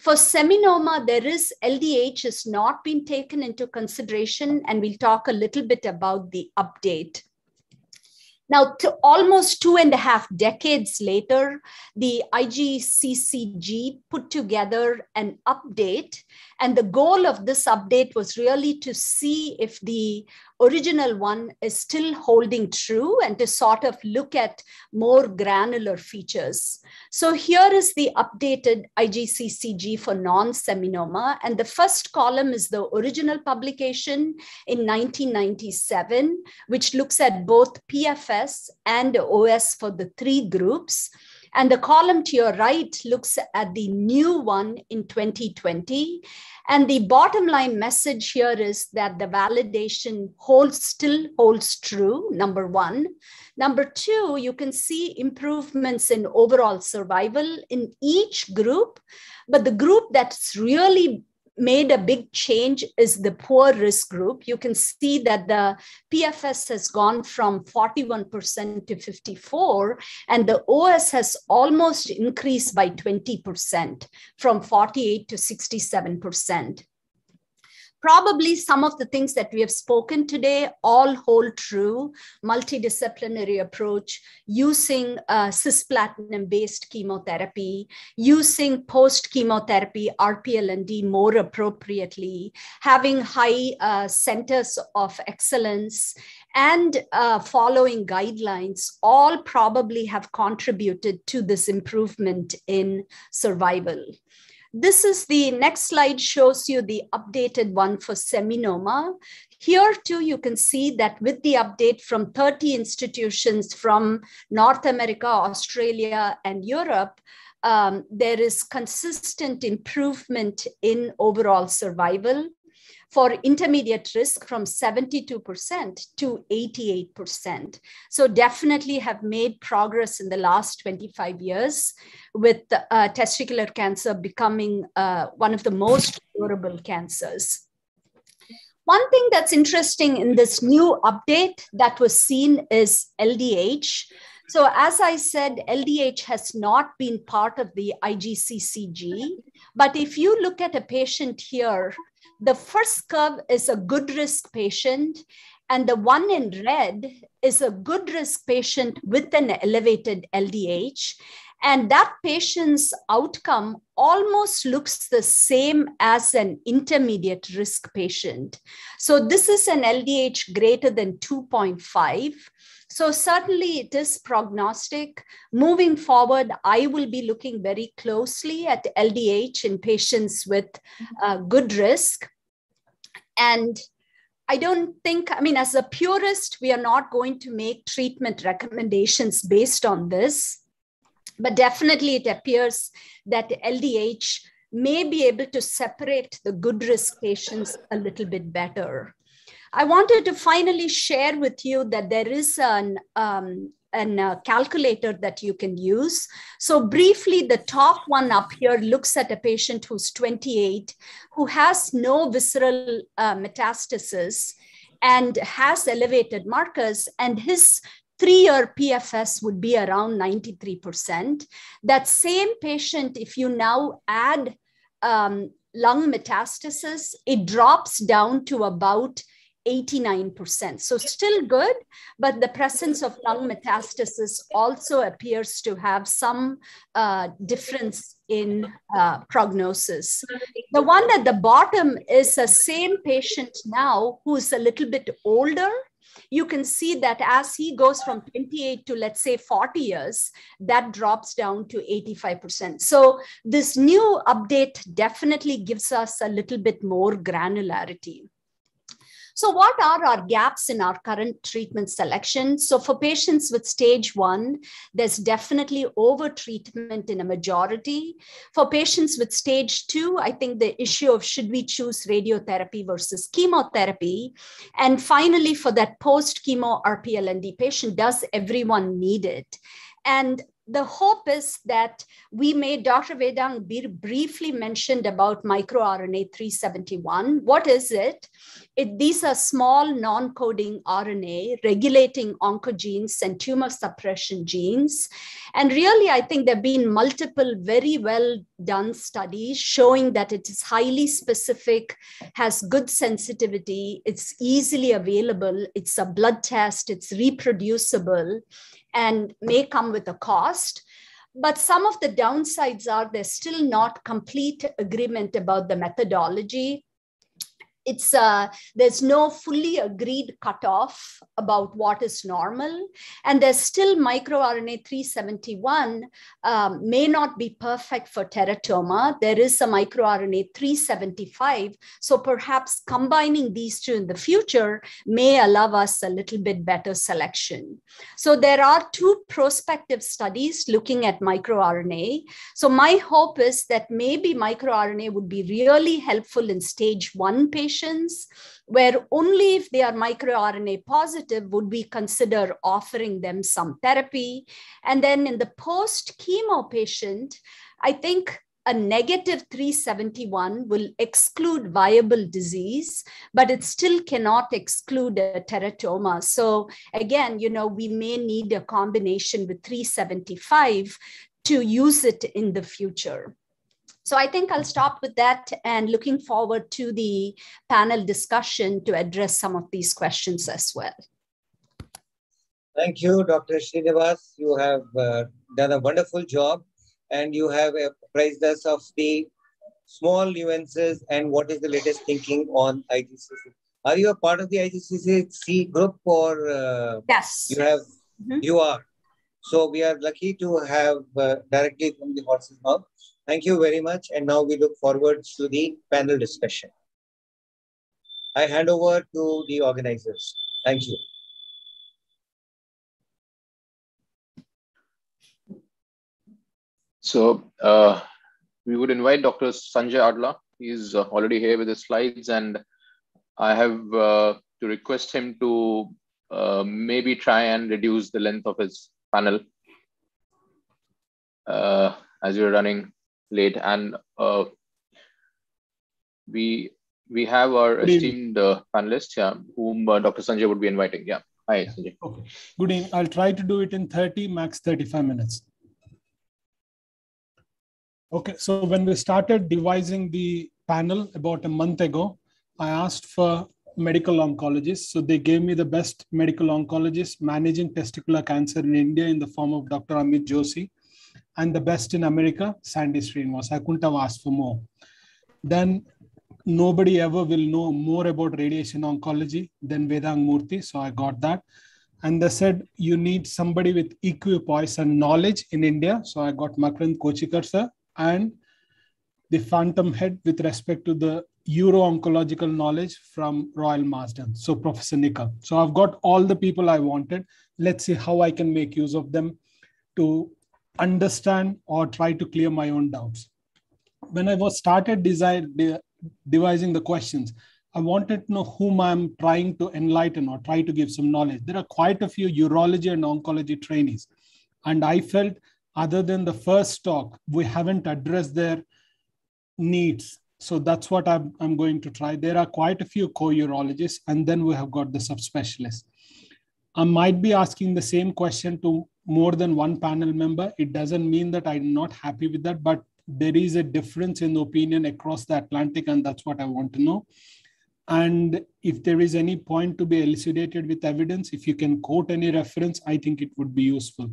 For seminoma, there is LDH has not been taken into consideration, and we'll talk a little bit about the update. Now, to almost two and a half decades later, the IGCCG put together an update. And the goal of this update was really to see if the original one is still holding true and to sort of look at more granular features. So here is the updated IGCCG for non-seminoma. And the first column is the original publication in 1997, which looks at both PFS and OS for the three groups. And the column to your right looks at the new one in 2020. And the bottom line message here is that the validation holds still holds true, number one. Number two, you can see improvements in overall survival in each group, but the group that's really made a big change is the poor risk group. You can see that the PFS has gone from 41% to 54 and the OS has almost increased by 20% from 48 to 67 probably some of the things that we have spoken today all hold true. Multidisciplinary approach using uh, cisplatin based chemotherapy using post chemotherapy rplnd more appropriately having high uh, centers of excellence and uh, following guidelines all probably have contributed to this improvement in survival this is the next slide shows you the updated one for seminoma. Here too, you can see that with the update from 30 institutions from North America, Australia, and Europe, um, there is consistent improvement in overall survival for intermediate risk from 72% to 88%. So definitely have made progress in the last 25 years with uh, testicular cancer becoming uh, one of the most curable cancers. One thing that's interesting in this new update that was seen is LDH. So, as I said, LDH has not been part of the IGCCG. But if you look at a patient here the first curve is a good risk patient, and the one in red is a good risk patient with an elevated LDH. And that patient's outcome almost looks the same as an intermediate risk patient. So, this is an LDH greater than 2.5. So, certainly it is prognostic. Moving forward, I will be looking very closely at LDH in patients with uh, good risk. And I don't think, I mean, as a purist, we are not going to make treatment recommendations based on this. But definitely, it appears that LDH may be able to separate the good risk patients a little bit better. I wanted to finally share with you that there is an um, an uh, calculator that you can use. So briefly, the top one up here looks at a patient who's 28, who has no visceral uh, metastasis and has elevated markers, and his three-year PFS would be around 93%. That same patient, if you now add um, lung metastasis, it drops down to about 89%. So still good, but the presence of lung metastasis also appears to have some uh, difference in uh, prognosis. The one at the bottom is the same patient now who's a little bit older. You can see that as he goes from 28 to let's say 40 years, that drops down to 85%. So this new update definitely gives us a little bit more granularity. So, what are our gaps in our current treatment selection? So, for patients with stage one, there's definitely over treatment in a majority. For patients with stage two, I think the issue of should we choose radiotherapy versus chemotherapy? And finally, for that post chemo RPLND patient, does everyone need it? And the hope is that we may, Dr. Vedang briefly mentioned about microRNA 371. What is it? it these are small non-coding RNA regulating oncogenes and tumor suppression genes. And really, I think there have been multiple very well done studies showing that it is highly specific, has good sensitivity, it's easily available, it's a blood test, it's reproducible, and may come with a cost. But some of the downsides are there's still not complete agreement about the methodology it's uh, there's no fully agreed cutoff about what is normal. And there's still microRNA 371 um, may not be perfect for teratoma. There is a microRNA 375 so perhaps combining these two in the future may allow us a little bit better selection. So there are two prospective studies looking at microRNA so my hope is that maybe microRNA would be really helpful in stage one patients patients where only if they are microRNA positive would we consider offering them some therapy. And then in the post chemo patient, I think a negative 371 will exclude viable disease, but it still cannot exclude a teratoma. So again, you know, we may need a combination with 375 to use it in the future. So I think I'll stop with that and looking forward to the panel discussion to address some of these questions as well. Thank you, Dr. Srinivas. You have uh, done a wonderful job and you have apprised us of the small nuances and what is the latest thinking on IGCC. Are you a part of the IGCC group or uh, yes? You have. Mm -hmm. You are. So we are lucky to have uh, directly from the horse's mouth Thank you very much. And now we look forward to the panel discussion. I hand over to the organizers. Thank you. So uh, we would invite Dr. Sanjay Addla. He's uh, already here with his slides and I have uh, to request him to uh, maybe try and reduce the length of his panel uh, as we're running late and uh, we we have our Good esteemed uh, panelists yeah, whom uh, Dr. Sanjay would be inviting. Yeah. Hi, Sanjay. Okay. Good evening. I'll try to do it in 30, max 35 minutes. Okay. So when we started devising the panel about a month ago, I asked for medical oncologists. So they gave me the best medical oncologist managing testicular cancer in India in the form of Dr. Amit Joshi and the best in America, Sandy Srinivas. I couldn't have asked for more. Then nobody ever will know more about radiation oncology than Vedang Murthy. So I got that. And they said you need somebody with equipoise and knowledge in India. So I got Makarand Khochikar sir and the phantom head with respect to the uro-oncological knowledge from Royal Marsden. So Professor Nicol. So I've got all the people I wanted. Let's see how I can make use of them to understand or try to clear my own doubts. When I was started design, de devising the questions, I wanted to know whom I'm trying to enlighten or try to give some knowledge. There are quite a few urology and oncology trainees. And I felt other than the first talk, we haven't addressed their needs. So that's what I'm, I'm going to try. There are quite a few co-urologists, and then we have got the subspecialists. I might be asking the same question to more than one panel member. It doesn't mean that I'm not happy with that, but there is a difference in opinion across the Atlantic, and that's what I want to know. And if there is any point to be elucidated with evidence, if you can quote any reference, I think it would be useful.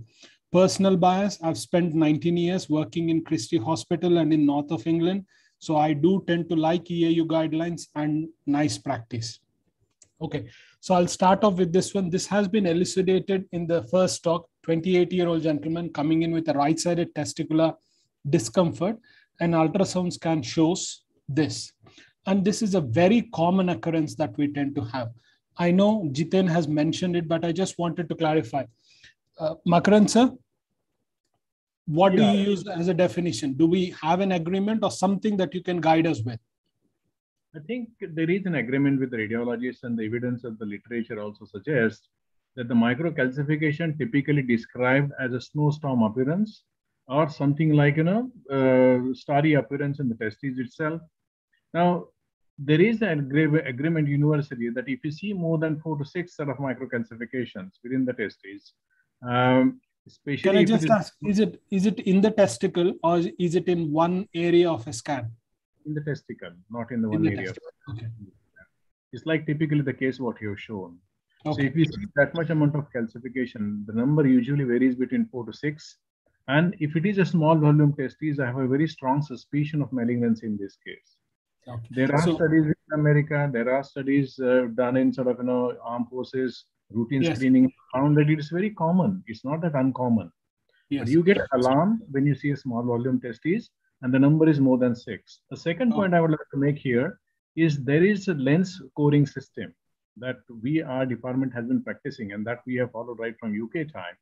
Personal bias, I've spent 19 years working in Christie Hospital and in north of England. So I do tend to like EAU guidelines and NICE practice. Okay, so I'll start off with this one. This has been elucidated in the first talk, 28 year old gentleman coming in with a right sided testicular discomfort. An ultrasound scan shows this. And this is a very common occurrence that we tend to have. I know Jiten has mentioned it, but I just wanted to clarify. Uh, Makaran sir, what yeah. do you use as a definition? Do we have an agreement or something that you can guide us with? I think there is an agreement with the radiologists and the evidence of the literature also suggests that the microcalcification typically described as a snowstorm appearance or something like you know uh, starry appearance in the testes itself. Now there is an agreement universally that if you see more than four to six set of microcalcifications within the testes, um, especially can I just ask, is it is it in the testicle or is it in one area of a scan? In the testicle, not in the one the area. Okay. It's like typically the case what you have shown. Okay. So if you see that much amount of calcification, the number usually varies between four to six. And if it is a small volume testes, I have a very strong suspicion of malignancy in this case. Okay. There are So- studies in America, there are studies uh, done in sort of, you know, armed forces, routine Yes. screening, found that it is very common. It's not that uncommon. Yes. But you get alarmed when you see a small volume testes and the number is more than six. The second point I would like to make here is there is a lens scoring system that we, our department has been practicing and that we have followed right from UK time.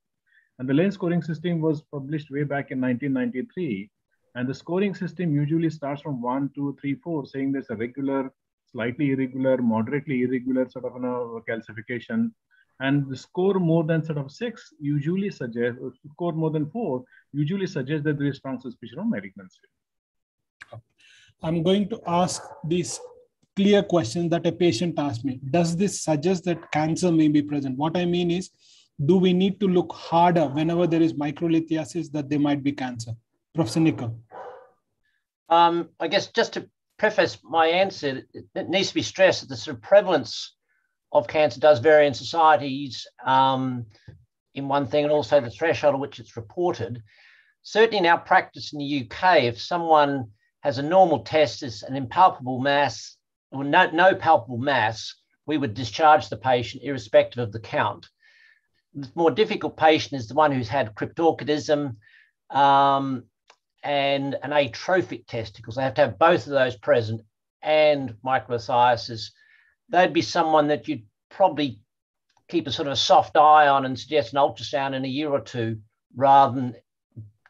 And the lens scoring system was published way back in 1993. And the scoring system usually starts from one, two, three, four, saying there's a regular, slightly irregular, moderately irregular sort of you know, calcification. And the score more than sort of six usually suggests, score more than four usually suggests that there is strong suspicion of malignancy. I'm going to ask these clear questions that a patient asked me. Does this suggest that cancer may be present? What I mean is, do we need to look harder whenever there is microlithiasis that there might be cancer? Professor Nicol. Um, I guess just to preface my answer, it, needs to be stressed that the sort of prevalence of cancer does vary in societies um, in one thing, and also the threshold at which it's reported. Certainly in our practice in the UK, if someone has a normal testis, an impalpable mass, or no, no palpable mass, we would discharge the patient irrespective of the count. The more difficult patient is the one who's had cryptorchidism, um, and an atrophic testicles. They have to have both of those present and microlithiasis. They'd be someone that you'd probably keep a sort of a soft eye on and suggest an ultrasound in a year or two rather than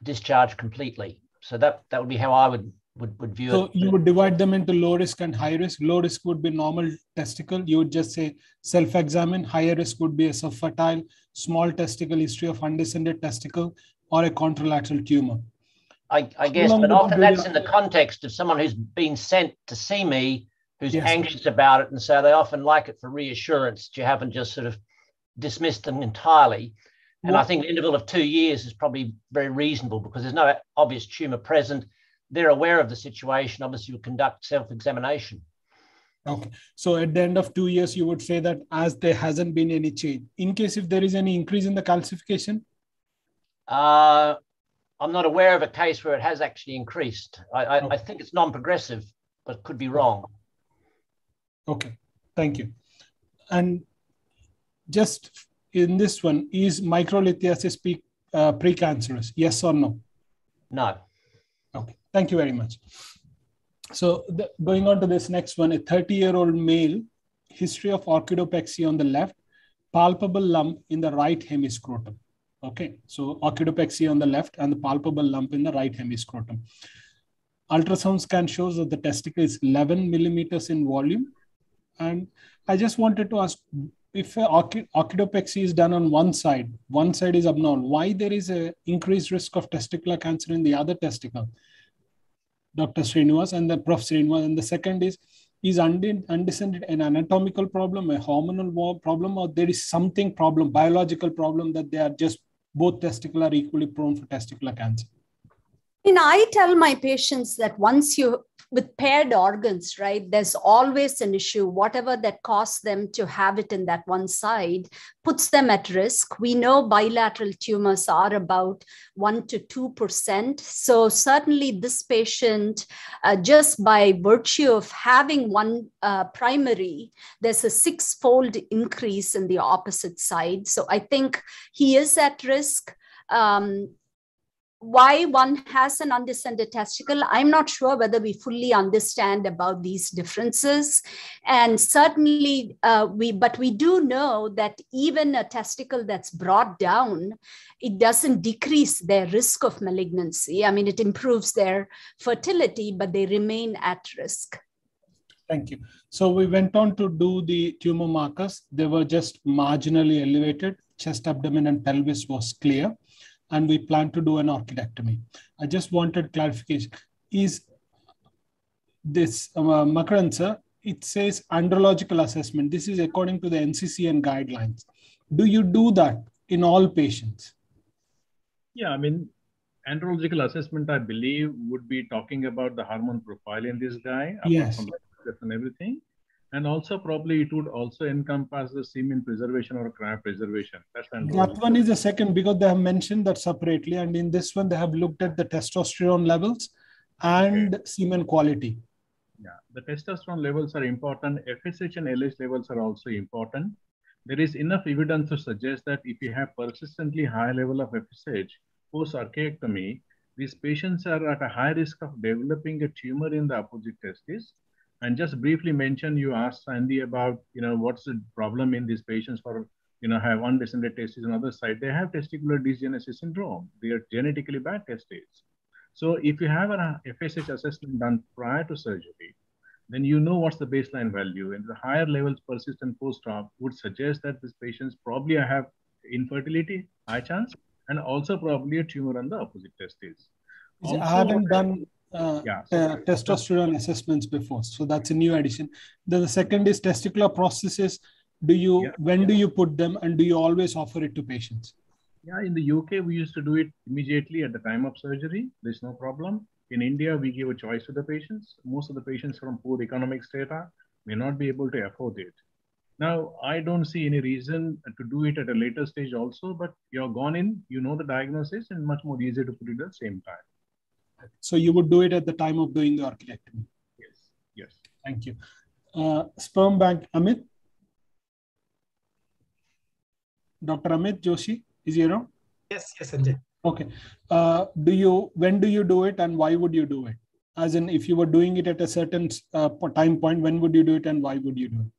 discharge completely. So that, that would be how I would, would, would view So you would divide them into low risk and high risk. Low risk would be normal testicle. You would just say self-examine. Higher risk would be a subfertile, small testicle, history of undescended testicle, or a contralateral tumor. I, I guess, but often that's that? in the context of someone who's been sent to see me, who's Yes. anxious about it, and so they often like it for reassurance that you haven't just sort of dismissed them entirely. And I think an interval of two years is probably very reasonable because there's no obvious tumor present. They're aware of the situation. Obviously, you conduct self-examination. Okay. So at the end of two years, you would say that as there hasn't been any change. In case if there is any increase in the calcification, Uh, I'm not aware of a case where it has actually increased. I, I, I think it's non-progressive, but could be wrong. Okay, thank you. And just in this one, is microlithiasis pre, uh, precancerous? Yes or no? No. Okay, thank you very much. So the, going on to this next one, a 30-year-old male, history of orchidopexy on the left, palpable lump in the right hemiscrotum. Okay, so orchidopexy on the left and the palpable lump in the right hemiscrotum. Ultrasound scan shows that the testicle is 11 millimeters in volume. And I just wanted to ask if orchidopexy is done on one side, one side is abnormal, why there is a increased risk of testicular cancer in the other testicle? Dr. Srinivas and the Prof. Srinivas. And the second is, is unde- undescended an anatomical problem, a hormonal problem, or there is something problem, biological problem that they are just both testicular equally prone for testicular cancer? And I tell my patients that once you, with paired organs, right, there's always an issue. Whatever that caused them to have it in that one side puts them at risk. We know bilateral tumors are about 1% to 2%. So, certainly, this patient, uh, just by virtue of having one uh, primary, there's a six fold increase in the opposite side. So, I think he is at risk. Um, why one has an undescended testicle i'm not sure whether we fully understand about these differences and certainly uh, we but we do know that even a testicle that's brought down it doesn't decrease their risk of malignancy i mean it improves their fertility but they remain at risk Thank you. So we went on to do the tumor markers. They were just marginally elevated. Chest, abdomen, and pelvis was clear. And we plan to do an orchidectomy. I just wanted clarification. Is this, uh, Makaran sir, it says andrological assessment. This is according to the NCCN guidelines. Do you do that in all patients? Yeah, I mean, andrological assessment, I believe, would be talking about the hormone profile in this guy, yes. and everything. And also probably it would also encompass the semen preservation or cryopreservation. That's that one is the second because they have mentioned that separately. And in this one, they have looked at the testosterone levels and okay. semen quality. Yeah, the testosterone levels are important. FSH and LH levels are also important. There is enough evidence to suggest that if you have persistently high level of FSH post orchiectomy, these patients are at a high risk of developing a tumor in the opposite testis and just briefly mention, you asked Sandy about, you know, what's the problem in these patients for, you know, have undescended testes on the other side. They have testicular dysgenesis syndrome. They are genetically bad testes. So if you have an FSH assessment done prior to surgery, then you know what's the baseline value. And the higher levels persistent post-op would suggest that these patients probably have infertility, high chance, and also probably a tumor on the opposite testes. I haven't done uh, yeah. uh, testosterone assessments before. So that's a new addition. The, the second is testicular prostheses. Do you yeah. when yeah. do you put them, and do you always offer it to patients? Yeah, in the UK we used to do it immediately at the time of surgery. There's no problem. In India, we give a choice to the patients. Most of the patients from poor economic strata may not be able to afford it. Now, I don't see any reason to do it at a later stage also, but you're gone in, you know the diagnosis, and much more easier to put it at the same time. So you would do it at the time of doing the orchidectomy. Yes. Yes. Thank you. Uh, sperm bank, Amit. Dr. Amit Joshi, is he around? Yes, yes, Sanjay. Okay. Uh, do you, when do you do it and why would you do it? As in, if you were doing it at a certain uh, time point, when would you do it and why would you do it?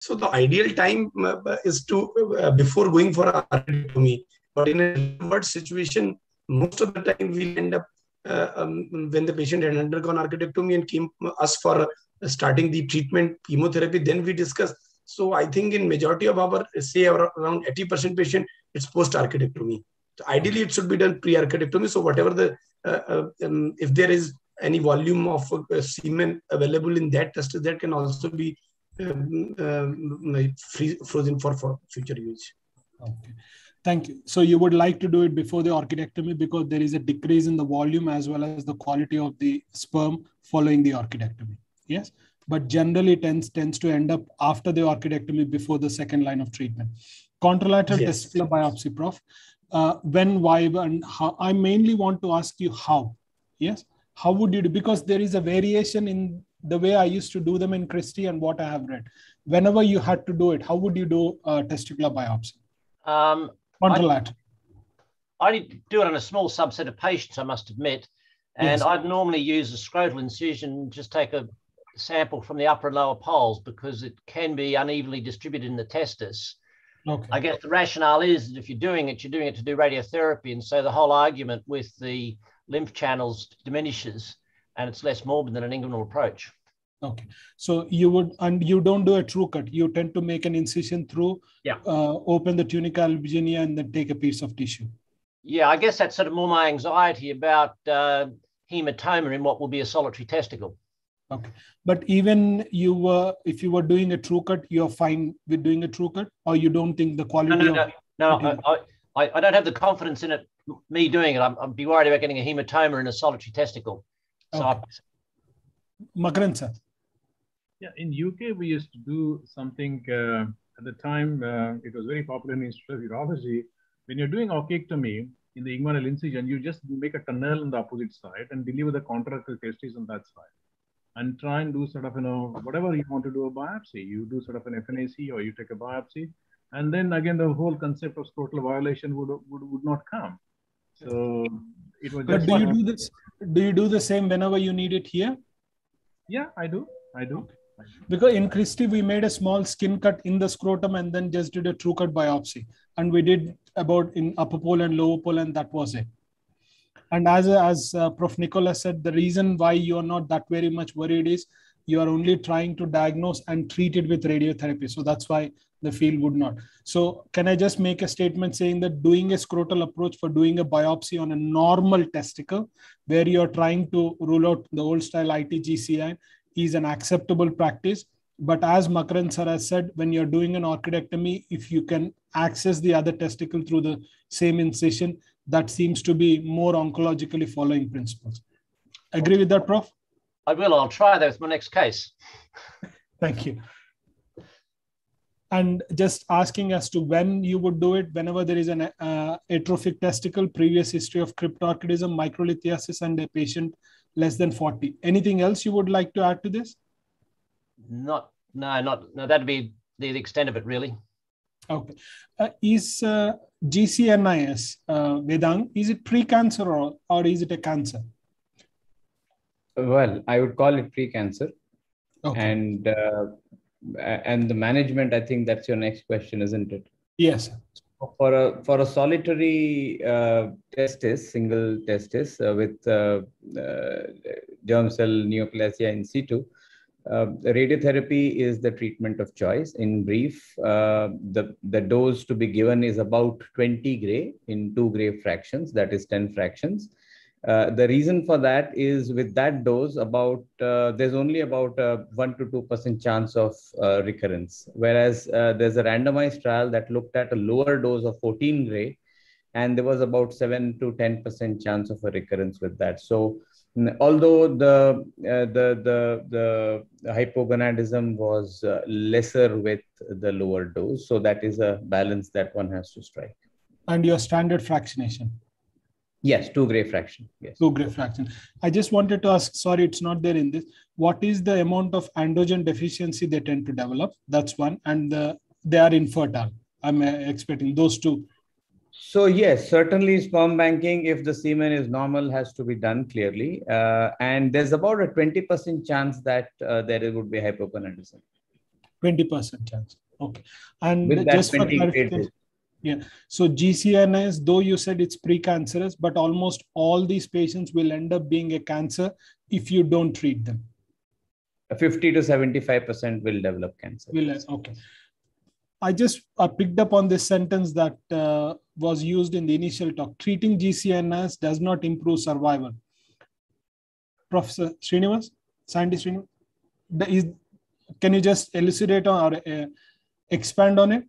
So the ideal time uh, is to, uh, before going for orchidectomy, but in a remote situation, most of the time we'll end up uh, um, when the patient had undergone orchidectomy and came us for starting the treatment chemotherapy then we discuss so i think in majority of our say around 80% patient it's post orchidectomy so ideally it should be done pre orchidectomy so whatever the uh, uh, um, if there is any volume of uh, semen available in that test that can also be um, um free, frozen for, for future use. Okay Thank you. So you would like to do it before the orchidectomy because there is a decrease in the volume as well as the quality of the sperm following the orchidectomy. Yes, but generally tends tends to end up after the orchidectomy before the second line of treatment. Contralateral yes. testicular biopsy, Prof. Uh, when, why, and how? I mainly want to ask you how. Yes, how would you do? Because there is a variation in the way I used to do them in Christie and what I have read. Whenever you had to do it, how would you do a testicular biopsy? Um, I, I do it on a small subset of patients, I must admit. And yes. I'd normally use a scrotal incision, just take a sample from the upper and lower poles because it can be unevenly distributed in the testis. Okay. I guess the rationale is that if you're doing it, you're doing it to do radiotherapy. And so the whole argument with the lymph channels diminishes and it's less morbid than an inguinal approach. Okay, so you would, and you don't do a true cut. You tend to make an incision through, yeah, uh, open the tunica albuginea and then take a piece of tissue. Yeah, I guess that's sort of more my anxiety about uh, hematoma in what will be a solitary testicle. Okay, but even you were, if you were doing a true cut, you're fine with doing a true cut, or you don't think the quality? No, no, no. no I, I, I, don't have the confidence in it. Me doing it, I'm, I'd be worried about getting a hematoma in a solitary testicle. So, okay. Makaran sir. Yeah, in UK we used to do something uh, at the time. Uh, it was very popular in the Institute of Urology. When you're doing orchiectomy in the inguinal incision, you just make a tunnel on the opposite side and deliver the contralateral testes on that side, and try and do sort of you know whatever you want to do a biopsy. You do sort of an FNAC or you take a biopsy, and then again the whole concept of scrotal violation would would, would not come. So it was. But do you do this? Do you do the same whenever you need it here? Yeah, I do. I do. Okay because in Christie we made a small skin cut in the scrotum and then just did a true cut biopsy, and we did about in upper pole and lower pole, and that was it. And as as uh, Prof. Nicholas said, the reason why you are not that very much worried is you are only trying to diagnose and treat it with radiotherapy. So that's why the field would not. So can I just make a statement saying that doing a scrotal approach for doing a biopsy on a normal testicle, where you're trying to rule out the old style ITGCN, is an acceptable practice. But as Makran sir has said, when you're doing an orchidectomy, if you can access the other testicle through the same incision, that seems to be more oncologically following principles. Agree with that, Prof? I will. I'll try that with my next case. Thank you. And just asking as to when you would do it, whenever there is an uh, atrophic testicle, previous history of cryptorchidism, microlithiasis, and a patient less than 40. Anything else you would like to add to this? Not, no, not, no, that'd be the, the extent of it, really. Okay. Uh, is uh, GCNIS, uh, Vedang, is it pre-cancer or, or is it a cancer? Well, I would call it pre-cancer. Okay. And uh, and the management, I think that's your next question, isn't it? Yes. For a for a solitary uh, testis, single testis uh, with uh, uh, germ cell neoplasia in situ, uh, radiotherapy is the treatment of choice. In brief, uh, the, the dose to be given is about 20 gray in two gray fractions, that is 10 fractions. Uh, the reason for that is with that dose, about uh, there's only about a one to two percent chance of uh, recurrence. Whereas uh, there's a randomized trial that looked at a lower dose of 14 gray, and there was about seven to ten percent chance of a recurrence with that. So although the uh, the the the hypogonadism was uh, lesser with the lower dose, so that is a balance that one has to strike. And your standard fractionation. Yes, two gray fraction. Yes. Two gray fraction. I just wanted to ask, sorry, it's not there in this. What is the amount of androgen deficiency they tend to develop? That's one. And the, they are infertile. I'm uh, expecting those two. So yes, certainly sperm banking, if the semen is normal, has to be done clearly. Uh, and there's about a 20% chance that uh, there would be hypogonadism. 20% chance. Okay. And With just for clarification, yeah. So GCNIS, though you said it's precancerous, but almost all these patients will end up being a cancer if you don't treat them. 50 to 75% will develop cancer. Will, okay. I just I picked up on this sentence that uh, was used in the initial talk. Treating GCNIS does not improve survival. Professor Srinivas, scientist Srinivas, is, can you just elucidate on or uh, expand on it?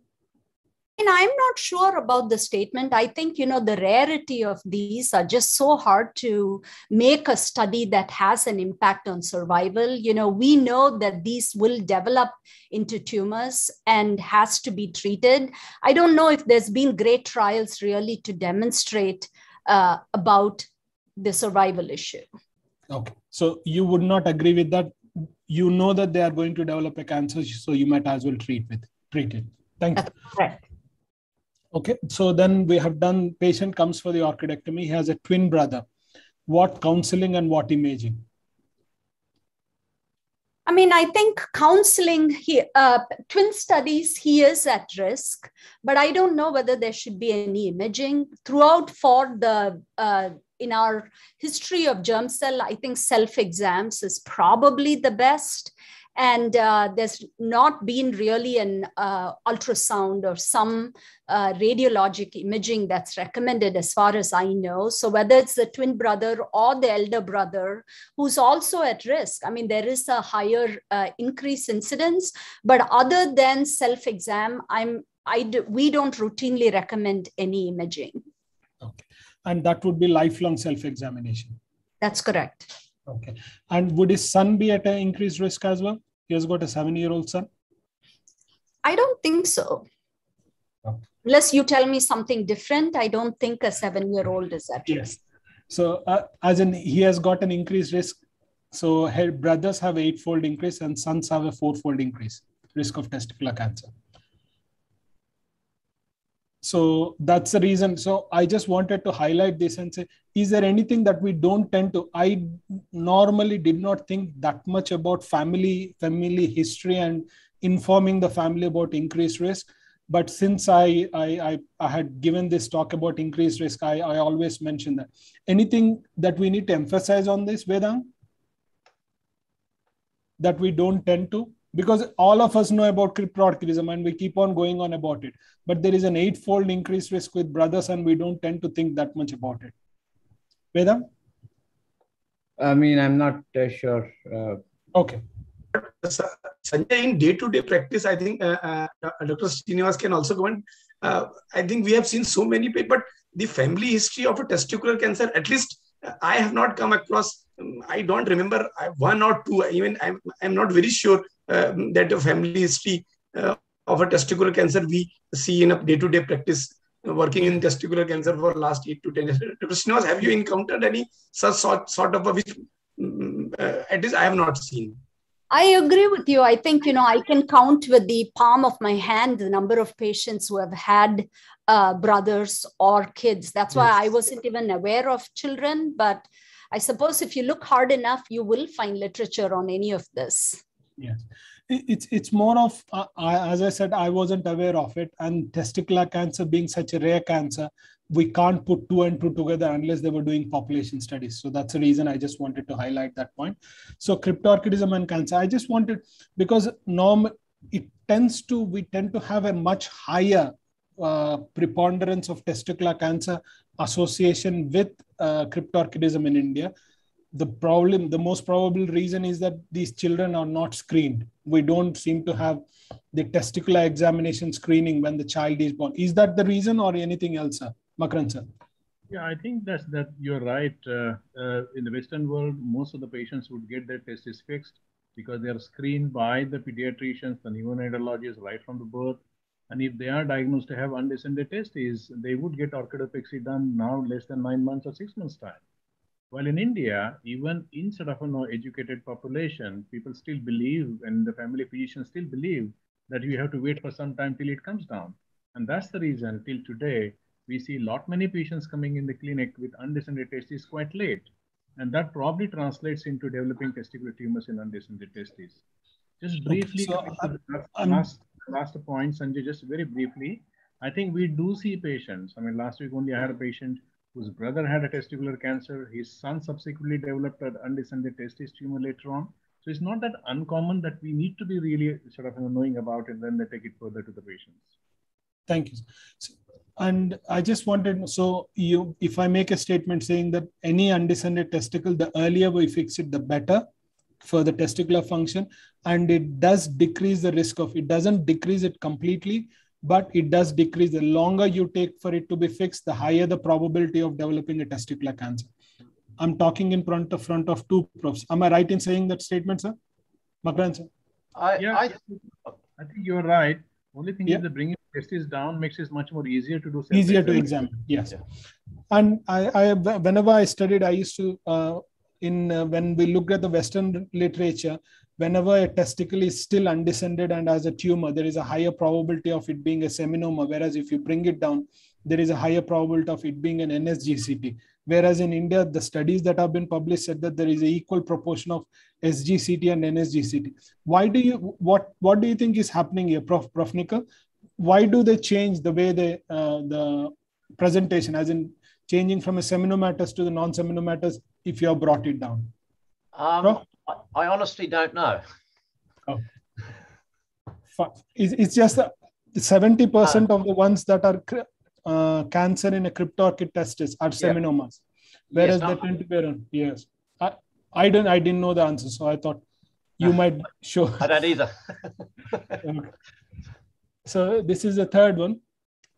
And I'm not sure about the statement. I think, you know, the rarity of these are just so hard to make a study that has an impact on survival. You know, we know that these will develop into tumors and has to be treated. I don't know if there's been great trials really to demonstrate uh, about the survival issue. Okay. So you would not agree with that. You know that they are going to develop a cancer, so you might as well treat with treat it. Thank you. Correct. Okay, so then we have done patient comes for the orchidectomy. He has a twin brother. What counseling and what imaging? I mean, I think counseling, he, uh, twin studies, he is at risk, but I don't know whether there should be any imaging throughout for the uh, in our history of germ cell. I think self exams is probably the best and uh, there's not been really an uh, ultrasound or some uh, radiologic imaging that's recommended as far as i know. So whether it's the twin brother or the elder brother who's also at risk i mean there is a higher uh, increase incidence. But other than self exam i'm I do, we don't routinely recommend any imaging. Okay. And that would be lifelong self examination that's correct Okay. And would his son be at an increased risk as well? He has got a seven year old son? I don't think so. Okay. Unless you tell me something different, I don't think a seven year old is at risk. So, uh, as in, he has got an increased risk. So, her brothers have eightfold increase and sons have a fourfold increase risk of testicular cancer so that's the reason so i just wanted to highlight this and say is there anything that we don't tend to i normally did not think that much about family family history and informing the family about increased risk But since I, I, I, I had given this talk about increased risk, I, I always mention that. Anything that we need to emphasize on this, Vedang? That we don't tend to? Because all of us know about cryptorchidism and we keep on going on about it. But there is an eightfold increased risk with brothers and we don't tend to think that much about it. Vedang I mean, I'm not uh, sure. Uh, okay. Sanjay, in day-to-day practice, I think uh, uh, Dr. Srinivas can also comment. Uh, I think we have seen so many people, but the family history of a testicular cancer, at least uh, I have not come across. Um, I don't remember one or two. Even I'm, I'm not very sure um, that the family history uh, of a testicular cancer we see in a day-to-day practice working in testicular cancer for last eight to ten years. Dr. Have you encountered any such sort, sort of a which um, at least I have not seen? I agree with you. I think, you know, I can count with the palm of my hand the number of patients who have had uh, brothers or kids. That's why yes. I wasn't even aware of children. But I suppose if you look hard enough, you will find literature on any of this. Yes. It's, it's more of, uh, I, as I said, I wasn't aware of it. And testicular cancer being such a rare cancer, we can't put two and two together unless they were doing population studies. So that's the reason I just wanted to highlight that point. So cryptorchidism and cancer, I just wanted, because norm, it tends to, we tend to have a much higher uh, preponderance of testicular cancer association with uh, cryptorchidism in India. The problem, the most probable reason is that these children are not screened. We don't seem to have the testicular examination screening when the child is born. Is that the reason or anything else? Sir? Makran sir. Yeah, I think that's that you're right. Uh, uh, in the Western world, most of the patients would get their testes fixed because they are screened by the pediatricians, the neonatologists right from the birth. And if they are diagnosed to have undescended testes, they would get orchidopexy done now less than nine months or six months time. While in India, even in sort of a no educated population, people still believe, and the family physicians still believe that you have to wait for some time till it comes down. And that's the reason till today, we see a lot many patients coming in the clinic with undescended testes quite late. And that probably translates into developing testicular tumors in undescended testes. Just briefly, so, um, last, last point, Sanjay, just very briefly, I think we do see patients. I mean, last week only I had a patient whose brother had a testicular cancer. His son subsequently developed an undescended testis tumor later on. So it's not that uncommon that we need to be really sort of knowing about it when they take it further to the patients. Thank you. So and I just wanted, so you, if I make a statement saying that any undescended testicle, the earlier we fix it, the better for the testicular function. And it does decrease the risk of, it doesn't decrease it completely, but it does decrease. The longer you take for it to be fixed, the higher the probability of developing a testicular cancer. I'm talking in front of front of two profs. Am I right in saying that statement, sir? Makran, sir? I, yeah, I, I think you're right. Only thing yeah. is the bringing testes down makes it much more easier to do. Easier to examine, yes. Yeah. And I, I, whenever I studied, I used to, uh, in uh, when we looked at the Western literature, whenever a testicle is still undescended and as a tumor, there is a higher probability of it being a seminoma. Whereas if you bring it down, there is a higher probability of it being an NSGCT. Whereas in India, the studies that have been published said that there is an equal proportion of SGCT and NSGCT. Why do you what what do you think is happening here, Prof. Prof. Nicol? Why do they change the way they uh, the presentation, as in changing from a seminomatous to the non-seminomatous if you have brought it down? Um, I, I honestly don't know. Oh. It's, it's just 70% uh, of the ones that are uh, cancer in a cryptorchid testis are seminomas, whereas yes, they tend to be around. Yes, I, I didn't I didn't know the answer, so I thought you might show. I don't either. okay. So this is the third one.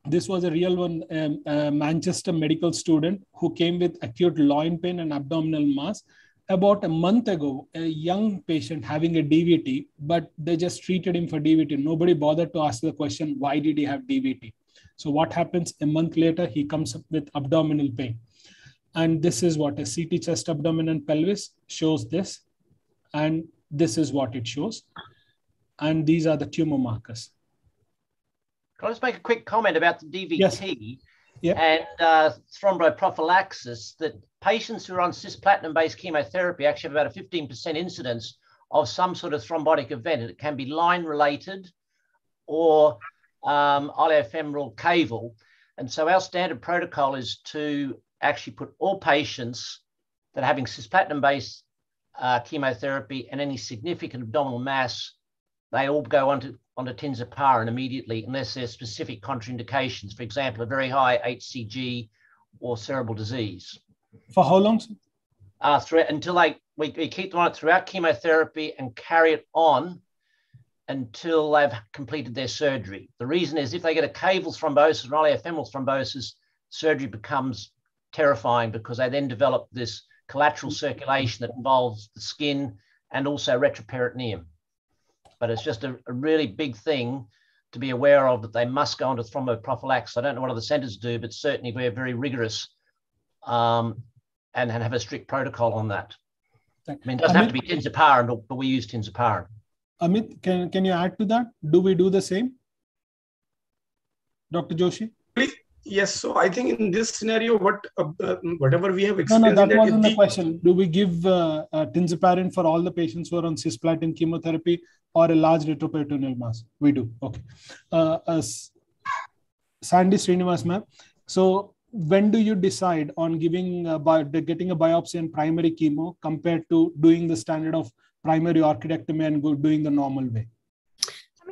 This was a real one, um, a Manchester medical student who came with acute loin pain and abdominal mass. About a month ago, a young patient having a DVT, but they just treated him for DVT. Nobody bothered to ask the question, why did he have DVT? So what happens a month later, he comes up with abdominal pain. And this is what a CT chest, abdomen, and pelvis shows this. And this is what it shows. And these are the tumor markers. Can I just make a quick comment about the DVT yes. and uh, thromboprophylaxis? That patients who are on cisplatin-based chemotherapy actually have about a 15% incidence of some sort of thrombotic event. It can be line-related or um, iliofemoral caval. And so our standard protocol is to actually put all patients that are having cisplatin-based uh, chemotherapy and any significant abdominal mass, they all go onto, onto tinzaparin immediately unless there's specific contraindications. For example, a very high HCG or cerebral disease. For how long? Uh, through, until they, we, we keep them on it throughout chemotherapy and carry it on until they've completed their surgery. The reason is if they get a caval thrombosis or iliofemoral thrombosis, surgery becomes terrifying because they then develop this collateral circulation that involves the skin and also retroperitoneum. But it's just a, a really big thing to be aware of that they must go into thromboprophylaxis. I don't know what other centers do, but certainly we're very rigorous um, and, and have a strict protocol on that. I mean, it doesn't have to be tinzaparin, but, but we use tinzaparin. Amit, can, can you add to that? Do we do the same? Dr. Joshi? Yes, so I think in this scenario, what uh, uh, whatever we have No, experienced, no, that that wasn't the the- question. Do we give uh, uh, tinzaparin for all the patients who are on cisplatin chemotherapy or a large retroperitoneal mass? We do. Okay. Uh, uh, S- Sandy Srinivas, ma'am. So when do you decide on giving a getting a biopsy and primary chemo compared to doing the standard of primary orchidectomy and doing the normal way?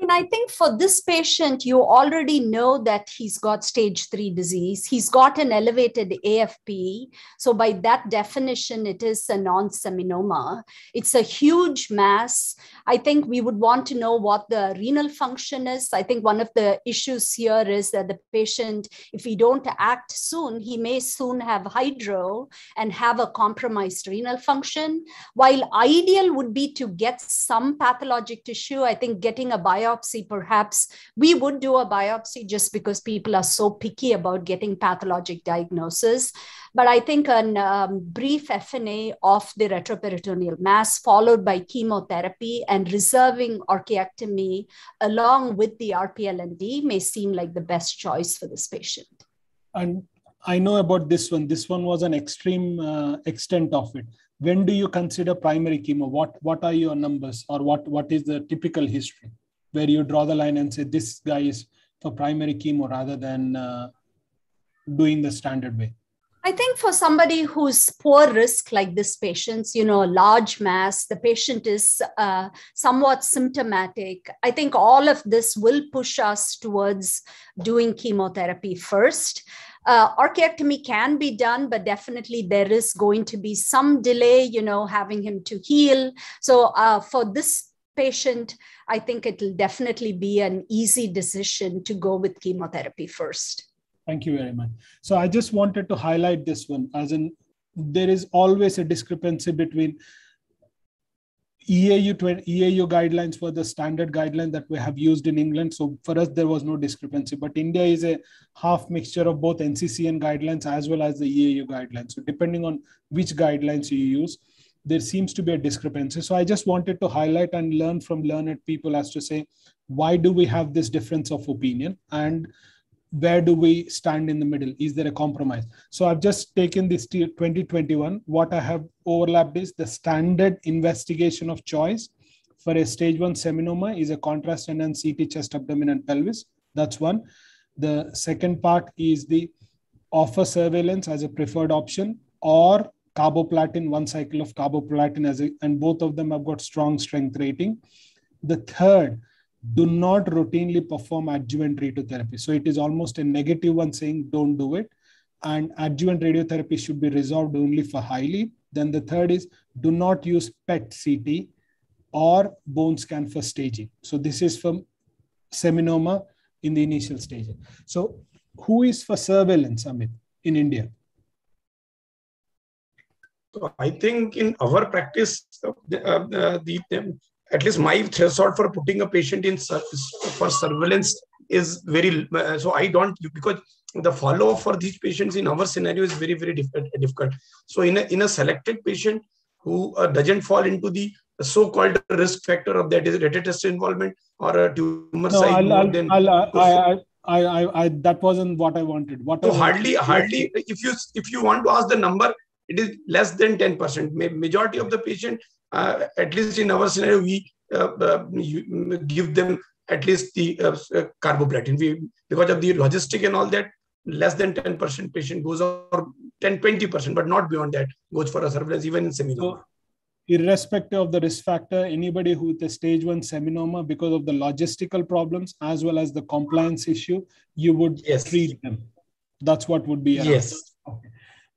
I mean, I think for this patient, you already know that he's got stage three disease. He's got an elevated AFP. So, by that definition, it is a non seminoma. It's a huge mass. I think we would want to know what the renal function is. I think one of the issues here is that the patient, if we don't act soon, he may soon have hydro and have a compromised renal function. While ideal would be to get some pathologic tissue, I think getting a biopsy, perhaps we would do a biopsy just because people are so picky about getting pathologic diagnosis. But I think a um, brief FNA of the retroperitoneal mass, followed by chemotherapy and reserving orchiectomy along with the RPLND, may seem like the best choice for this patient. And I know about this one. This one was an extreme uh, extent of it. When do you consider primary chemo? What what are your numbers, or what what is the typical history, where you draw the line and say this guy is for primary chemo rather than uh, doing the standard way? I think for somebody who's poor risk like this patient's, you know, a large mass, the patient is uh, somewhat symptomatic. I think all of this will push us towards doing chemotherapy first. Uh, can be done, but definitely there is going to be some delay, you know, having him to heal. So uh, for this patient, I think it'll definitely be an easy decision to go with chemotherapy first. Thank you very much. So I just wanted to highlight this one as in there is always a discrepancy between EAU 20, EAU guidelines for the standard guideline that we have used in England. So for us, there was no discrepancy. But India is a half mixture of both NCCN guidelines as well as the EAU guidelines. So depending on which guidelines you use, there seems to be a discrepancy. So I just wanted to highlight and learn from learned people as to say, why do we have this difference of opinion? And where do we stand in the middle? Is there a compromise? So I've just taken this to 2021. What I have overlapped is the standard investigation of choice for a stage one seminoma is a contrast enhanced CT chest, abdomen, and pelvis. That's one. The second part is the offer surveillance as a preferred option or carboplatin, one cycle of carboplatin as a, and both of them have got strong strength rating. The third, do not routinely perform adjuvant radiotherapy. So it is almost a negative one saying don't do it. And adjuvant radiotherapy should be reserved only for highly. Then the third is do not use PET CT or bone scan for staging. So this is from seminoma in the initial stage. So who is for surveillance, Amit, in India? So I think in our practice, uh, the, uh, the at least my threshold for putting a patient in for surveillance is very uh, so I don't because the follow up for these patients in our scenario is very very diff- difficult. So in a in a selected patient who uh, doesn't fall into the so-called risk factor of that is retinal involvement or a tumor No, size I'll, I'll, than I'll, I, I, I, I, I, that wasn't what I wanted. What I so wanted- hardly hardly if you if you want to ask the number it is less than 10% majority of the patient uh, at least in our scenario we uh, uh, give them at least the uh, uh, carboplatin. We because of the logistic and all that, less than 10% patient goes or 10 20% but not beyond that goes for a surveillance even in seminoma so, irrespective of the risk factor anybody who with a stage 1 seminoma because of the logistical problems as well as the compliance issue you would yes. treat them that's what would be yes. Okay.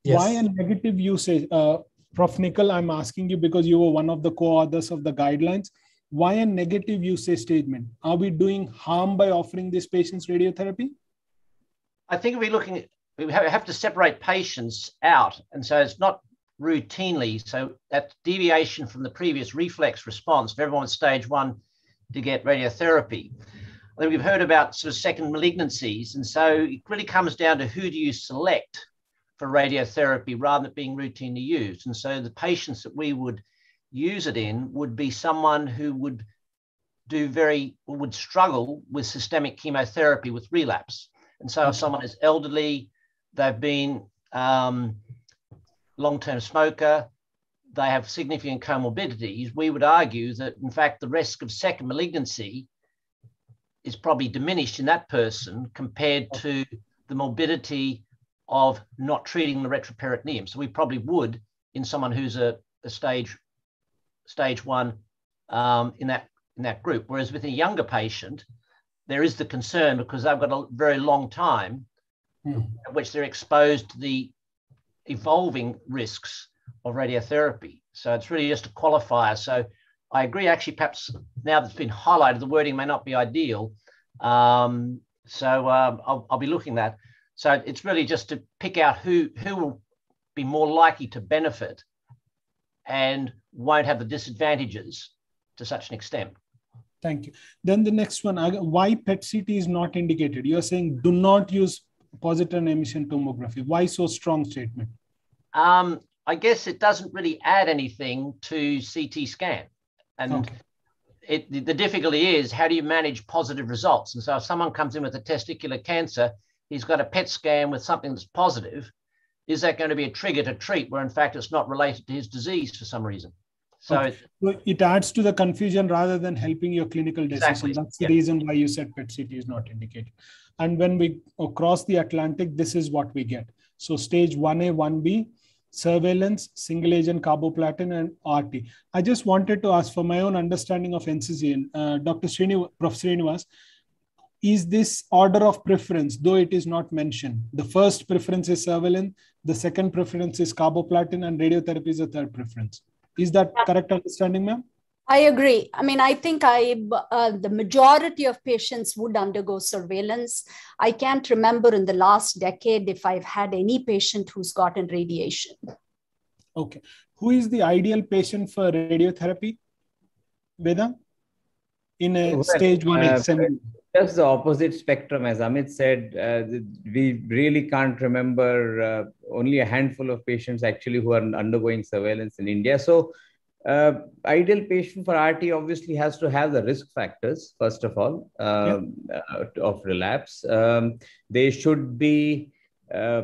Yes why a negative usage uh, prof nicol i'm asking you because you were one of the co-authors of the guidelines why a negative usage statement are we doing harm by offering these patients radiotherapy I think we're looking we have to separate patients out. And so it's not routinely. So that deviation from the previous reflex response for everyone with stage one to get radiotherapy. I think we've heard about sort of second malignancies. And so it really comes down to who do you select for radiotherapy rather than being routinely used. And so the patients that we would use it in would be someone who would do very, would struggle with systemic chemotherapy with relapse. And so if someone is elderly, they've been um, long-term smoker, they have significant comorbidities, we would argue that in fact the risk of second malignancy is probably diminished in that person compared to the morbidity of not treating the retroperitoneum. So we probably would in someone who's a, a stage stage one um, in that in that group. Whereas with a younger patient, there is the concern because they've got a very long time mm. at which they're exposed to the evolving risks of radiotherapy. So it's really just a qualifier. So I agree, actually, perhaps now that's been highlighted, the wording may not be ideal. Um, so um, I'll, I'll, be looking at that. So it's really just to pick out who, who will be more likely to benefit and won't have the disadvantages to such an extent. Thank you. Then the next one, why PET CT is not indicated? You're saying do not use positron emission tomography. Why so strong statement? Um, I guess it doesn't really add anything to CT scan. And okay. it, the, the difficulty is how do you manage positive results? And so if someone comes in with a testicular cancer, he's got a PET scan with something that's positive, is that going to be a trigger to treat where in fact it's not related to his disease for some reason? So, okay. so it adds to the confusion rather than helping your clinical decision. Exactly. That's the yeah. reason why you said PET CT is not indicated. And when we cross the Atlantic, this is what we get. So stage 1A, 1B, surveillance, single agent carboplatin, and RT. I just wanted to ask for my own understanding of NCCN, uh, Dr. Srini, Prof. Srinivas, is this order of preference, though it is not mentioned? The first preference is surveillance, the second preference is carboplatin, and radiotherapy is the third preference. Is that correct understanding, ma'am? I agree. I mean, I think I uh, the majority of patients would undergo surveillance. I can't remember in the last decade if I've had any patient who's gotten radiation. Okay. Who is the ideal patient for radiotherapy? Veda? In a well, stage one uh, Just the opposite spectrum, as Amit said, uh, we really can't remember uh, only a handful of patients actually who are undergoing surveillance in India. So uh, ideal patient for RT obviously has to have the risk factors, first of all, um, yeah. uh, of relapse. Um, they should be uh,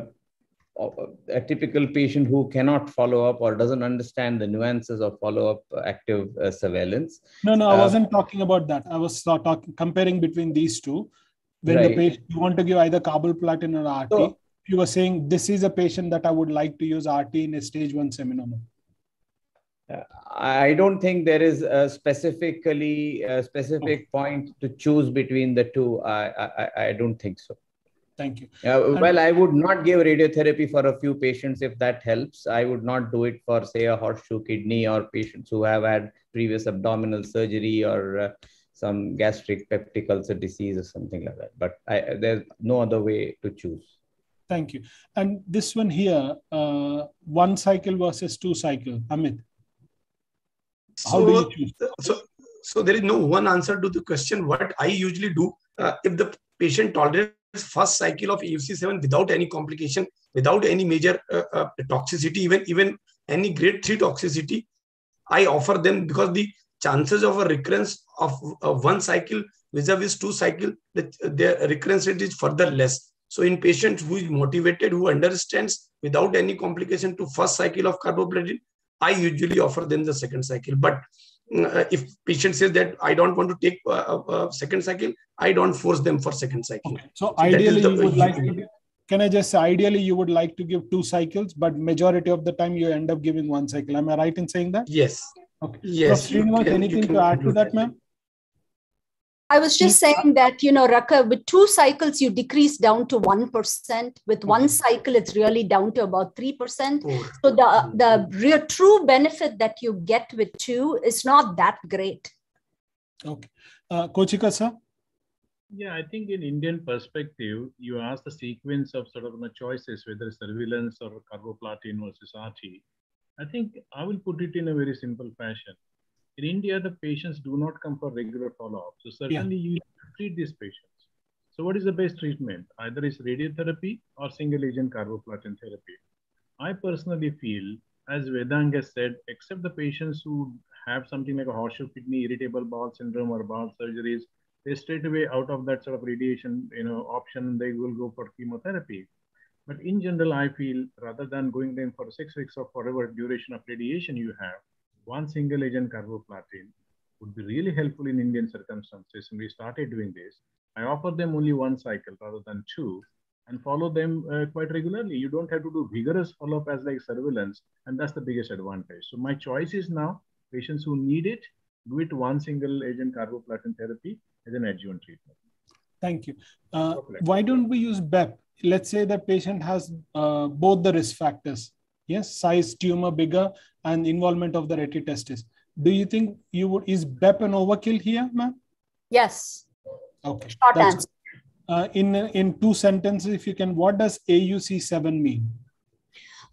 a typical patient who cannot follow up or doesn't understand the nuances of follow up active uh, surveillance. No, no, I uh, wasn't talking about that. I was talking comparing between these two. When right. the patient you want to give either carboplatin or RT, so, you were saying this is a patient that I would like to use RT in a stage one seminoma. I don't think there is a specifically a specific point to choose between the two. I, I, I don't think so. Thank you. Uh, well, I would not give radiotherapy for a few patients if that helps. I would not do it for, say, a horseshoe kidney or patients who have had previous abdominal surgery or uh, some gastric peptic ulcer disease or something like that. But I, there's no other way to choose. Thank you. And this one here, uh, one cycle versus two cycle, Amit. How so, do you choose? So, so there is no one answer to the question. What I usually do, uh, if the patient tolerates first cycle of AUC7 without any complication, without any major uh, uh, toxicity, even even any grade three toxicity, I offer them because the chances of a recurrence of uh, one cycle vis-a-vis two cycle, the, the recurrence rate is further less. So in patients who is motivated, who understands without any complication to first cycle of carboplatin, I usually offer them the second cycle. But Uh, if patient says that I don't want to take uh, uh, uh, second cycle, I don't force them for second cycle. Okay. So, so ideally, you would like to. Can I just say, ideally, you would like to give two cycles, but majority of the time you end up giving one cycle. Am I right in saying that? Yes. Okay. Yes. So, anything to add to that, ma'am? I was just saying that, you know, Raka, with two cycles, you decrease down to 1%. With one mm-hmm. cycle, it's really down to about 3%. So the, uh, the mm-hmm. real true benefit that you get with two is not that great. Okay. Uh, Khochikar, sir? Yeah, I think in Indian perspective, you ask the sequence of sort of the choices, whether surveillance or carboplatin versus RT. I think I will put it in a very simple fashion in India, the patients do not come for regular follow-up. So certainly yeah. you treat these patients. So what is the best treatment? Either is radiotherapy or single agent carboplatin therapy. I personally feel, as Vedang has said, except the patients who have something like a horseshoe kidney, irritable bowel syndrome or bowel surgeries, they straight away out of that sort of radiation you know, option, they will go for chemotherapy. But in general, I feel rather than going in for six weeks or whatever duration of radiation you have, one single agent carboplatin would be really helpful in Indian circumstances. And we started doing this. I offer them only one cycle rather than two and follow them uh, quite regularly. You don't have to do vigorous follow-up as like surveillance. And that's the biggest advantage. So my choice is now patients who need it, do it one single agent carboplatin therapy as an adjuvant treatment. Thank you. Uh, why don't we use BEP? Let's say the patient has uh, both the risk factors yes size tumor bigger and involvement of the rete testis do you think you would is bep an overkill here ma'am yes okay short answer uh, in in two sentences if you can what does auc7 mean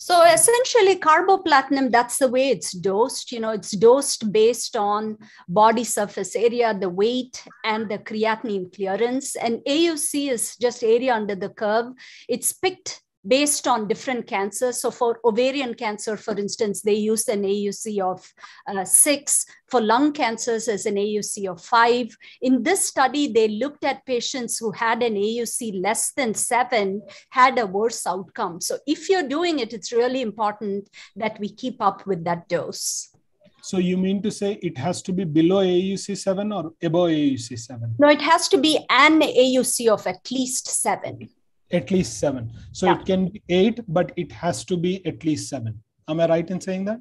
so essentially carboplatin, that's the way it's dosed. You know, it's dosed based on body surface area, the weight, and the creatinine clearance. And AUC is just area under the curve. It's picked based on different cancers. So for ovarian cancer, for instance, they use an AUC of uh, six. For lung cancers, as an AUC of five. In this study, they looked at patients who had an AUC less than seven, had a worse outcome. So if you're doing it, it's really important that we keep up with that dose. So you mean to say it has to be below AUC 7 or above AUC 7? No, it has to be an AUC of at least 7 at least seven. So yeah. it can be eight, but it has to be at least seven. Am I right in saying that?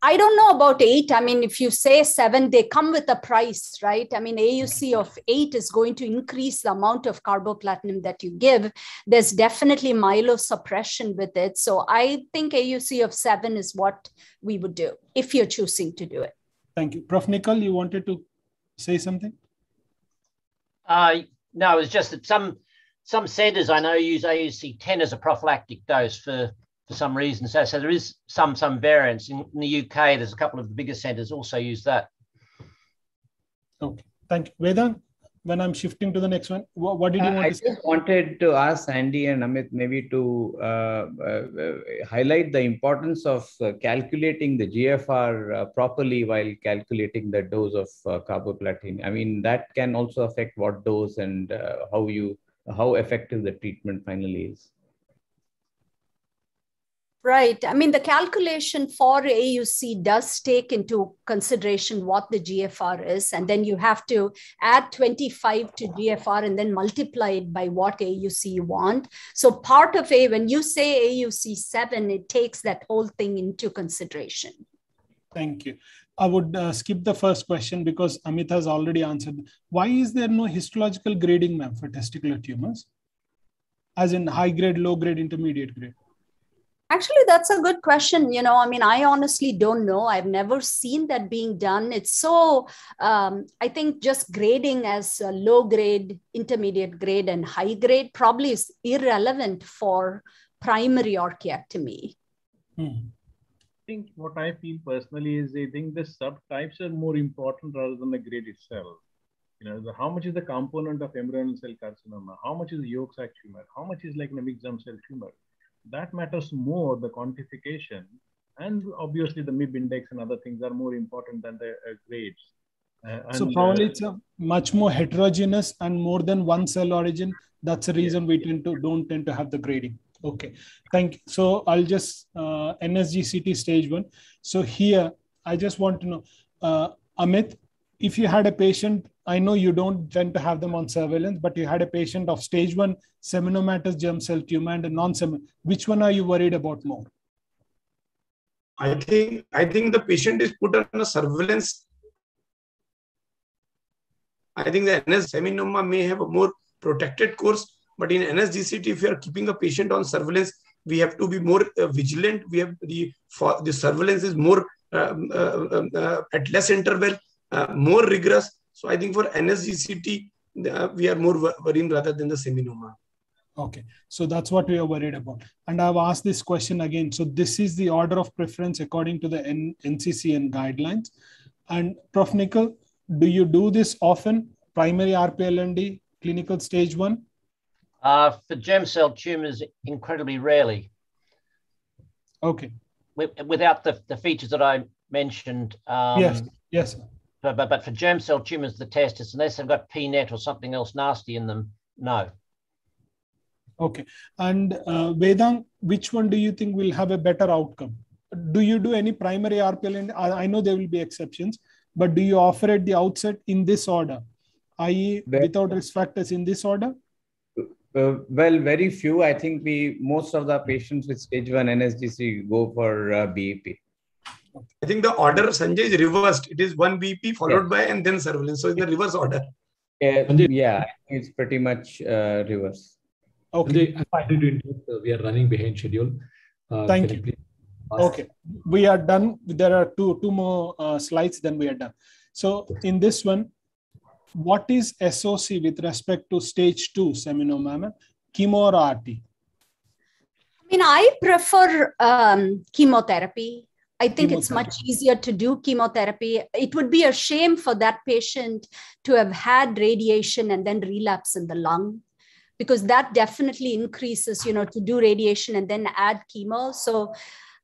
I don't know about eight. I mean, if you say seven, they come with a price, right? I mean, AUC of eight is going to increase the amount of carboplatin that you give. There's definitely myelosuppression with it. So I think AUC of seven is what we would do if you're choosing to do it. Thank you. Prof. Nicol, you wanted to say something? Uh, no, it was just that some some centres I know use AUC 10 as a prophylactic dose for, for some reason. So, so there is some some variance. In, in the UK, there's a couple of the bigger centres also use that. Okay, thank you. Vedang, when I'm shifting to the next one, what, what did you uh, want I to say? just wanted to ask Sandy and Amit maybe to uh, uh, highlight the importance of uh, calculating the GFR uh, properly while calculating the dose of uh, carboplatin. I mean, that can also affect what dose and how you how effective the treatment finally is. Right. I mean, the calculation for AUC does take into consideration what the GFR is, and then you have to add 25 to GFR and then multiply it by what AUC you want. So, part of A, when you say AUC 7, it takes that whole thing into consideration. Thank you. I would uh, skip the first question because Amit has already answered. Why is there no histological grading, ma'am, for testicular tumors? As in high grade, low grade, intermediate grade? Actually, that's a good question. You know, I mean, I honestly don't know. I've never seen that being done. It's so, um, I think just grading as low grade, intermediate grade, and high grade probably is irrelevant for primary orchiectomy. Hmm think what I feel personally is I think the subtypes are more important rather than the grade itself. You know, the, how much is the component of embryonal cell carcinoma? How much is the yolk sac tumor? How much is like an mixed cell tumor? That matters more, the quantification. And obviously the MIB index and other things are more important than the uh, grades. Uh, and, so probably uh, it's a much more heterogeneous and more than one cell origin. That's the reason yeah. we tend to don't tend to have the grading. Okay, thank you. So I'll just uh, NSGCT stage one. So here, I just want to know, uh, Amit, if you had a patient, I know you don't tend to have them on surveillance, but you had a patient of stage one seminomatous germ cell tumor and a non-semin, which one are you worried about more? I think I think the patient is put on a surveillance. I think the NS seminoma may have a more protected course, but in NSGCT, if you are keeping a patient on surveillance, we have to be more uh, vigilant. We have the for the surveillance is more um, uh, um, uh, at less interval, uh, more rigorous. So I think for NSGCT, uh, we are more worrying rather than the seminoma. Okay, so that's what we are worried about. And I've asked this question again. So this is the order of preference according to the N- NCCN guidelines. And Prof. Nicol, do you do this often? Primary RPLND, clinical stage one? Uh, for germ cell tumors, incredibly rarely. Okay. Without the, the features that I mentioned. Um, yes, yes. But, but, but for germ cell tumors, the test is unless they've got PNET or something else nasty in them, no. Okay. And uh, Vedang, which one do you think will have a better outcome? Do you do any primary RPL? And I know there will be exceptions, but do you offer at the outset in this order, i.e., without risk factors in this order? Uh, well, very few. I think we most of the patients with stage one NSGC go for uh, BEP. I think the order Sanjay is reversed. It is one BEP followed yeah. by and then surveillance. So in the reverse order. Yeah, yeah, it's pretty much uh, reverse. Okay. we are running behind schedule. Uh, Thank you. Okay, we are done. There are two two more uh, slides, then we are done. So in this one, what is SOC with respect to stage two seminoma, chemo or RT? I mean, I prefer um, chemotherapy. I think it's much easier to do chemotherapy. It would be a shame for that patient to have had radiation and then relapse in the lung because that definitely increases, you know, to do radiation and then add chemo. So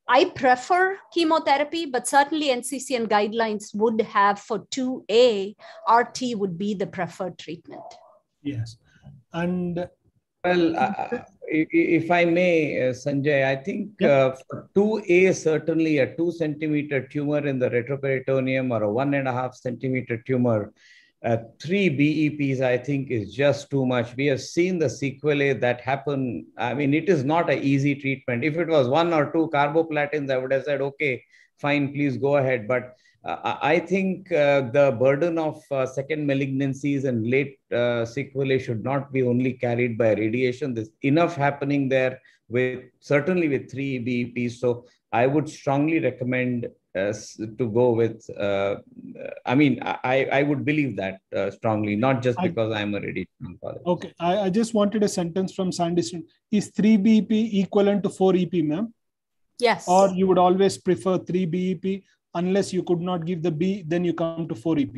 I prefer chemotherapy, but certainly NCCN guidelines would have for 2A, RT would be the preferred treatment. Yes. And well, uh, if I may, uh, Sanjay, I think uh, for 2A, certainly a two centimeter tumor in the retroperitoneum or a one and a half centimeter tumor uh, three BEPs, I think, is just too much. We have seen the sequelae that happen. I mean, it is not an easy treatment. If it was one or two carboplatins, I would have said, okay, fine, please go ahead. But uh, I think uh, the burden of uh, second malignancies and late uh, sequelae should not be only carried by radiation. There's enough happening there with certainly with three BEPs. So I would strongly recommend to go with uh, i mean i i would believe that uh, strongly not just because I, am a radiation oncologist okay I, I just wanted a sentence from sandy is 3 bep equivalent to 4 ep ma'am? Yes. Or you would always prefer 3 bep unless you could not give the b then you come to 4 ep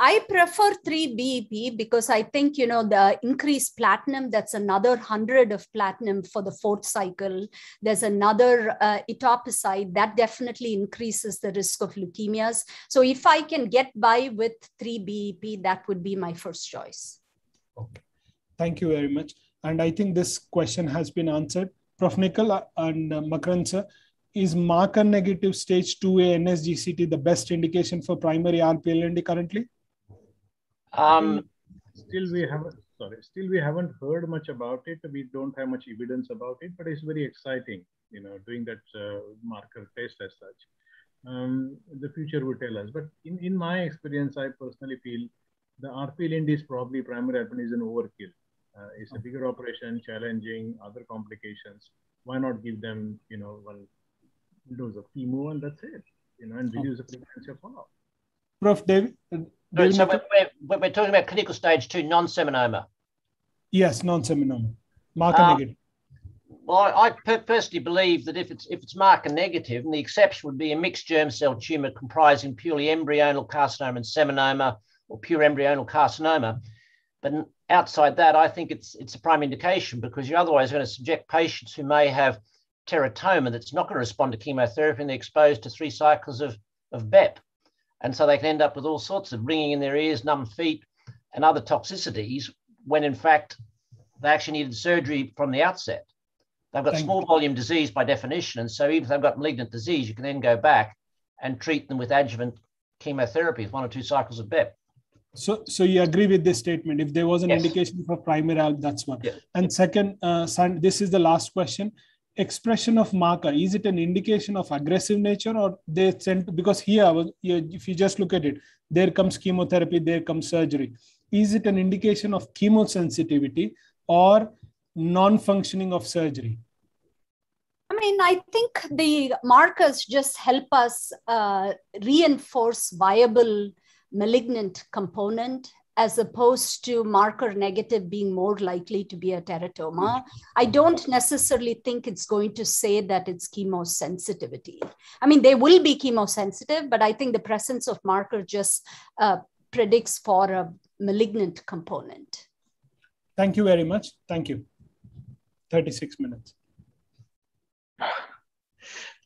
I prefer 3 BEP because I think, you know, the increased platinum, that's another 100 of platinum for the fourth cycle. There's another uh, etoposide that definitely increases the risk of leukemias. So if I can get by with 3 BEP, that would be my first choice. Okay. Thank you very much. And I think this question has been answered. Prof. Nicol and uh, Makran sir, is marker negative stage 2A NSGCT the best indication for primary RPLND currently? Um, still, we haven't. Sorry, still we haven't heard much about it. We don't have much evidence about it, but it's very exciting. You know, doing that uh, marker test as such. Um, the future will tell us. But in, in my experience, I personally feel the RP RPLND is probably primary aspirin is an overkill. Uh, it's a bigger operation, challenging, other complications. Why not give them, you know, one dose of chemo and that's it, you know, and reduce the frequency of follow-up. Prof. David, so, so we're, we're, we're, talking about clinical stage two, non-seminoma. Yes, non-seminoma, marker uh, negative. Well, I, I personally believe that if it's if it's marker negative, and the exception would be a mixed germ cell tumor comprising purely embryonal carcinoma and seminoma, or pure embryonal carcinoma. But outside that, I think it's it's a prime indication because you're otherwise going to subject patients who may have teratoma that's not going to respond to chemotherapy and they're exposed to three cycles of, of BEP. And so they can end up with all sorts of ringing in their ears, numb feet, and other toxicities when in fact they actually needed surgery from the outset. They've got Thank small volume disease by definition. And so even if they've got malignant disease, you can then go back and treat them with adjuvant chemotherapy with one or two cycles of BEP. So, so you agree with this statement? If there was an Yes. indication for primary that's one. And second, uh, this is the last question. Expression of marker is it an indication of aggressive nature, or they sent because here, if you just look at it, there comes chemotherapy, there comes surgery. Is it an indication of chemosensitivity or non-functioning of surgery? I mean, I think the markers just help us uh, reinforce viable malignant component as opposed to marker negative being more likely to be a teratoma. I don't necessarily think it's going to say that it's chemosensitivity. I mean, they will be chemosensitive, but I think the presence of marker just uh, predicts for a malignant component. Thank you very much. Thank you. 36 minutes.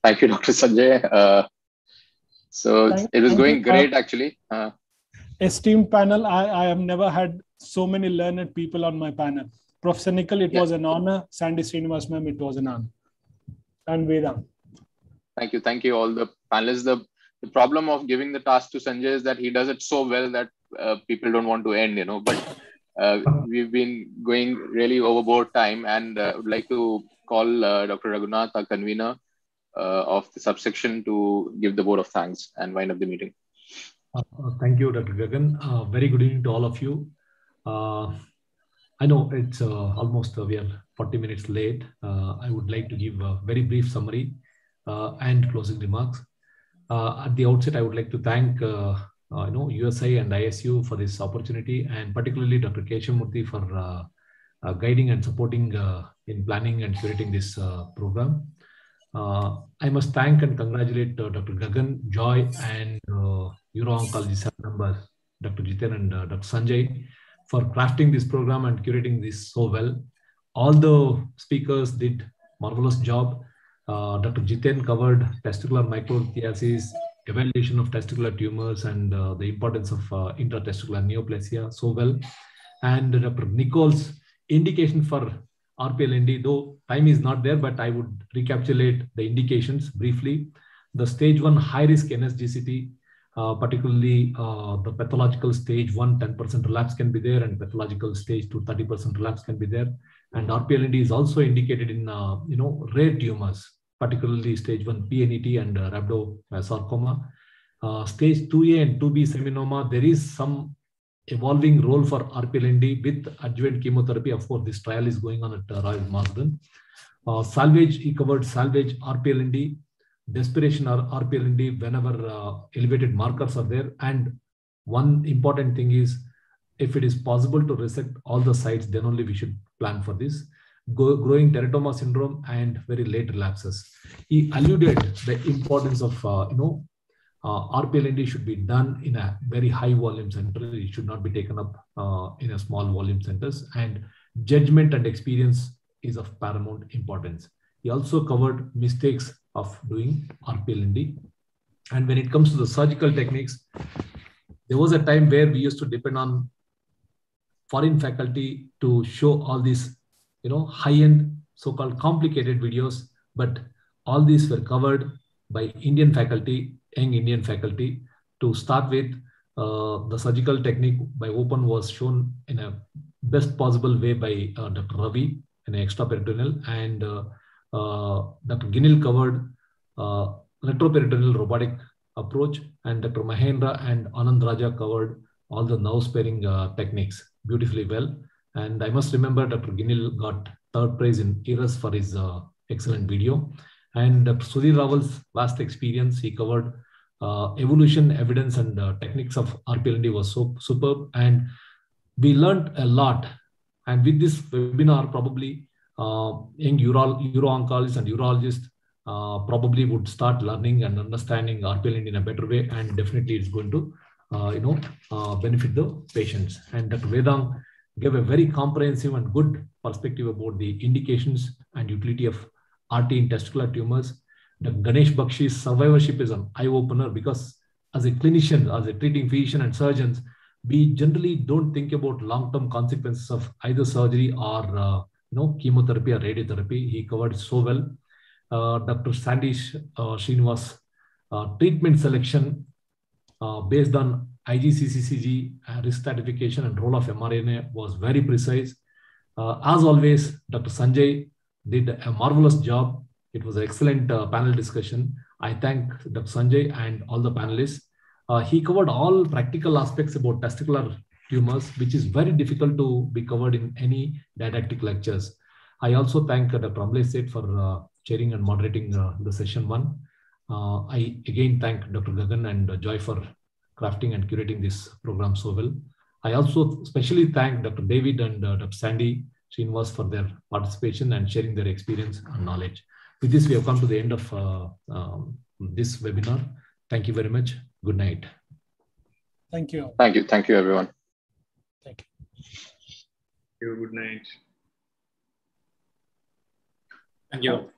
Thank you, Dr. Sanjay. Uh, so Thank- it was thank going you. great, actually. Uh, esteemed panel. I, I have never had so many learned people on my panel. Professor Nicol, it was an honor. Sandy Srinivas, ma'am, it was an honor. And Vedang. Thank you. Thank you, all the panelists. The, the problem of giving the task to Sanjay is that he does it so well that uh, people don't want to end, you know. But uh, we've been going really overboard time, and uh, would like to call uh, Dr. Raghunath, our convener uh, of the subsection, to give the vote of thanks and wind up the meeting. Uh, Thank you, Dr. Gagan. Uh, Very good evening to all of you. Uh, I know it's uh, almost uh, we are 40 minutes late. Uh, I would like to give a very brief summary uh, and closing remarks. Uh, at the outset, I would like to thank you know USI and ISU for this opportunity, and particularly Dr. Keshamurthy for guiding and supporting in planning and curating this program. I must thank and congratulate Dr. Gagan, Joy, and uro-oncology staff members, Dr. Jiten and uh, Dr. Sanjay, for crafting this program and curating this so well. All the speakers did marvelous job. Uh, Dr. Jiten covered testicular microlithiasis, evaluation of testicular tumors, and uh, the importance of uh, intratesticular neoplasia so well. And Dr. Nicol's indication for RPLND, though time is not there, but I would recapitulate the indications briefly. The stage one high risk NSGCT, uh, particularly uh, the pathological stage one, 10% relapse can be there, and pathological stage two, 30% relapse can be there. And RPLND is also indicated in uh, you know rare tumors, particularly stage one PNET and uh, rhabdomyosarcoma. Uh, stage 2A and 2B seminoma, there is some evolving role for RPLND with adjuvant chemotherapy. Of course, this trial is going on at uh, Royal Marsden. Salvage, he covered salvage RPLND, desperation or RPLND whenever uh, elevated markers are there. And one important thing is if it is possible to resect all the sites, then only we should plan for this. Go, growing teratoma syndrome and very late relapses. He alluded the importance of uh, you know uh, RPLND should be done in a very high volume center. It should not be taken up uh, in a small volume centers. And judgment and experience is of paramount importance. He also covered mistakes of doing RPLND. And when it comes to the surgical techniques, there was a time where we used to depend on foreign faculty to show all these, you know, high-end, so-called complicated videos, but all these were covered by Indian faculty, young Indian faculty. To start with, uh, the surgical technique by open was shown in a best possible way by uh, Dr. Ravi in extraperitoneal, and uh, Dr. Ginil covered uh, robotic approach, and Dr. Mahendra and Anand Raja covered all the nerve sparing uh, techniques beautifully well. And I must remember Dr. Ginil got third prize in ERAS for his uh, excellent video. And Dr. Sudhir Rawal's vast experience, he covered uh, evolution, evidence, and uh, techniques of RPLND was so superb. And we learned a lot. And with this webinar, probably uh, young uro, uro-oncologists and urologists uh, probably would start learning and understanding RPLND in a better way. And definitely it's going to, uh, you know, uh, benefit the patients. And Dr. Vedang gave a very comprehensive and good perspective about the indications and utility of RT in testicular tumors. The Ganesh Bakshi's survivorship is an eye opener because as a clinician, as a treating physician and surgeons, we generally don't think about long-term consequences of either surgery or uh, you know chemotherapy or radiotherapy. He covered so well. Uh, Dr. Sandy uh, Srinivas, uh, treatment selection uh, based on IGCCCG uh, risk stratification and role of mRNA was very precise. Uh, as always, Dr. Sanjay did a marvelous job. It was an excellent uh, panel discussion. I thank Dr. Sanjay and all the panelists. He covered all practical aspects about testicular tumors, which is very difficult to be covered in any didactic lectures. I also thank Dr. Amlesh Seth for uh, chairing and moderating uh, the session one. Uh, I again thank Dr. Gagan and uh, Joy for crafting and curating this program so well. I also especially thank Dr. David and uh, Dr. Sandy Srinivas for their participation and sharing their experience and knowledge. With this, we have come to the end of uh, um, this webinar. Thank you very much. Good night. Thank you. Thank you. Thank you, everyone. Thank you. Good night. Thank you.